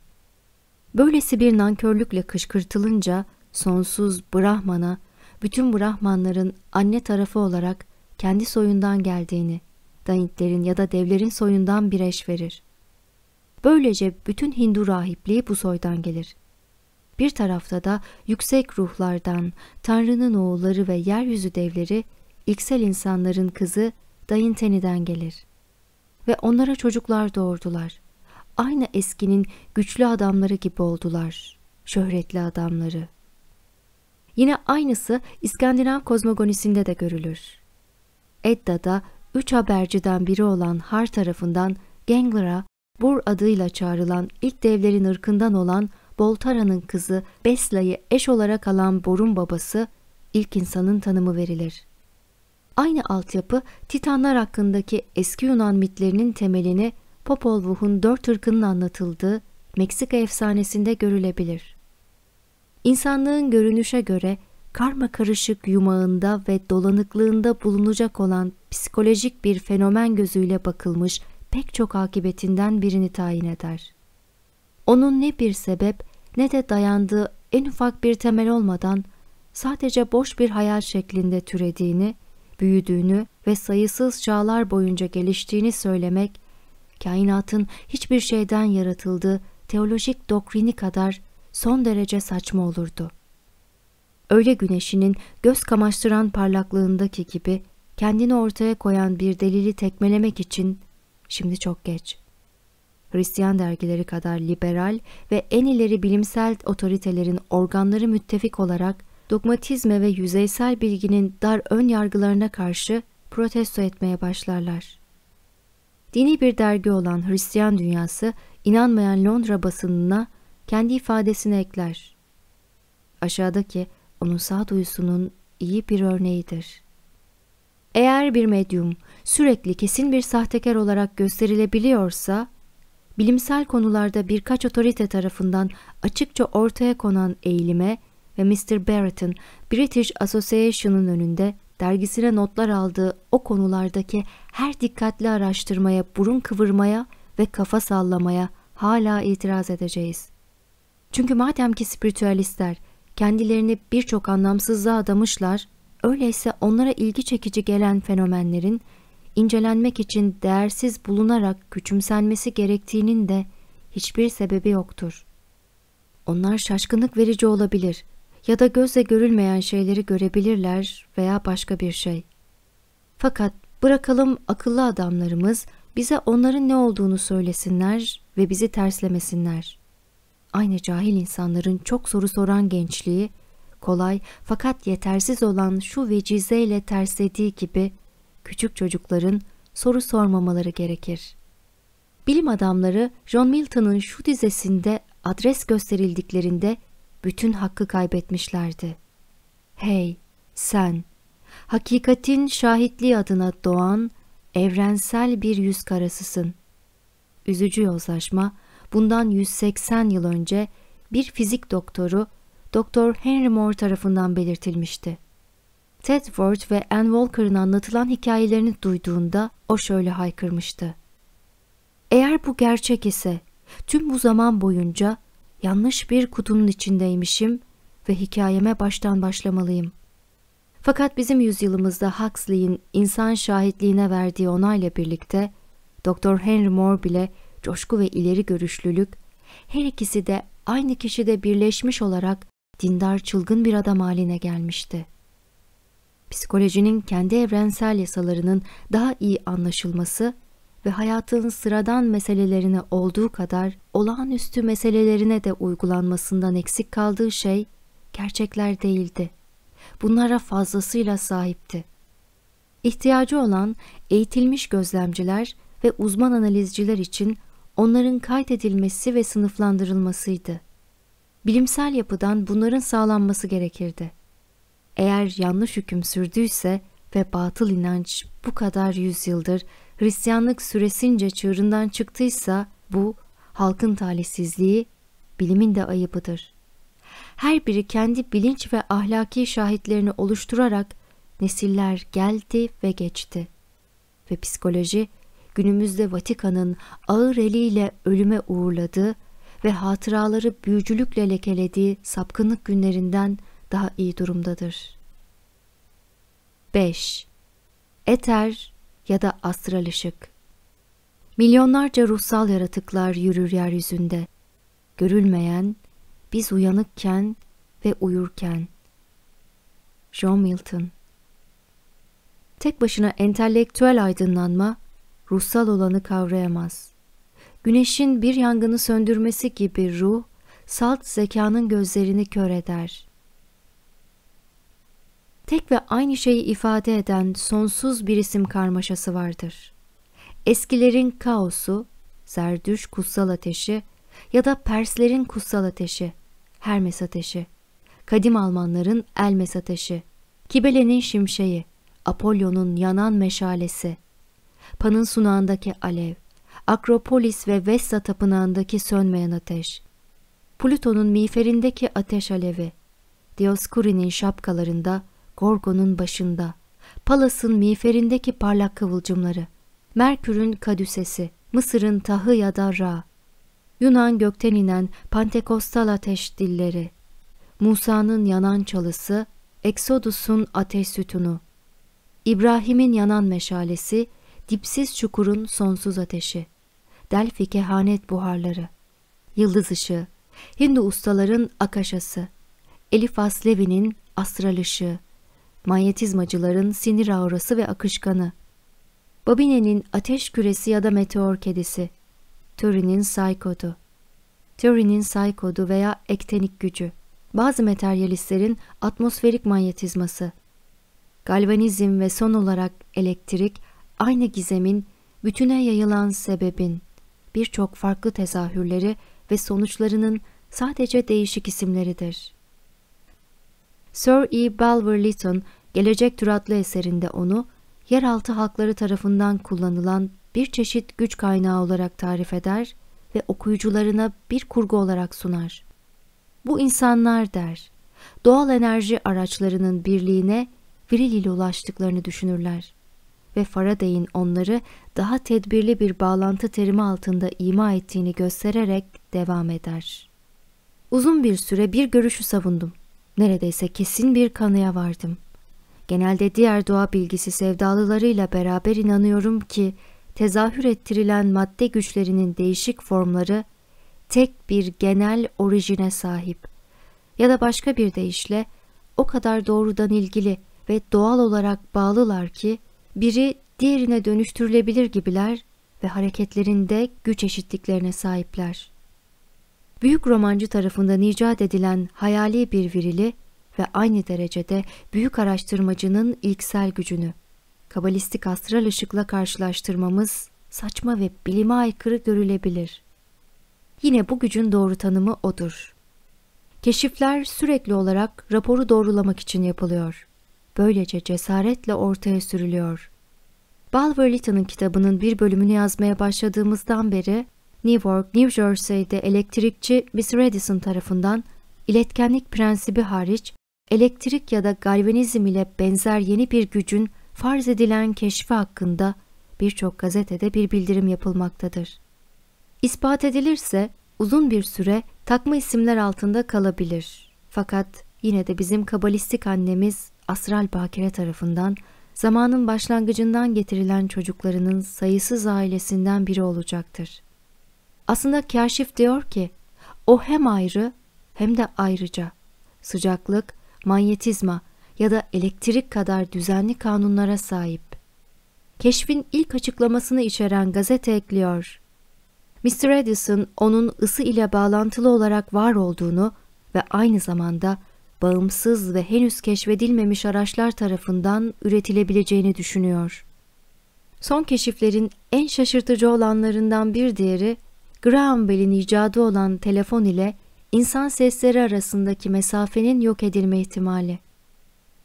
Böylesi bir nankörlükle kışkırtılınca sonsuz Brahman'a bütün Brahmanların anne tarafı olarak kendi soyundan geldiğini, Daintlerin ya da devlerin soyundan bir eş verir. Böylece bütün Hindu rahipliği bu soydan gelir. Bir tarafta da yüksek ruhlardan Tanrı'nın oğulları ve yeryüzü devleri ilksel insanların kızı Dayinteni'den gelir. Ve onlara çocuklar doğurdular. Aynı eskinin güçlü adamları gibi oldular, şöhretli adamları. Yine aynısı İskandinav kozmogonisinde de görülür. Edda'da üç haberciden biri olan Har tarafından Gengler'a Bur adıyla çağrılan ilk devlerin ırkından olan Boltara'nın kızı Besla'yı eş olarak alan Bor'un babası ilk insanın tanımı verilir. Aynı altyapı Titanlar hakkındaki eski Yunan mitlerinin temelini Popol Vuh'un dört ırkının anlatıldığı Meksika efsanesinde görülebilir. İnsanlığın görünüşe göre karma karışık yumağında ve dolanıklığında bulunacak olan psikolojik bir fenomen gözüyle bakılmış pek çok akibetinden birini tayin eder. Onun ne bir sebep ne de dayandığı en ufak bir temel olmadan sadece boş bir hayal şeklinde türediğini, büyüdüğünü ve sayısız çağlar boyunca geliştiğini söylemek, kainatın hiçbir şeyden yaratıldığı teolojik doktrini kadar son derece saçma olurdu. Öyle güneşinin göz kamaştıran parlaklığındaki gibi kendini ortaya koyan bir delili tekmelemek için şimdi çok geç. Hristiyan dergileri kadar liberal ve en ileri bilimsel otoritelerin organları müttefik olarak dogmatizme ve yüzeysel bilginin dar ön yargılarına karşı protesto etmeye başlarlar. Dini bir dergi olan Hristiyan Dünyası, inanmayan Londra basınına kendi ifadesini ekler. Aşağıdaki onun sağduyusunun iyi bir örneğidir. Eğer bir medyum sürekli kesin bir sahtekar olarak gösterilebiliyorsa, bilimsel konularda birkaç otorite tarafından açıkça ortaya konan eğilime ve Mr. Barrett'ın British Association'ın önünde dergisine notlar aldığı o konulardaki her dikkatli araştırmaya burun kıvırmaya ve kafa sallamaya hala itiraz edeceğiz. Çünkü madem ki spiritüalistler kendilerini birçok anlamsızlığa adamışlar, öyleyse onlara ilgi çekici gelen fenomenlerin incelenmek için değersiz bulunarak küçümsenmesi gerektiğinin de hiçbir sebebi yoktur. Onlar şaşkınlık verici olabilir ya da gözle görülmeyen şeyleri görebilirler veya başka bir şey. Fakat bırakalım akıllı adamlarımız bize onların ne olduğunu söylesinler ve bizi terslemesinler. Aynı cahil insanların çok soru soran gençliği, kolay fakat yetersiz olan şu vecizeyle terslediği gibi küçük çocukların soru sormamaları gerekir. Bilim adamları John Milton'ın şu dizesinde adres gösterildiklerinde bütün hakkı kaybetmişlerdi. Hey sen, hakikatin şahitliği adına doğan evrensel bir yüz karasısın. Üzücü yozlaşma bundan 180 yıl önce bir fizik doktoru Dr. Henry Moore tarafından belirtilmişti. Tedford ve Anne Walker'ın anlatılan hikayelerini duyduğunda o şöyle haykırmıştı. Eğer bu gerçek ise tüm bu zaman boyunca yanlış bir kutunun içindeymişim ve hikayeme baştan başlamalıyım. Fakat bizim yüzyılımızda Huxley'in insan şahitliğine verdiği onayla birlikte Dr. Henry Moore bile coşku ve ileri görüşlülük her ikisi de aynı kişide birleşmiş olarak dindar çılgın bir adam haline gelmişti. Psikolojinin kendi evrensel yasalarının daha iyi anlaşılması ve hayatın sıradan meselelerine olduğu kadar olağanüstü meselelerine de uygulanmasından eksik kaldığı şey gerçekler değildi. Bunlara fazlasıyla sahipti. İhtiyacı olan eğitilmiş gözlemciler ve uzman analizciler için onların kaydedilmesi ve sınıflandırılmasıydı. Bilimsel yapıdan bunların sağlanması gerekirdi. Eğer yanlış hüküm sürdüyse ve batıl inanç bu kadar yüzyıldır Hristiyanlık süresince çığırından çıktıysa bu halkın talihsizliği, bilimin de ayıbıdır. Her biri kendi bilinç ve ahlaki şahitlerini oluşturarak nesiller geldi ve geçti. Ve psikoloji günümüzde Vatikan'ın ağır eliyle ölüme uğurladığı ve hatıraları büyücülükle lekelediği sapkınlık günlerinden daha iyi durumdadır. 5. Eter ya da astral ışık Milyonlarca ruhsal yaratıklar yürür yeryüzünde. Görülmeyen, biz uyanıkken ve uyurken. John Milton Tek başına entelektüel aydınlanma, ruhsal olanı kavrayamaz. Güneşin bir yangını söndürmesi gibi ruh, salt zekanın gözlerini kör eder. Tek ve aynı şeyi ifade eden sonsuz bir isim karmaşası vardır. Eskilerin kaosu, Zerdüş kutsal ateşi ya da Perslerin kutsal ateşi, Hermes ateşi, kadim Almanların Elmes ateşi, Kibele'nin şimşeği, Apollon'un yanan meşalesi, Pan'ın sunağındaki alev, Akropolis ve Vesta tapınağındaki sönmeyen ateş, Plüton'un miğferindeki ateş alevi, Dioskuri'nin şapkalarında, Gorgon'un başında, Palas'ın miğferindeki parlak kıvılcımları, Merkür'ün kadüsesi, Mısır'ın tahı ya da Ra, Yunan gökten inen Pantekostal ateş dilleri, Musa'nın yanan çalısı, Eksodus'un ateş sütunu, İbrahim'in yanan meşalesi, dipsiz çukurun sonsuz ateşi, Delphi kehanet buharları, yıldız ışığı, Hindu ustaların akaşası, Elifas Levi'nin astral ışığı, manyetizmacıların sinir aurası ve akışkanı, Babine'nin ateş küresi ya da meteor kedisi, Turing'in saykodu, Turing'in saykodu veya ektenik gücü, bazı materyalistlerin atmosferik manyetizması, galvanizm ve son olarak elektrik, aynı gizemin bütüne yayılan sebebin, birçok farklı tezahürleri ve sonuçlarının sadece değişik isimleridir. Sir E. Balver Lytton, Gelecek Tür adlı eserinde onu, yeraltı halkları tarafından kullanılan bir çeşit güç kaynağı olarak tarif eder ve okuyucularına bir kurgu olarak sunar. Bu insanlar der, doğal enerji araçlarının birliğine viril ile ulaştıklarını düşünürler ve Faraday'in onları daha tedbirli bir bağlantı terimi altında ima ettiğini göstererek devam eder. Uzun bir süre bir görüşü savundum. Neredeyse kesin bir kanıya vardım. Genelde diğer doğa bilgisi sevdalılarıyla beraber inanıyorum ki tezahür ettirilen madde güçlerinin değişik formları tek bir genel orijine sahip ya da başka bir deyişle o kadar doğrudan ilgili ve doğal olarak bağlılar ki biri diğerine dönüştürülebilir gibiler ve hareketlerinde güç eşitliklerine sahipler. Büyük romancı tarafından icat edilen hayali bir virili ve aynı derecede büyük araştırmacının ilksel gücünü, kabalistik astral ışıkla karşılaştırmamız saçma ve bilime aykırı görülebilir. Yine bu gücün doğru tanımı odur. Keşifler sürekli olarak raporu doğrulamak için yapılıyor. Böylece cesaretle ortaya sürülüyor. Balver Lytton'ın kitabının bir bölümünü yazmaya başladığımızdan beri New York, New Jersey'de elektrikçi Miss Redison tarafından iletkenlik prensibi hariç elektrik ya da galvanizm ile benzer yeni bir gücün farz edilen keşfi hakkında birçok gazetede bir bildirim yapılmaktadır. İspat edilirse uzun bir süre takma isimler altında kalabilir. Fakat yine de bizim kabalistik annemiz Asral Bakire tarafından zamanın başlangıcından getirilen çocuklarının sayısız ailesinden biri olacaktır. Aslında kaşif diyor ki O hem ayrı hem de ayrıca sıcaklık, manyetizma ya da elektrik kadar düzenli kanunlara sahip. Keşfin ilk açıklamasını içeren gazete ekliyor. Mr. Edison onun ısı ile bağlantılı olarak var olduğunu ve aynı zamanda bağımsız ve henüz keşfedilmemiş araçlar tarafından üretilebileceğini düşünüyor. Son keşiflerin en şaşırtıcı olanlarından bir diğeri, Graham Bell'in icadı olan telefon ile insan sesleri arasındaki mesafenin yok edilme ihtimali.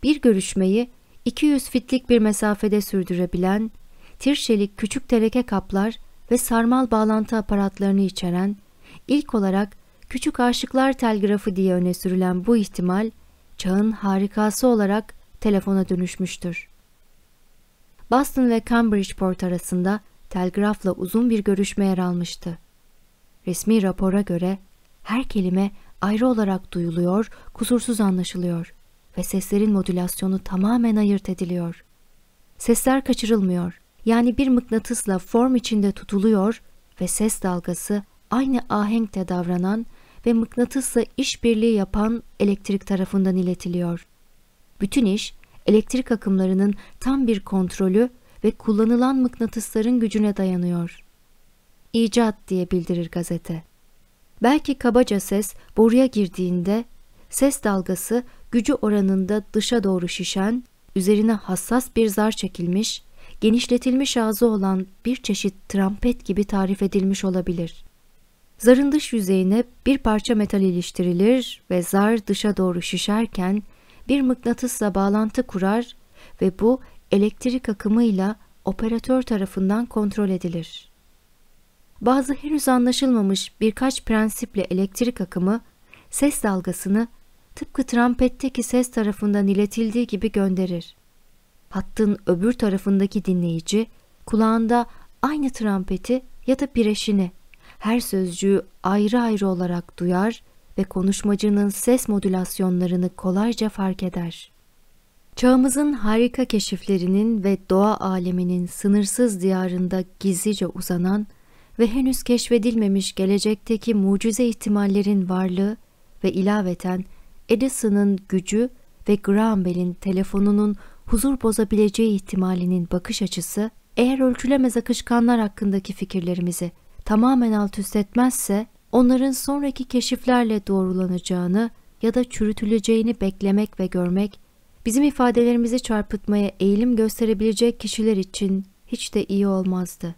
Bir görüşmeyi 200 fitlik bir mesafede sürdürebilen, tirşelik küçük teneke kaplar ve sarmal bağlantı aparatlarını içeren, ilk olarak küçük aşıklar telgrafı diye öne sürülen bu ihtimal, çağın harikası olarak telefona dönüşmüştür. Boston ve Cambridgeport arasında telgrafla uzun bir görüşme yer almıştı. Resmi rapora göre her kelime ayrı olarak duyuluyor, kusursuz anlaşılıyor ve seslerin modülasyonu tamamen ayırt ediliyor. Sesler kaçırılmıyor, yani bir mıknatısla form içinde tutuluyor ve ses dalgası aynı ahenkte davranan ve mıknatısla işbirliği yapan elektrik tarafından iletiliyor. Bütün iş elektrik akımlarının tam bir kontrolü ve kullanılan mıknatısların gücüne dayanıyor. İcat diye bildirir gazete. Belki kabaca ses boruya girdiğinde ses dalgası gücü oranında dışa doğru şişen, üzerine hassas bir zar çekilmiş, genişletilmiş ağzı olan bir çeşit trampet gibi tarif edilmiş olabilir. Zarın dış yüzeyine bir parça metal iliştirilir ve zar dışa doğru şişerken bir mıknatısla bağlantı kurar ve bu elektrik akımıyla operatör tarafından kontrol edilir. Bazı henüz anlaşılmamış birkaç prensiple elektrik akımı ses dalgasını tıpkı trampetteki ses tarafından iletildiği gibi gönderir. Hattın öbür tarafındaki dinleyici kulağında aynı trampeti ya da bireşini her sözcüğü ayrı ayrı olarak duyar ve konuşmacının ses modülasyonlarını kolayca fark eder. Çağımızın harika keşiflerinin ve doğa aleminin sınırsız diyarında gizlice uzanan ve henüz keşfedilmemiş gelecekteki mucize ihtimallerin varlığı ve ilaveten Edison'ın gücü ve Graham Bell'in telefonunun huzur bozabileceği ihtimalinin bakış açısı, eğer ölçülemez akışkanlar hakkındaki fikirlerimizi tamamen alt üst etmezse, onların sonraki keşiflerle doğrulanacağını ya da çürütüleceğini beklemek ve görmek, bizim ifadelerimizi çarpıtmaya eğilim gösterebilecek kişiler için hiç de iyi olmazdı.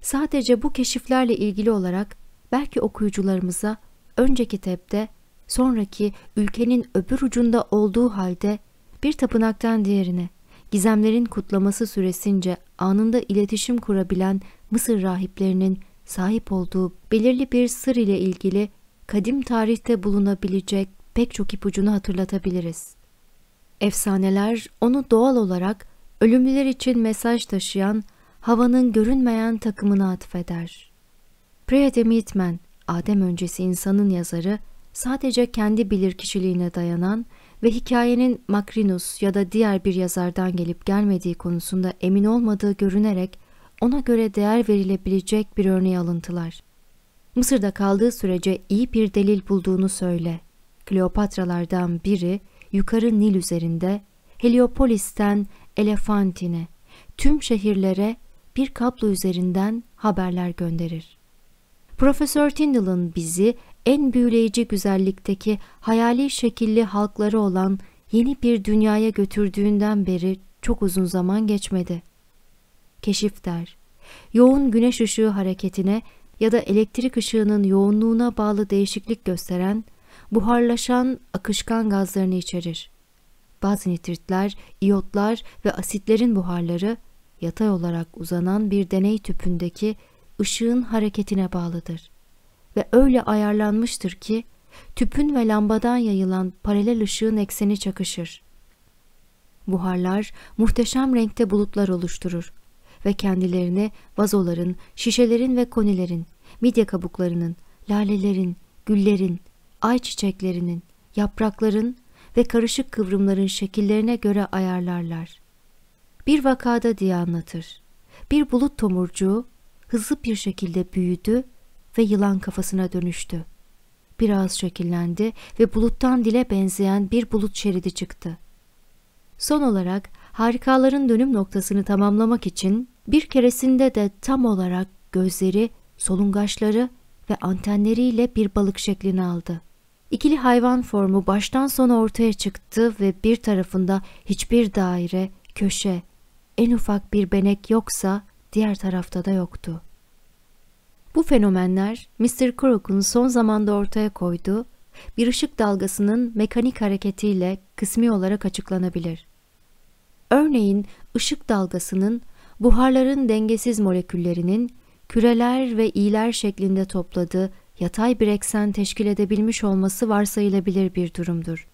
Sadece bu keşiflerle ilgili olarak belki okuyucularımıza önceki tepte, sonraki ülkenin öbür ucunda olduğu halde bir tapınaktan diğerine, gizemlerin kutlaması süresince anında iletişim kurabilen Mısır rahiplerinin sahip olduğu belirli bir sır ile ilgili kadim tarihte bulunabilecek pek çok ipucunu hatırlatabiliriz. Efsaneler onu doğal olarak ölümlüler için mesaj taşıyan havanın görünmeyen takımına atfeder. Whitman, Adem öncesi insanın yazarı, sadece kendi bilir kişiliğine dayanan ve hikayenin Makrinus ya da diğer bir yazardan gelip gelmediği konusunda emin olmadığı görünerek ona göre değer verilebilecek bir örneği alıntılar. Mısır'da kaldığı sürece iyi bir delil bulduğunu söyle. Kleopatralardan biri yukarı Nil üzerinde Heliopolis'ten Elefantine tüm şehirlere bir kablo üzerinden haberler gönderir. Profesör Tyndall'ın bizi en büyüleyici güzellikteki hayali şekilli halkları olan yeni bir dünyaya götürdüğünden beri çok uzun zaman geçmedi. Keşif der, yoğun güneş ışığı hareketine ya da elektrik ışığının yoğunluğuna bağlı değişiklik gösteren, buharlaşan akışkan gazlarını içerir. Bazı nitritler, iyotlar ve asitlerin buharları yatay olarak uzanan bir deney tüpündeki ışığın hareketine bağlıdır ve öyle ayarlanmıştır ki tüpün ve lambadan yayılan paralel ışığın ekseni çakışır. Buharlar muhteşem renkte bulutlar oluşturur ve kendilerini vazoların, şişelerin ve konilerin, midye kabuklarının, lalelerin, güllerin, ay çiçeklerinin, yaprakların ve karışık kıvrımların şekillerine göre ayarlarlar. Bir vakada diye anlatır. Bir bulut tomurcuğu hızlı bir şekilde büyüdü ve yılan kafasına dönüştü. biraz şekillendi ve buluttan dile benzeyen bir bulut şeridi çıktı. Son olarak harikaların dönüm noktasını tamamlamak için bir keresinde de tam olarak gözleri, solungaçları ve antenleriyle bir balık şeklini aldı. İkili hayvan formu baştan sona ortaya çıktı ve bir tarafında hiçbir daire, köşe, en ufak bir benek yoksa diğer tarafta da yoktu. Bu fenomenler Mr. Crook'un son zamanda ortaya koyduğu bir ışık dalgasının mekanik hareketiyle kısmi olarak açıklanabilir. Örneğin ışık dalgasının buharların dengesiz moleküllerinin küreler ve iğler şeklinde topladığı yatay bir eksen teşkil edebilmiş olması varsayılabilir bir durumdur.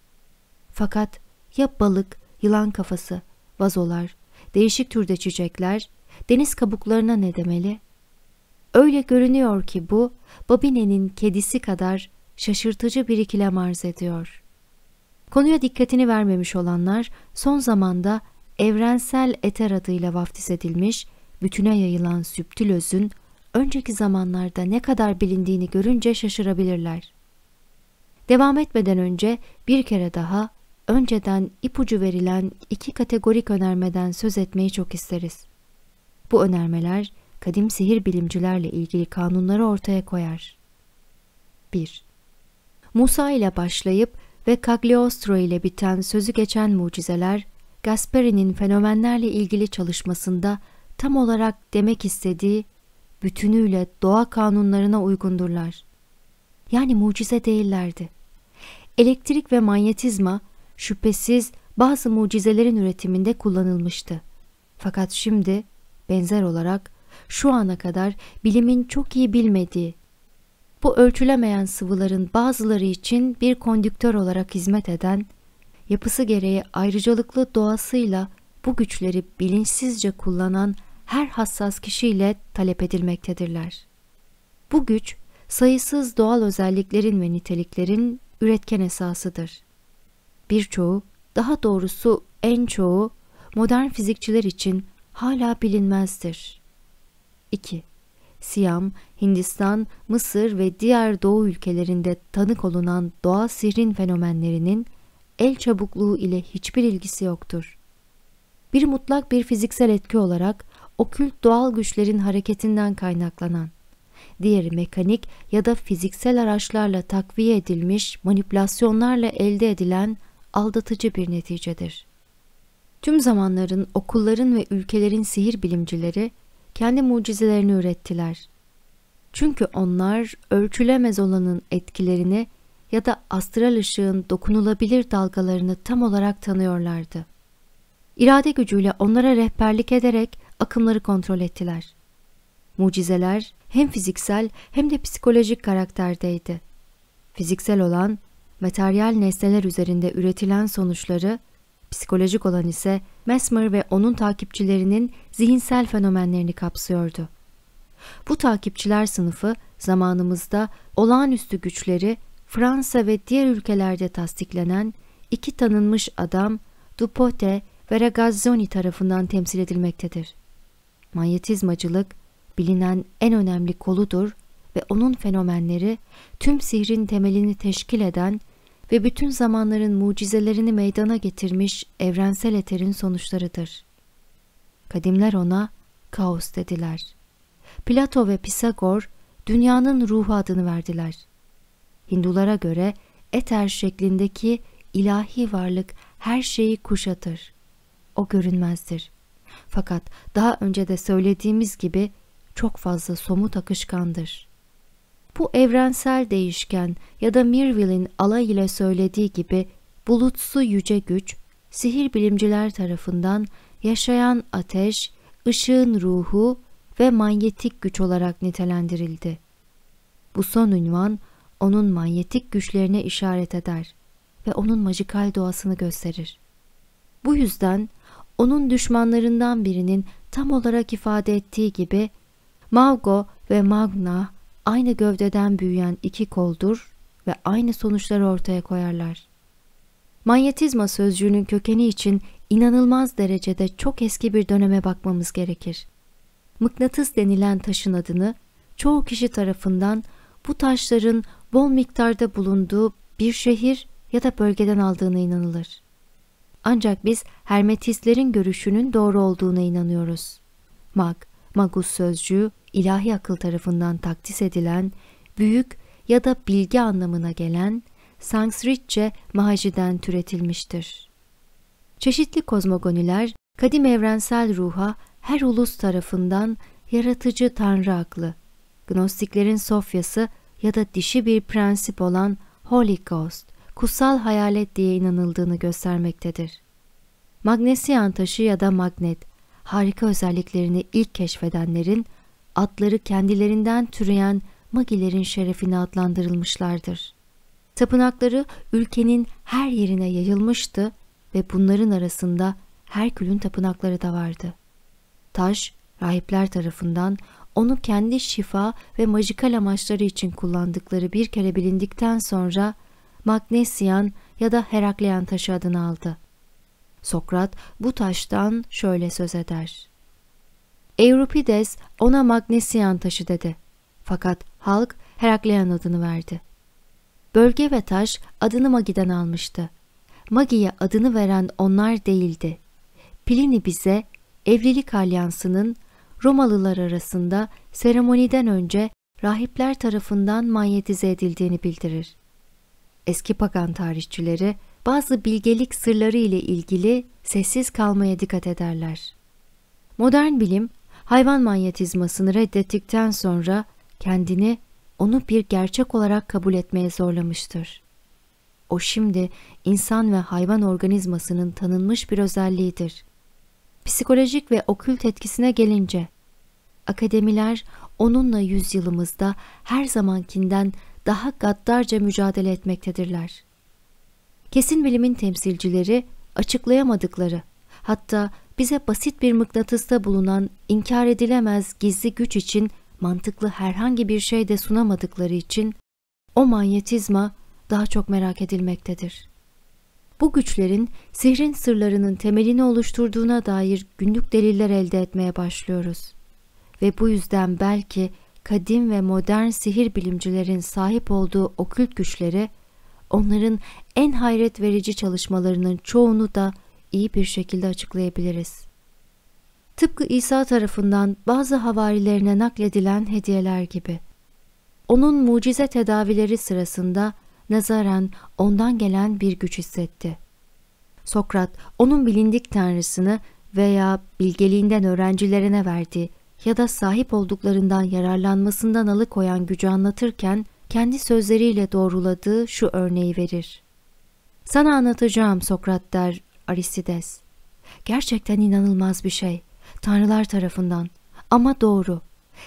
Fakat ya balık, yılan kafası, vazolar, değişik türde çiçekler, deniz kabuklarına ne demeli? Öyle görünüyor ki bu, Babine'nin kedisi kadar şaşırtıcı bir ikilem arz ediyor. Konuya dikkatini vermemiş olanlar son zamanda evrensel eter adıyla vaftiz edilmiş, bütüne yayılan süptül özün önceki zamanlarda ne kadar bilindiğini görünce şaşırabilirler. Devam etmeden önce bir kere daha önceden ipucu verilen iki kategorik önermeden söz etmeyi çok isteriz. Bu önermeler kadim sihir bilimcilerle ilgili kanunları ortaya koyar. 1. Musa ile başlayıp ve Cagliostro ile biten sözü geçen mucizeler, Gasperi'nin fenomenlerle ilgili çalışmasında tam olarak demek istediği bütünüyle doğa kanunlarına uygundurlar. Yani mucize değillerdi. Elektrik ve manyetizma şüphesiz bazı mucizelerin üretiminde kullanılmıştı. Fakat şimdi benzer olarak şu ana kadar bilimin çok iyi bilmediği, bu ölçülemeyen sıvıların bazıları için bir kondüktör olarak hizmet eden, yapısı gereği ayrıcalıklı doğasıyla bu güçleri bilinçsizce kullanan her hassas kişiyle talep edilmektedirler. Bu güç, sayısız doğal özelliklerin ve niteliklerin üretken esasıdır. Birçoğu, daha doğrusu en çoğu modern fizikçiler için hala bilinmezdir. 2. Siyam, Hindistan, Mısır ve diğer doğu ülkelerinde tanık olunan doğa sihrin fenomenlerinin el çabukluğu ile hiçbir ilgisi yoktur. Bir mutlak bir fiziksel etki olarak okült doğal güçlerin hareketinden kaynaklanan, diğeri mekanik ya da fiziksel araçlarla takviye edilmiş manipülasyonlarla elde edilen aldatıcı bir neticedir. Tüm zamanların, okulların ve ülkelerin sihir bilimcileri kendi mucizelerini ürettiler. Çünkü onlar ölçülemez olanın etkilerini ya da astral ışığın dokunulabilir dalgalarını tam olarak tanıyorlardı. İrade gücüyle onlara rehberlik ederek akımları kontrol ettiler. Mucizeler hem fiziksel hem de psikolojik karakterdeydi. Fiziksel olan materyal nesneler üzerinde üretilen sonuçları, psikolojik olan ise Mesmer ve onun takipçilerinin zihinsel fenomenlerini kapsıyordu. Bu takipçiler sınıfı zamanımızda olağanüstü güçleri Fransa ve diğer ülkelerde tasdiklenen iki tanınmış adam Dupote ve Ragazzoni tarafından temsil edilmektedir. Manyetizmacılık bilinen en önemli koludur ve onun fenomenleri tüm sihrin temelini teşkil eden ve bütün zamanların mucizelerini meydana getirmiş evrensel eterin sonuçlarıdır. Kadimler ona kaos dediler. Plato ve Pisagor dünyanın ruhu adını verdiler. Hindulara göre eter şeklindeki ilahi varlık her şeyi kuşatır. O görünmezdir. Fakat daha önce de söylediğimiz gibi çok fazla somut akışkandır. Bu evrensel değişken ya da Mirville'in alay ile söylediği gibi bulutsu yüce güç, sihir bilimciler tarafından yaşayan ateş, ışığın ruhu ve manyetik güç olarak nitelendirildi. Bu son ünvan onun manyetik güçlerine işaret eder ve onun majikal doğasını gösterir. Bu yüzden onun düşmanlarından birinin tam olarak ifade ettiği gibi Maugo ve Magna aynı gövdeden büyüyen iki koldur ve aynı sonuçları ortaya koyarlar. Manyetizma sözcüğünün kökeni için inanılmaz derecede çok eski bir döneme bakmamız gerekir. Mıknatıs denilen taşın adını çoğu kişi tarafından bu taşların bol miktarda bulunduğu bir şehir ya da bölgeden aldığına inanılır. Ancak biz Hermetistlerin görüşünün doğru olduğuna inanıyoruz. Mag, magus sözcüğü ilahi akıl tarafından takdis edilen, büyük ya da bilgi anlamına gelen Sanskritçe mahajiden türetilmiştir. Çeşitli kozmogoniler kadim evrensel ruha her ulus tarafından yaratıcı tanrı aklı, Gnostiklerin sofyası ya da dişi bir prensip olan Holy Ghost, kutsal hayalet diye inanıldığını göstermektedir. Magnesyan taşı ya da magnet, harika özelliklerini ilk keşfedenlerin adları kendilerinden türeyen magilerin şerefine adlandırılmışlardır. Tapınakları ülkenin her yerine yayılmıştı ve bunların arasında Herkül'ün tapınakları da vardı. Taş, rahipler tarafından onu kendi şifa ve majikal amaçları için kullandıkları bir kere bilindikten sonra Magnesyan ya da Heraklean taşı adını aldı. Sokrat bu taştan şöyle söz eder. Euripides ona Magnesyan taşı dedi. Fakat halk Heraklean adını verdi. Bölge ve taş adını Magi'den almıştı. Magi'ye adını veren onlar değildi. Plini bize evlilik alyansının Romalılar arasında seremoniden önce rahipler tarafından manyetize edildiğini bildirir. Eski pagan tarihçileri bazı bilgelik sırları ile ilgili sessiz kalmaya dikkat ederler. Modern bilim hayvan manyetizmasını reddettikten sonra kendini onu bir gerçek olarak kabul etmeye zorlamıştır. O şimdi insan ve hayvan organizmasının tanınmış bir özelliğidir. Psikolojik ve okült etkisine gelince, akademiler onunla yüzyılımızda her zamankinden daha gaddarca mücadele etmektedirler. Kesin bilimin temsilcileri açıklayamadıkları, hatta bize basit bir mıknatısta bulunan inkar edilemez gizli güç için mantıklı herhangi bir şey de sunamadıkları için o manyetizma daha çok merak edilmektedir. Bu güçlerin sihrin sırlarının temelini oluşturduğuna dair günlük deliller elde etmeye başlıyoruz. Ve bu yüzden belki kadim ve modern sihir bilimcilerin sahip olduğu okült güçleri, onların en hayret verici çalışmalarının çoğunu da iyi bir şekilde açıklayabiliriz. Tıpkı İsa tarafından bazı havarilerine nakledilen hediyeler gibi. Onun mucize tedavileri sırasında nazaran ondan gelen bir güç hissetti. Sokrat onun bilindik tanrısını veya bilgeliğinden öğrencilerine verdi ya da sahip olduklarından yararlanmasından alıkoyan gücü anlatırken kendi sözleriyle doğruladığı şu örneği verir. Sana anlatacağım Sokrat der Aristides. Gerçekten inanılmaz bir şey. Tanrılar tarafından. Ama doğru.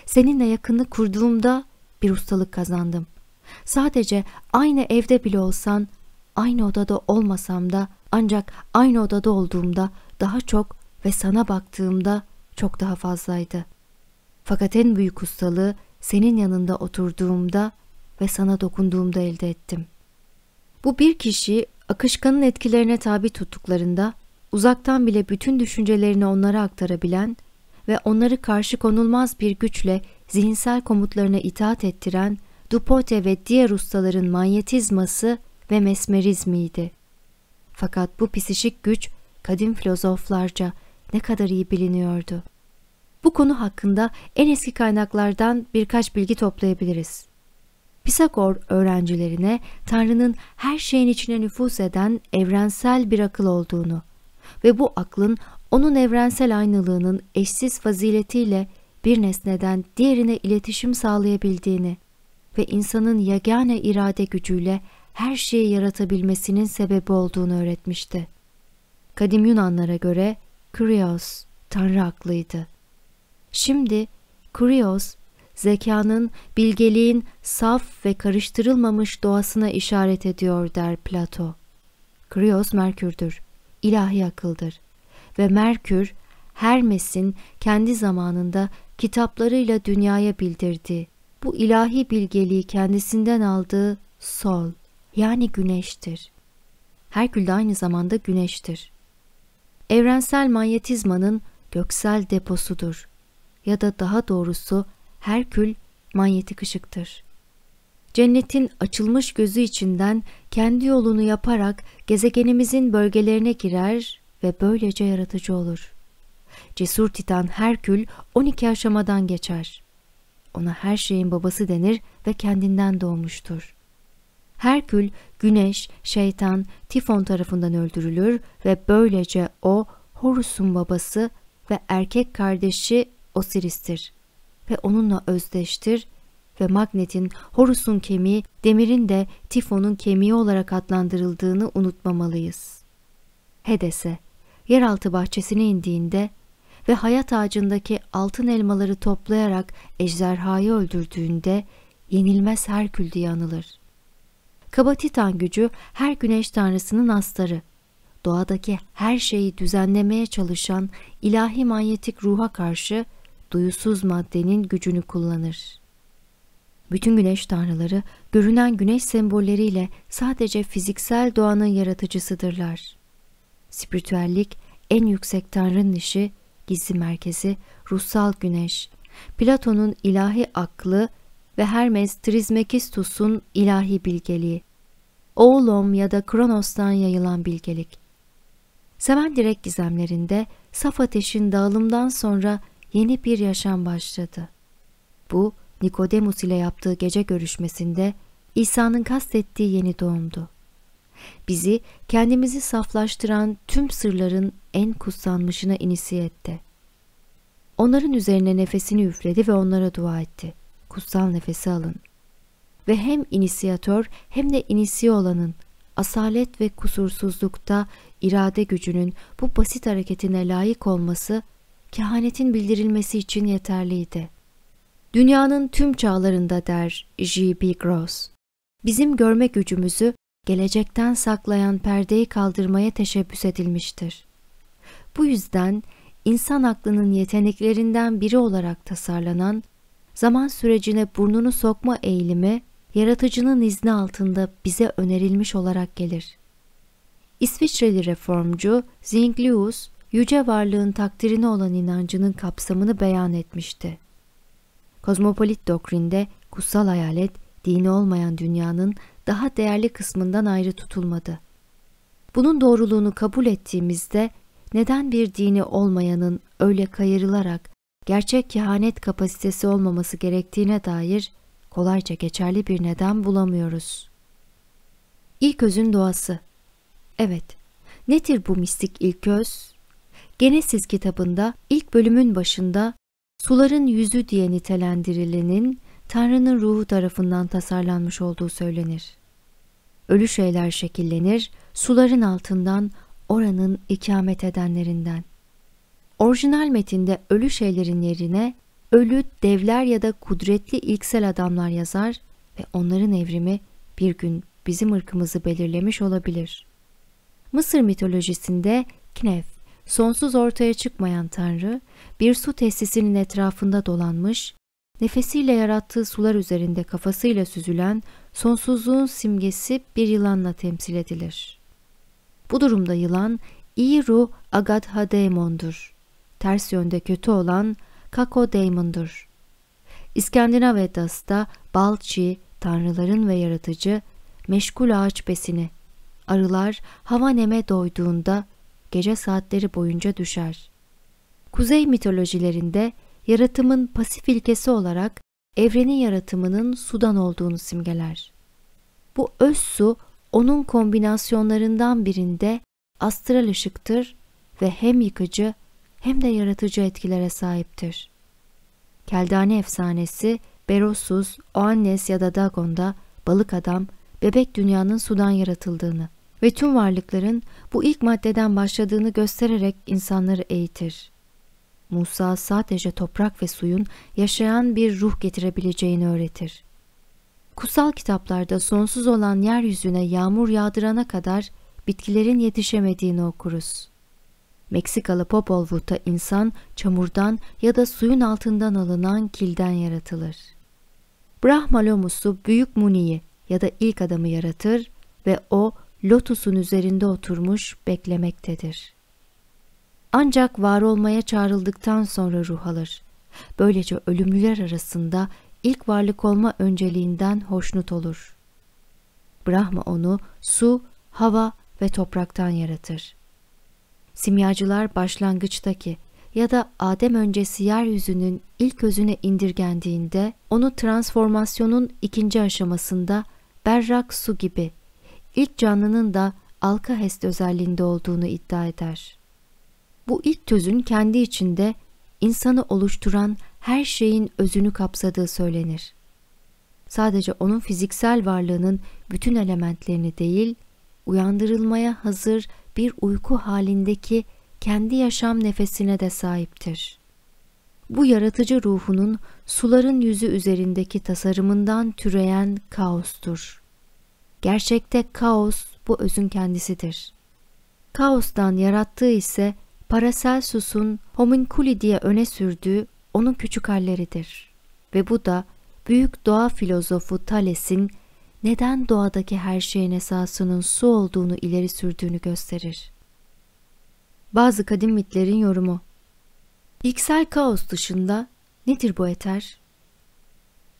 Seninle yakınlık kurduğumda bir ustalık kazandım. Sadece aynı evde bile olsan, aynı odada olmasam da ancak aynı odada olduğumda daha çok ve sana baktığımda çok daha fazlaydı. Fakat en büyük ustalığı senin yanında oturduğumda ve sana dokunduğumda elde ettim. Bu bir kişi akışkanın etkilerine tabi tuttuklarında uzaktan bile bütün düşüncelerini onlara aktarabilen ve onları karşı konulmaz bir güçle zihinsel komutlarına itaat ettiren Dupote ve diğer ustaların manyetizması ve mesmerizmiydi. Fakat bu psişik güç kadim filozoflarca ne kadar iyi biliniyordu. Bu konu hakkında en eski kaynaklardan birkaç bilgi toplayabiliriz. Pisagor öğrencilerine Tanrı'nın her şeyin içine nüfus eden evrensel bir akıl olduğunu ve bu aklın onun evrensel aynılığının eşsiz faziletiyle bir nesneden diğerine iletişim sağlayabildiğini ve insanın yegane irade gücüyle her şeyi yaratabilmesinin sebebi olduğunu öğretmişti. Kadim Yunanlara göre Krios, Tanrı aklıydı. Şimdi Krios, zekanın, bilgeliğin saf ve karıştırılmamış doğasına işaret ediyor der Plato. Krios Merkür'dür, ilahi akıldır ve Merkür, Hermes'in kendi zamanında kitaplarıyla dünyaya bildirdiği, bu ilahi bilgeliği kendisinden aldığı sol yani güneştir. Herkül de aynı zamanda güneştir. Evrensel manyetizmanın göksel deposudur ya da daha doğrusu Herkül manyetik ışıktır. cennetin açılmış gözü içinden kendi yolunu yaparak gezegenimizin bölgelerine girer ve böylece yaratıcı olur. Cesur Titan Herkül 12 aşamadan geçer. Ona her şeyin babası denir ve kendinden doğmuştur. Herkül, güneş, şeytan, Tifon tarafından öldürülür ve böylece o Horus'un babası ve erkek kardeşi Osiris'tir ve onunla özdeştir ve magnetin Horus'un kemiği, demirin de Tifon'un kemiği olarak adlandırıldığını unutmamalıyız. Hedes'e, yeraltı bahçesine indiğinde ve hayat ağacındaki altın elmaları toplayarak ejderhayı öldürdüğünde yenilmez Herkül diye anılır. Kaba Titan gücü her güneş tanrısının astarı, doğadaki her şeyi düzenlemeye çalışan ilahi manyetik ruha karşı duyusuz maddenin gücünü kullanır. Bütün güneş tanrıları görünen güneş sembolleriyle sadece fiziksel doğanın yaratıcısıdırlar. Spiritüellik en yüksek tanrının işi, gizli merkezi, ruhsal güneş, Platon'un ilahi aklı ve Hermes Trismekistus'un ilahi bilgeliği, Oğlum ya da Kronos'tan yayılan bilgelik. Seven direk gizemlerinde saf ateşin dağılımdan sonra yeni bir yaşam başladı. Bu, Nikodemus ile yaptığı gece görüşmesinde İsa'nın kastettiği yeni doğumdu. Bizi kendimizi saflaştıran tüm sırların en kutsanmışına inisiye etti. Onların üzerine nefesini üfledi ve onlara dua etti. Kutsal nefesi alın. Ve hem inisiyatör hem de inisiye olanın asalet ve kusursuzlukta irade gücünün bu basit hareketine layık olması kehanetin bildirilmesi için yeterliydi. Dünyanın tüm çağlarında der J.B. Gross, bizim görme gücümüzü gelecekten saklayan perdeyi kaldırmaya teşebbüs edilmiştir. Bu yüzden insan aklının yeteneklerinden biri olarak tasarlanan zaman sürecine burnunu sokma eğilimi yaratıcının izni altında bize önerilmiş olarak gelir. İsviçreli reformcu Zinglius, yüce varlığın takdirine olan inancının kapsamını beyan etmişti. Kozmopolit doktrinde kutsal hayalet, dini olmayan dünyanın daha değerli kısmından ayrı tutulmadı. Bunun doğruluğunu kabul ettiğimizde neden bir dini olmayanın öyle kayırılarak gerçek kehanet kapasitesi olmaması gerektiğine dair kolayca geçerli bir neden bulamıyoruz. İlk özün doğası. Evet, nedir bu mistik ilk öz? Genesis kitabında ilk bölümün başında suların yüzü diye nitelendirilenin Tanrı'nın ruhu tarafından tasarlanmış olduğu söylenir. Ölü şeyler şekillenir, suların altından oranın ikamet edenlerinden. Orijinal metinde ölü şeylerin yerine ölü devler ya da kudretli ilksel adamlar yazar ve onların evrimi bir gün bizim ırkımızı belirlemiş olabilir. Mısır mitolojisinde Knef, sonsuz ortaya çıkmayan tanrı, bir su tesisinin etrafında dolanmış, nefesiyle yarattığı sular üzerinde kafasıyla süzülen sonsuzluğun simgesi bir yılanla temsil edilir. Bu durumda yılan, iyi ruh Agadhademon'dur. Ters yönde kötü olan Kakodaimon'dur. İskandinav Edas'ta Balçi, tanrıların ve yaratıcı, meşgul ağaç besini. Arılar hava neme doyduğunda gece saatleri boyunca düşer. Kuzey mitolojilerinde yaratımın pasif ilkesi olarak evrenin yaratımının sudan olduğunu simgeler. Bu öz su onun kombinasyonlarından birinde astral ışıktır ve hem yıkıcı hem de yaratıcı etkilere sahiptir. Keldane efsanesi Berosus, Oannes ya da Dagon'da balık adam, bebek dünyanın sudan yaratıldığını ve tüm varlıkların bu ilk maddeden başladığını göstererek insanları eğitir. Musa sadece toprak ve suyun yaşayan bir ruh getirebileceğini öğretir. Kutsal kitaplarda sonsuz olan yeryüzüne yağmur yağdırana kadar bitkilerin yetişemediğini okuruz. Meksikalı Popol Vuh'ta insan çamurdan ya da suyun altından alınan kilden yaratılır. Brahma Lomus'u Büyük Muni'yi ya da ilk adamı yaratır ve o lotusun üzerinde oturmuş beklemektedir. Ancak var olmaya çağrıldıktan sonra ruh alır. Böylece ölümlüler arasında ilk varlık olma önceliğinden hoşnut olur. Brahma onu su, hava ve topraktan yaratır. Simyacılar başlangıçtaki ya da Adem öncesi yeryüzünün ilk özüne indirgendiğinde onu transformasyonun ikinci aşamasında berrak su gibi ilk canlının da alkahest özelliğinde olduğunu iddia eder. Bu ilk tözün kendi içinde insanı oluşturan her şeyin özünü kapsadığı söylenir. Sadece onun fiziksel varlığının bütün elementlerini değil, uyandırılmaya hazır bir uyku halindeki kendi yaşam nefesine de sahiptir. Bu yaratıcı ruhunun suların yüzü üzerindeki tasarımından türeyen kaostur. Gerçekte kaos bu özün kendisidir. Kaostan yarattığı ise Paracelsus'un homunculi diye öne sürdüğü onun küçük halleridir. Ve bu da büyük doğa filozofu Thales'in neden doğadaki her şeyin esasının su olduğunu ileri sürdüğünü gösterir. Bazı kadim mitlerin yorumu İlksel kaos dışında nedir bu eter?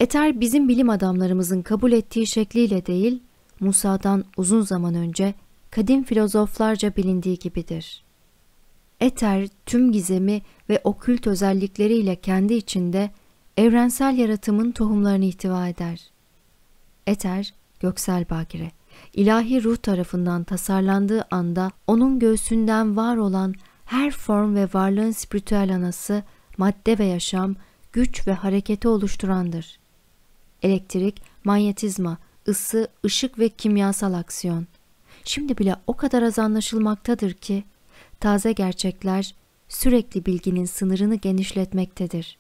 Eter bizim bilim adamlarımızın kabul ettiği şekliyle değil, Musa'dan uzun zaman önce kadim filozoflarca bilindiği gibidir. Eter tüm gizemi ve okült özellikleriyle kendi içinde evrensel yaratımın tohumlarını ihtiva eder. Eter, göksel bakire, ilahi ruh tarafından tasarlandığı anda onun göğsünden var olan her form ve varlığın spiritüel anası, madde ve yaşam, güç ve hareketi oluşturandır. Elektrik, manyetizma, ısı, ışık ve kimyasal aksiyon. Şimdi bile o kadar az anlaşılmaktadır ki, taze gerçekler sürekli bilginin sınırını genişletmektedir.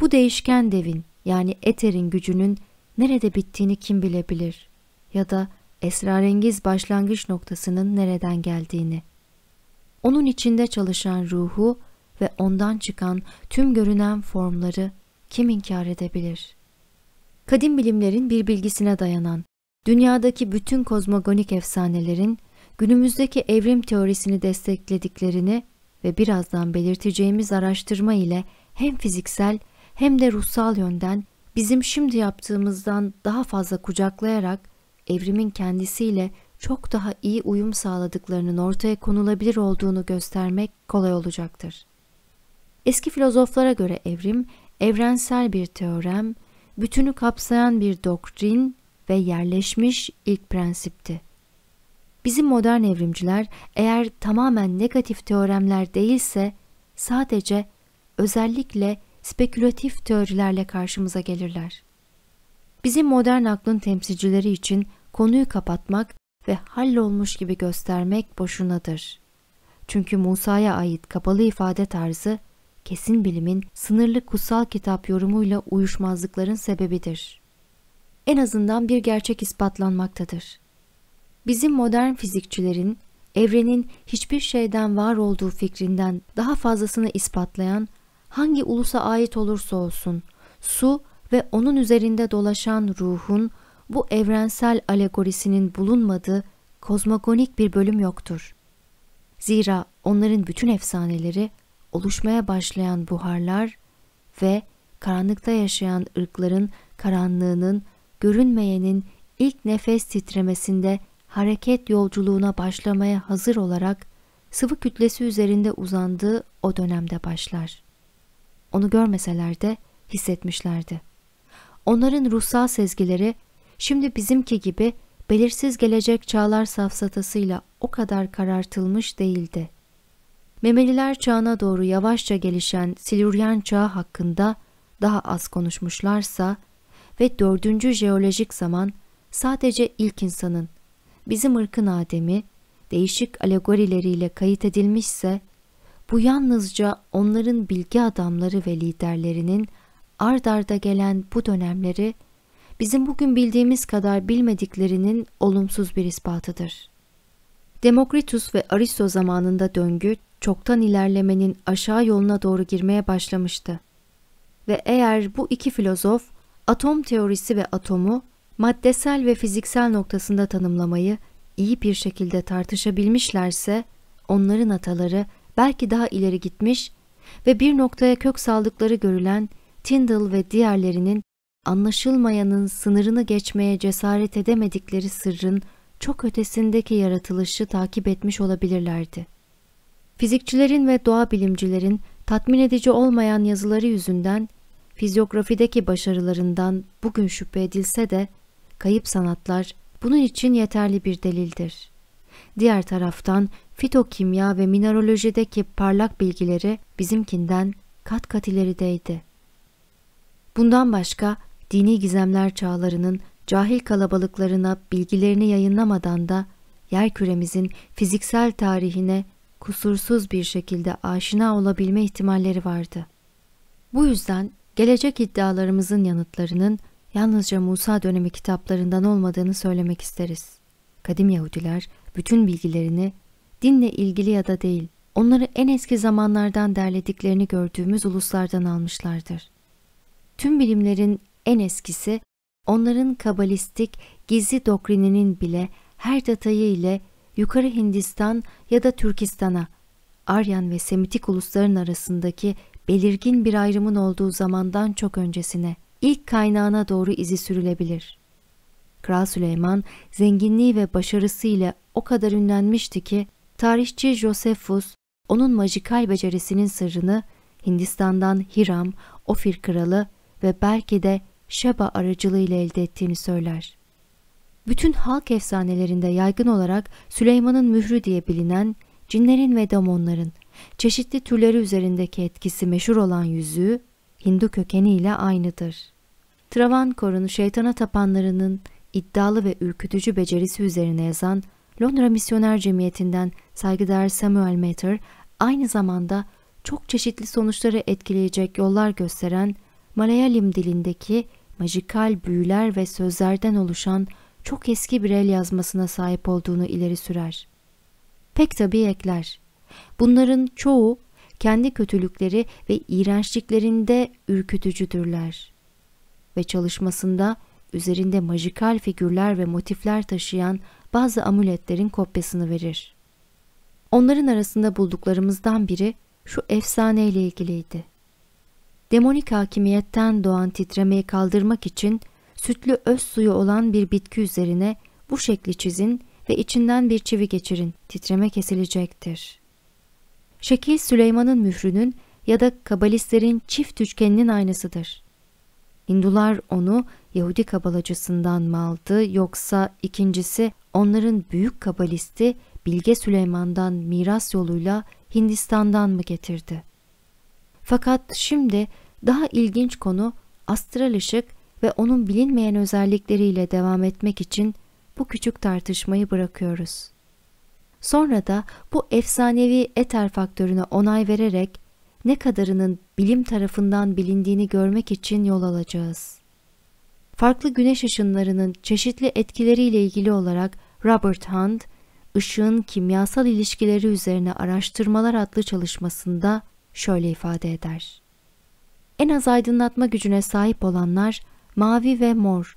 Bu değişken devin yani eterin gücünün nerede bittiğini kim bilebilir ya da esrarengiz başlangıç noktasının nereden geldiğini. Onun içinde çalışan ruhu ve ondan çıkan tüm görünen formları kim inkar edebilir? Kadim bilimlerin bir bilgisine dayanan, dünyadaki bütün kozmogonik efsanelerin günümüzdeki evrim teorisini desteklediklerini ve birazdan belirteceğimiz araştırma ile hem fiziksel hem de ruhsal yönden bizim şimdi yaptığımızdan daha fazla kucaklayarak evrimin kendisiyle çok daha iyi uyum sağladıklarının ortaya konulabilir olduğunu göstermek kolay olacaktır. Eski filozoflara göre evrim, evrensel bir teorem, bütünü kapsayan bir doktrin ve yerleşmiş ilk prensipti. Bizim modern evrimciler eğer tamamen negatif teoremler değilse sadece özellikle spekülatif teorilerle karşımıza gelirler. Bizim modern aklın temsilcileri için konuyu kapatmak ve hallolmuş gibi göstermek boşunadır. Çünkü Musa'ya ait kapalı ifade tarzı kesin bilimin sınırlı kutsal kitap yorumuyla uyuşmazlıkların sebebidir. En azından bir gerçek ispatlanmaktadır. Bizim modern fizikçilerin evrenin hiçbir şeyden var olduğu fikrinden daha fazlasını ispatlayan hangi ulusa ait olursa olsun su ve onun üzerinde dolaşan ruhun bu evrensel alegorisinin bulunmadığı kozmogonik bir bölüm yoktur. Zira onların bütün efsaneleri oluşmaya başlayan buharlar ve karanlıkta yaşayan ırkların karanlığının görünmeyenin ilk nefes titremesinde hareket yolculuğuna başlamaya hazır olarak sıvı kütlesi üzerinde uzandığı o dönemde başlar. Onu görmeseler de hissetmişlerdi. Onların ruhsal sezgileri şimdi bizimki gibi belirsiz gelecek çağlar safsatasıyla o kadar karartılmış değildi. Memeliler çağına doğru yavaşça gelişen Silüryen çağı hakkında daha az konuşmuşlarsa ve dördüncü jeolojik zaman sadece ilk insanın, bizim ırkın Adem'i, değişik alegorileriyle kayıt edilmişse, bu yalnızca onların bilgi adamları ve liderlerinin ard arda gelen bu dönemleri bizim bugün bildiğimiz kadar bilmediklerinin olumsuz bir ispatıdır. Demokritus ve Aristo zamanında döngü çoktan ilerlemenin aşağı yoluna doğru girmeye başlamıştı. Ve eğer bu iki filozof atom teorisi ve atomu maddesel ve fiziksel noktasında tanımlamayı iyi bir şekilde tartışabilmişlerse onların ataları belki daha ileri gitmiş ve bir noktaya kök saldıkları görülen Tyndall ve diğerlerinin anlaşılmayanın sınırını geçmeye cesaret edemedikleri sırrın çok ötesindeki yaratılışı takip etmiş olabilirlerdi. Fizikçilerin ve doğa bilimcilerin tatmin edici olmayan yazıları yüzünden fizyografideki başarılarından bugün şüphe edilse de kayıp sanatlar bunun için yeterli bir delildir. Diğer taraftan fitokimya ve mineralojideki parlak bilgileri bizimkinden kat kat ilerideydi. Bundan başka dini gizemler çağlarının cahil kalabalıklarına bilgilerini yayınlamadan da yer küremizin fiziksel tarihine kusursuz bir şekilde aşina olabilme ihtimalleri vardı. Bu yüzden gelecek iddialarımızın yanıtlarının yalnızca Musa dönemi kitaplarından olmadığını söylemek isteriz. Kadim Yahudiler bütün bilgilerini dinle ilgili ya da değil, onları en eski zamanlardan derlediklerini gördüğümüz uluslardan almışlardır. Tüm bilimlerin en eskisi, onların kabalistik gizli doktrininin bile her detayı ile yukarı Hindistan ya da Türkistan'a, Aryan ve Semitik ulusların arasındaki belirgin bir ayrımın olduğu zamandan çok öncesine, ilk kaynağına doğru izi sürülebilir. Kral Süleyman zenginliği ve başarısı ile o kadar ünlenmişti ki tarihçi Josephus onun majikal becerisinin sırrını Hindistan'dan Hiram, Ofir kralı ve belki de Şeba aracılığıyla elde ettiğini söyler. Bütün halk efsanelerinde yaygın olarak Süleyman'ın mührü diye bilinen cinlerin ve damonların çeşitli türleri üzerindeki etkisi meşhur olan yüzüğü Hindu kökeniyle aynıdır. Travancore'un şeytana tapanlarının iddialı ve ürkütücü becerisi üzerine yazan Londra Misyoner Cemiyeti'nden saygıdeğer Samuel Matter aynı zamanda çok çeşitli sonuçları etkileyecek yollar gösteren Malayalim dilindeki majikal büyüler ve sözlerden oluşan çok eski bir el yazmasına sahip olduğunu ileri sürer. Pek tabii ekler. Bunların çoğu kendi kötülükleri ve iğrençliklerinde ürkütücüdürler. Ve çalışmasında üzerinde majikal figürler ve motifler taşıyan bazı amuletlerin kopyasını verir. Onların arasında bulduklarımızdan biri şu efsane ile ilgiliydi. Demonik hakimiyetten doğan titremeyi kaldırmak için sütlü öz suyu olan bir bitki üzerine bu şekli çizin ve içinden bir çivi geçirin. Titreme kesilecektir. Şekil Süleyman'ın mührünün ya da kabalistlerin çift üçgeninin aynısıdır. Hindular onu Yahudi kabalacısından mı aldı yoksa ikincisi onların büyük kabalisti Bilge Süleyman'dan miras yoluyla Hindistan'dan mı getirdi? Fakat şimdi daha ilginç konu astral ışık ve onun bilinmeyen özellikleriyle devam etmek için bu küçük tartışmayı bırakıyoruz. Sonra da bu efsanevi eter faktörüne onay vererek ne kadarının bilim tarafından bilindiğini görmek için yol alacağız. Farklı güneş ışınlarının çeşitli etkileriyle ilgili olarak Robert Hunt, ışığın kimyasal ilişkileri üzerine araştırmalar adlı çalışmasında şöyle ifade eder. En az aydınlatma gücüne sahip olanlar mavi ve mor,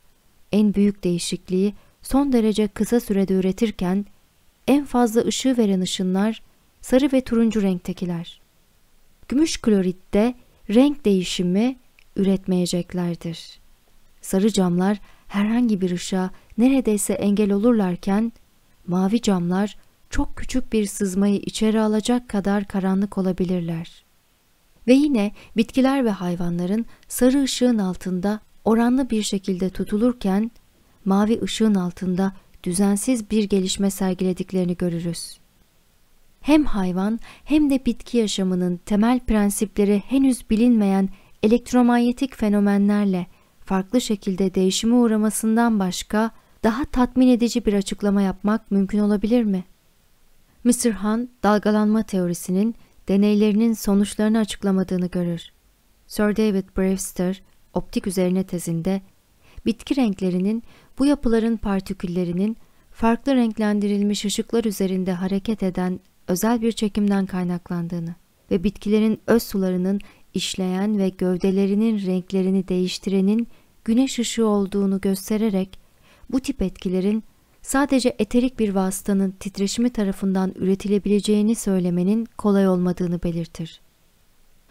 en büyük değişikliği son derece kısa sürede üretirken en fazla ışığı veren ışınlar sarı ve turuncu renktekiler. Gümüş kloritte renk değişimi üretmeyeceklerdir. Sarı camlar herhangi bir ışığa neredeyse engel olurlarken mavi camlar çok küçük bir sızmayı içeri alacak kadar karanlık olabilirler. Ve yine bitkiler ve hayvanların sarı ışığın altında oranlı bir şekilde tutulurken mavi ışığın altında düzensiz bir gelişme sergilediklerini görürüz. Hem hayvan hem de bitki yaşamının temel prensipleri henüz bilinmeyen elektromanyetik fenomenlerle farklı şekilde değişime uğramasından başka daha tatmin edici bir açıklama yapmak mümkün olabilir mi? Mr. Han dalgalanma teorisinin deneylerinin sonuçlarını açıklamadığını görür. Sir David Brewster optik üzerine tezinde bitki renklerinin bu yapıların partiküllerinin farklı renklendirilmiş ışıklar üzerinde hareket eden özel bir çekimden kaynaklandığını ve bitkilerin öz sularının işleyen ve gövdelerinin renklerini değiştirenin güneş ışığı olduğunu göstererek bu tip etkilerin sadece eterik bir vasıtanın titreşimi tarafından üretilebileceğini söylemenin kolay olmadığını belirtir.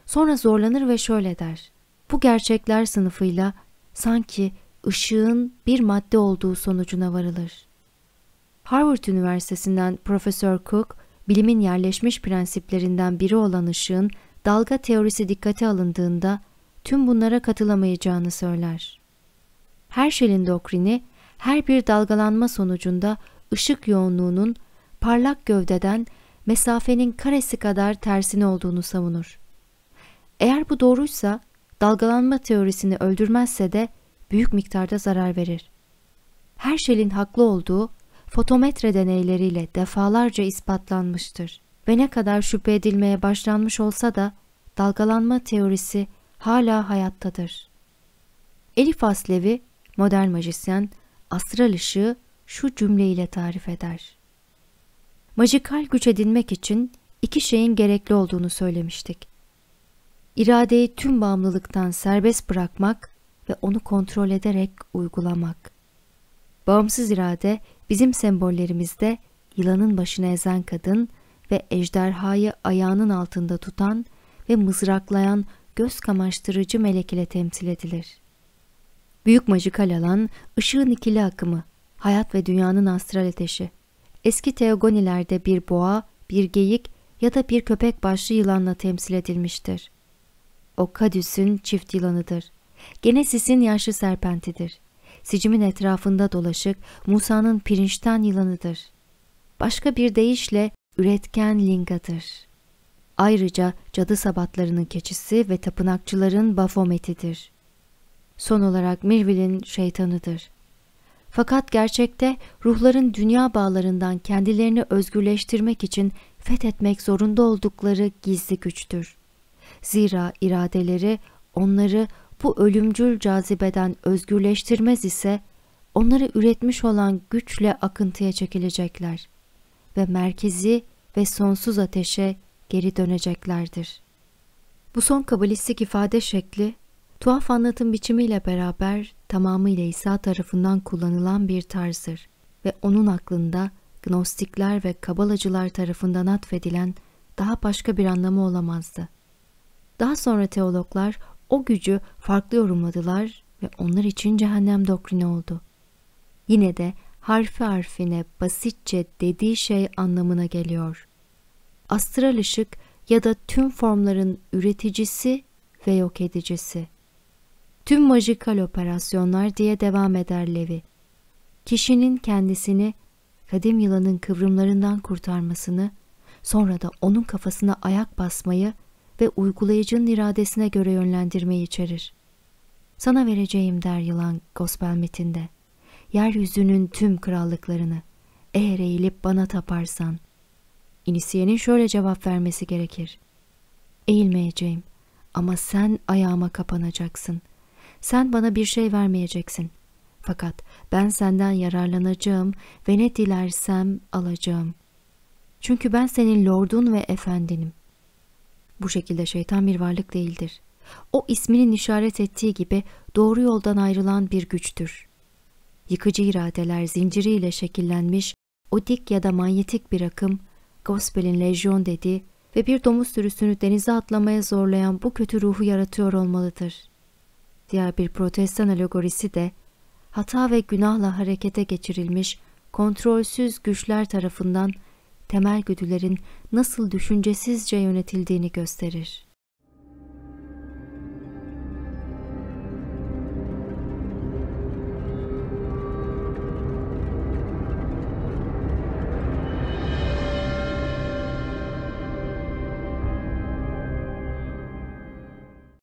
Sonra zorlanır ve şöyle der. Bu gerçekler sınıfıyla sanki ışığın bir madde olduğu sonucuna varılır. Harvard Üniversitesi'nden Profesör Cook, bilimin yerleşmiş prensiplerinden biri olan ışığın dalga teorisi dikkate alındığında tüm bunlara katılamayacağını söyler. Herschel'in doktrini her bir dalgalanma sonucunda ışık yoğunluğunun parlak gövdeden mesafenin karesi kadar tersine olduğunu savunur. Eğer bu doğruysa dalgalanma teorisini öldürmezse de büyük miktarda zarar verir. Herschel'in haklı olduğu fotometre deneyleriyle defalarca ispatlanmıştır ve ne kadar şüphe edilmeye başlanmış olsa da dalgalanma teorisi hala hayattadır. Elif Aslevi, modern majisyen, astral ışığı şu cümleyle tarif eder. Majikal güç edinmek için iki şeyin gerekli olduğunu söylemiştik. İradeyi tüm bağımlılıktan serbest bırakmak ve onu kontrol ederek uygulamak. Bağımsız irade bizim sembollerimizde yılanın başına ezen kadın ve ejderhayı ayağının altında tutan ve mızraklayan göz kamaştırıcı melek ile temsil edilir. Büyük majikal alan, ışığın ikili akımı, hayat ve dünyanın astral ateşi. Eski teogonilerde bir boğa, bir geyik ya da bir köpek başlı yılanla temsil edilmiştir. O Kadüs'ün çift yılanıdır. Genesis'in yaşlı serpentidir. Sicim'in etrafında dolaşık Musa'nın pirinçten yılanıdır. Başka bir deyişle üretken lingadır. Ayrıca cadı sabatlarının keçisi ve tapınakçıların bafometidir. Son olarak Mirvil'in şeytanıdır. Fakat gerçekte ruhların dünya bağlarından kendilerini özgürleştirmek için fethetmek zorunda oldukları gizli güçtür. Zira iradeleri onları bu ölümcül cazibeden özgürleştirmez ise onları üretmiş olan güçle akıntıya çekilecekler ve merkezi ve sonsuz ateşe geri döneceklerdir. Bu son kabalistik ifade şekli tuhaf anlatım biçimiyle beraber tamamıyla İsa tarafından kullanılan bir tarzdır ve onun aklında gnostikler ve kabalacılar tarafından atfedilen daha başka bir anlamı olamazdı. Daha sonra teologlar o gücü farklı yorumladılar ve onlar için cehennem doktrini oldu. Yine de harfi harfine basitçe dediği şey anlamına geliyor. Astral ışık ya da tüm formların üreticisi ve yok edicisi. Tüm majikal operasyonlar diye devam eder Levi. Kişinin kendisini kadim yılanın kıvrımlarından kurtarmasını, sonra da onun kafasına ayak basmayı ve uygulayıcının iradesine göre yönlendirmeyi içerir. Sana vereceğim der yılan gospel metinde. Yeryüzünün tüm krallıklarını eğer eğilip bana taparsan. İnisiyenin şöyle cevap vermesi gerekir. Eğilmeyeceğim ama sen ayağıma kapanacaksın. Sen bana bir şey vermeyeceksin. Fakat ben senden yararlanacağım ve ne dilersem alacağım. Çünkü ben senin lordun ve efendinim.'' Bu şekilde şeytan bir varlık değildir. O isminin işaret ettiği gibi doğru yoldan ayrılan bir güçtür. Yıkıcı iradeler zinciriyle şekillenmiş o dik ya da manyetik bir akım, Gospel'in lejyon dediği ve bir domuz sürüsünü denize atlamaya zorlayan bu kötü ruhu yaratıyor olmalıdır. Diğer bir protestan alegorisi de hata ve günahla harekete geçirilmiş kontrolsüz güçler tarafından temel güdülerin nasıl düşüncesizce yönetildiğini gösterir.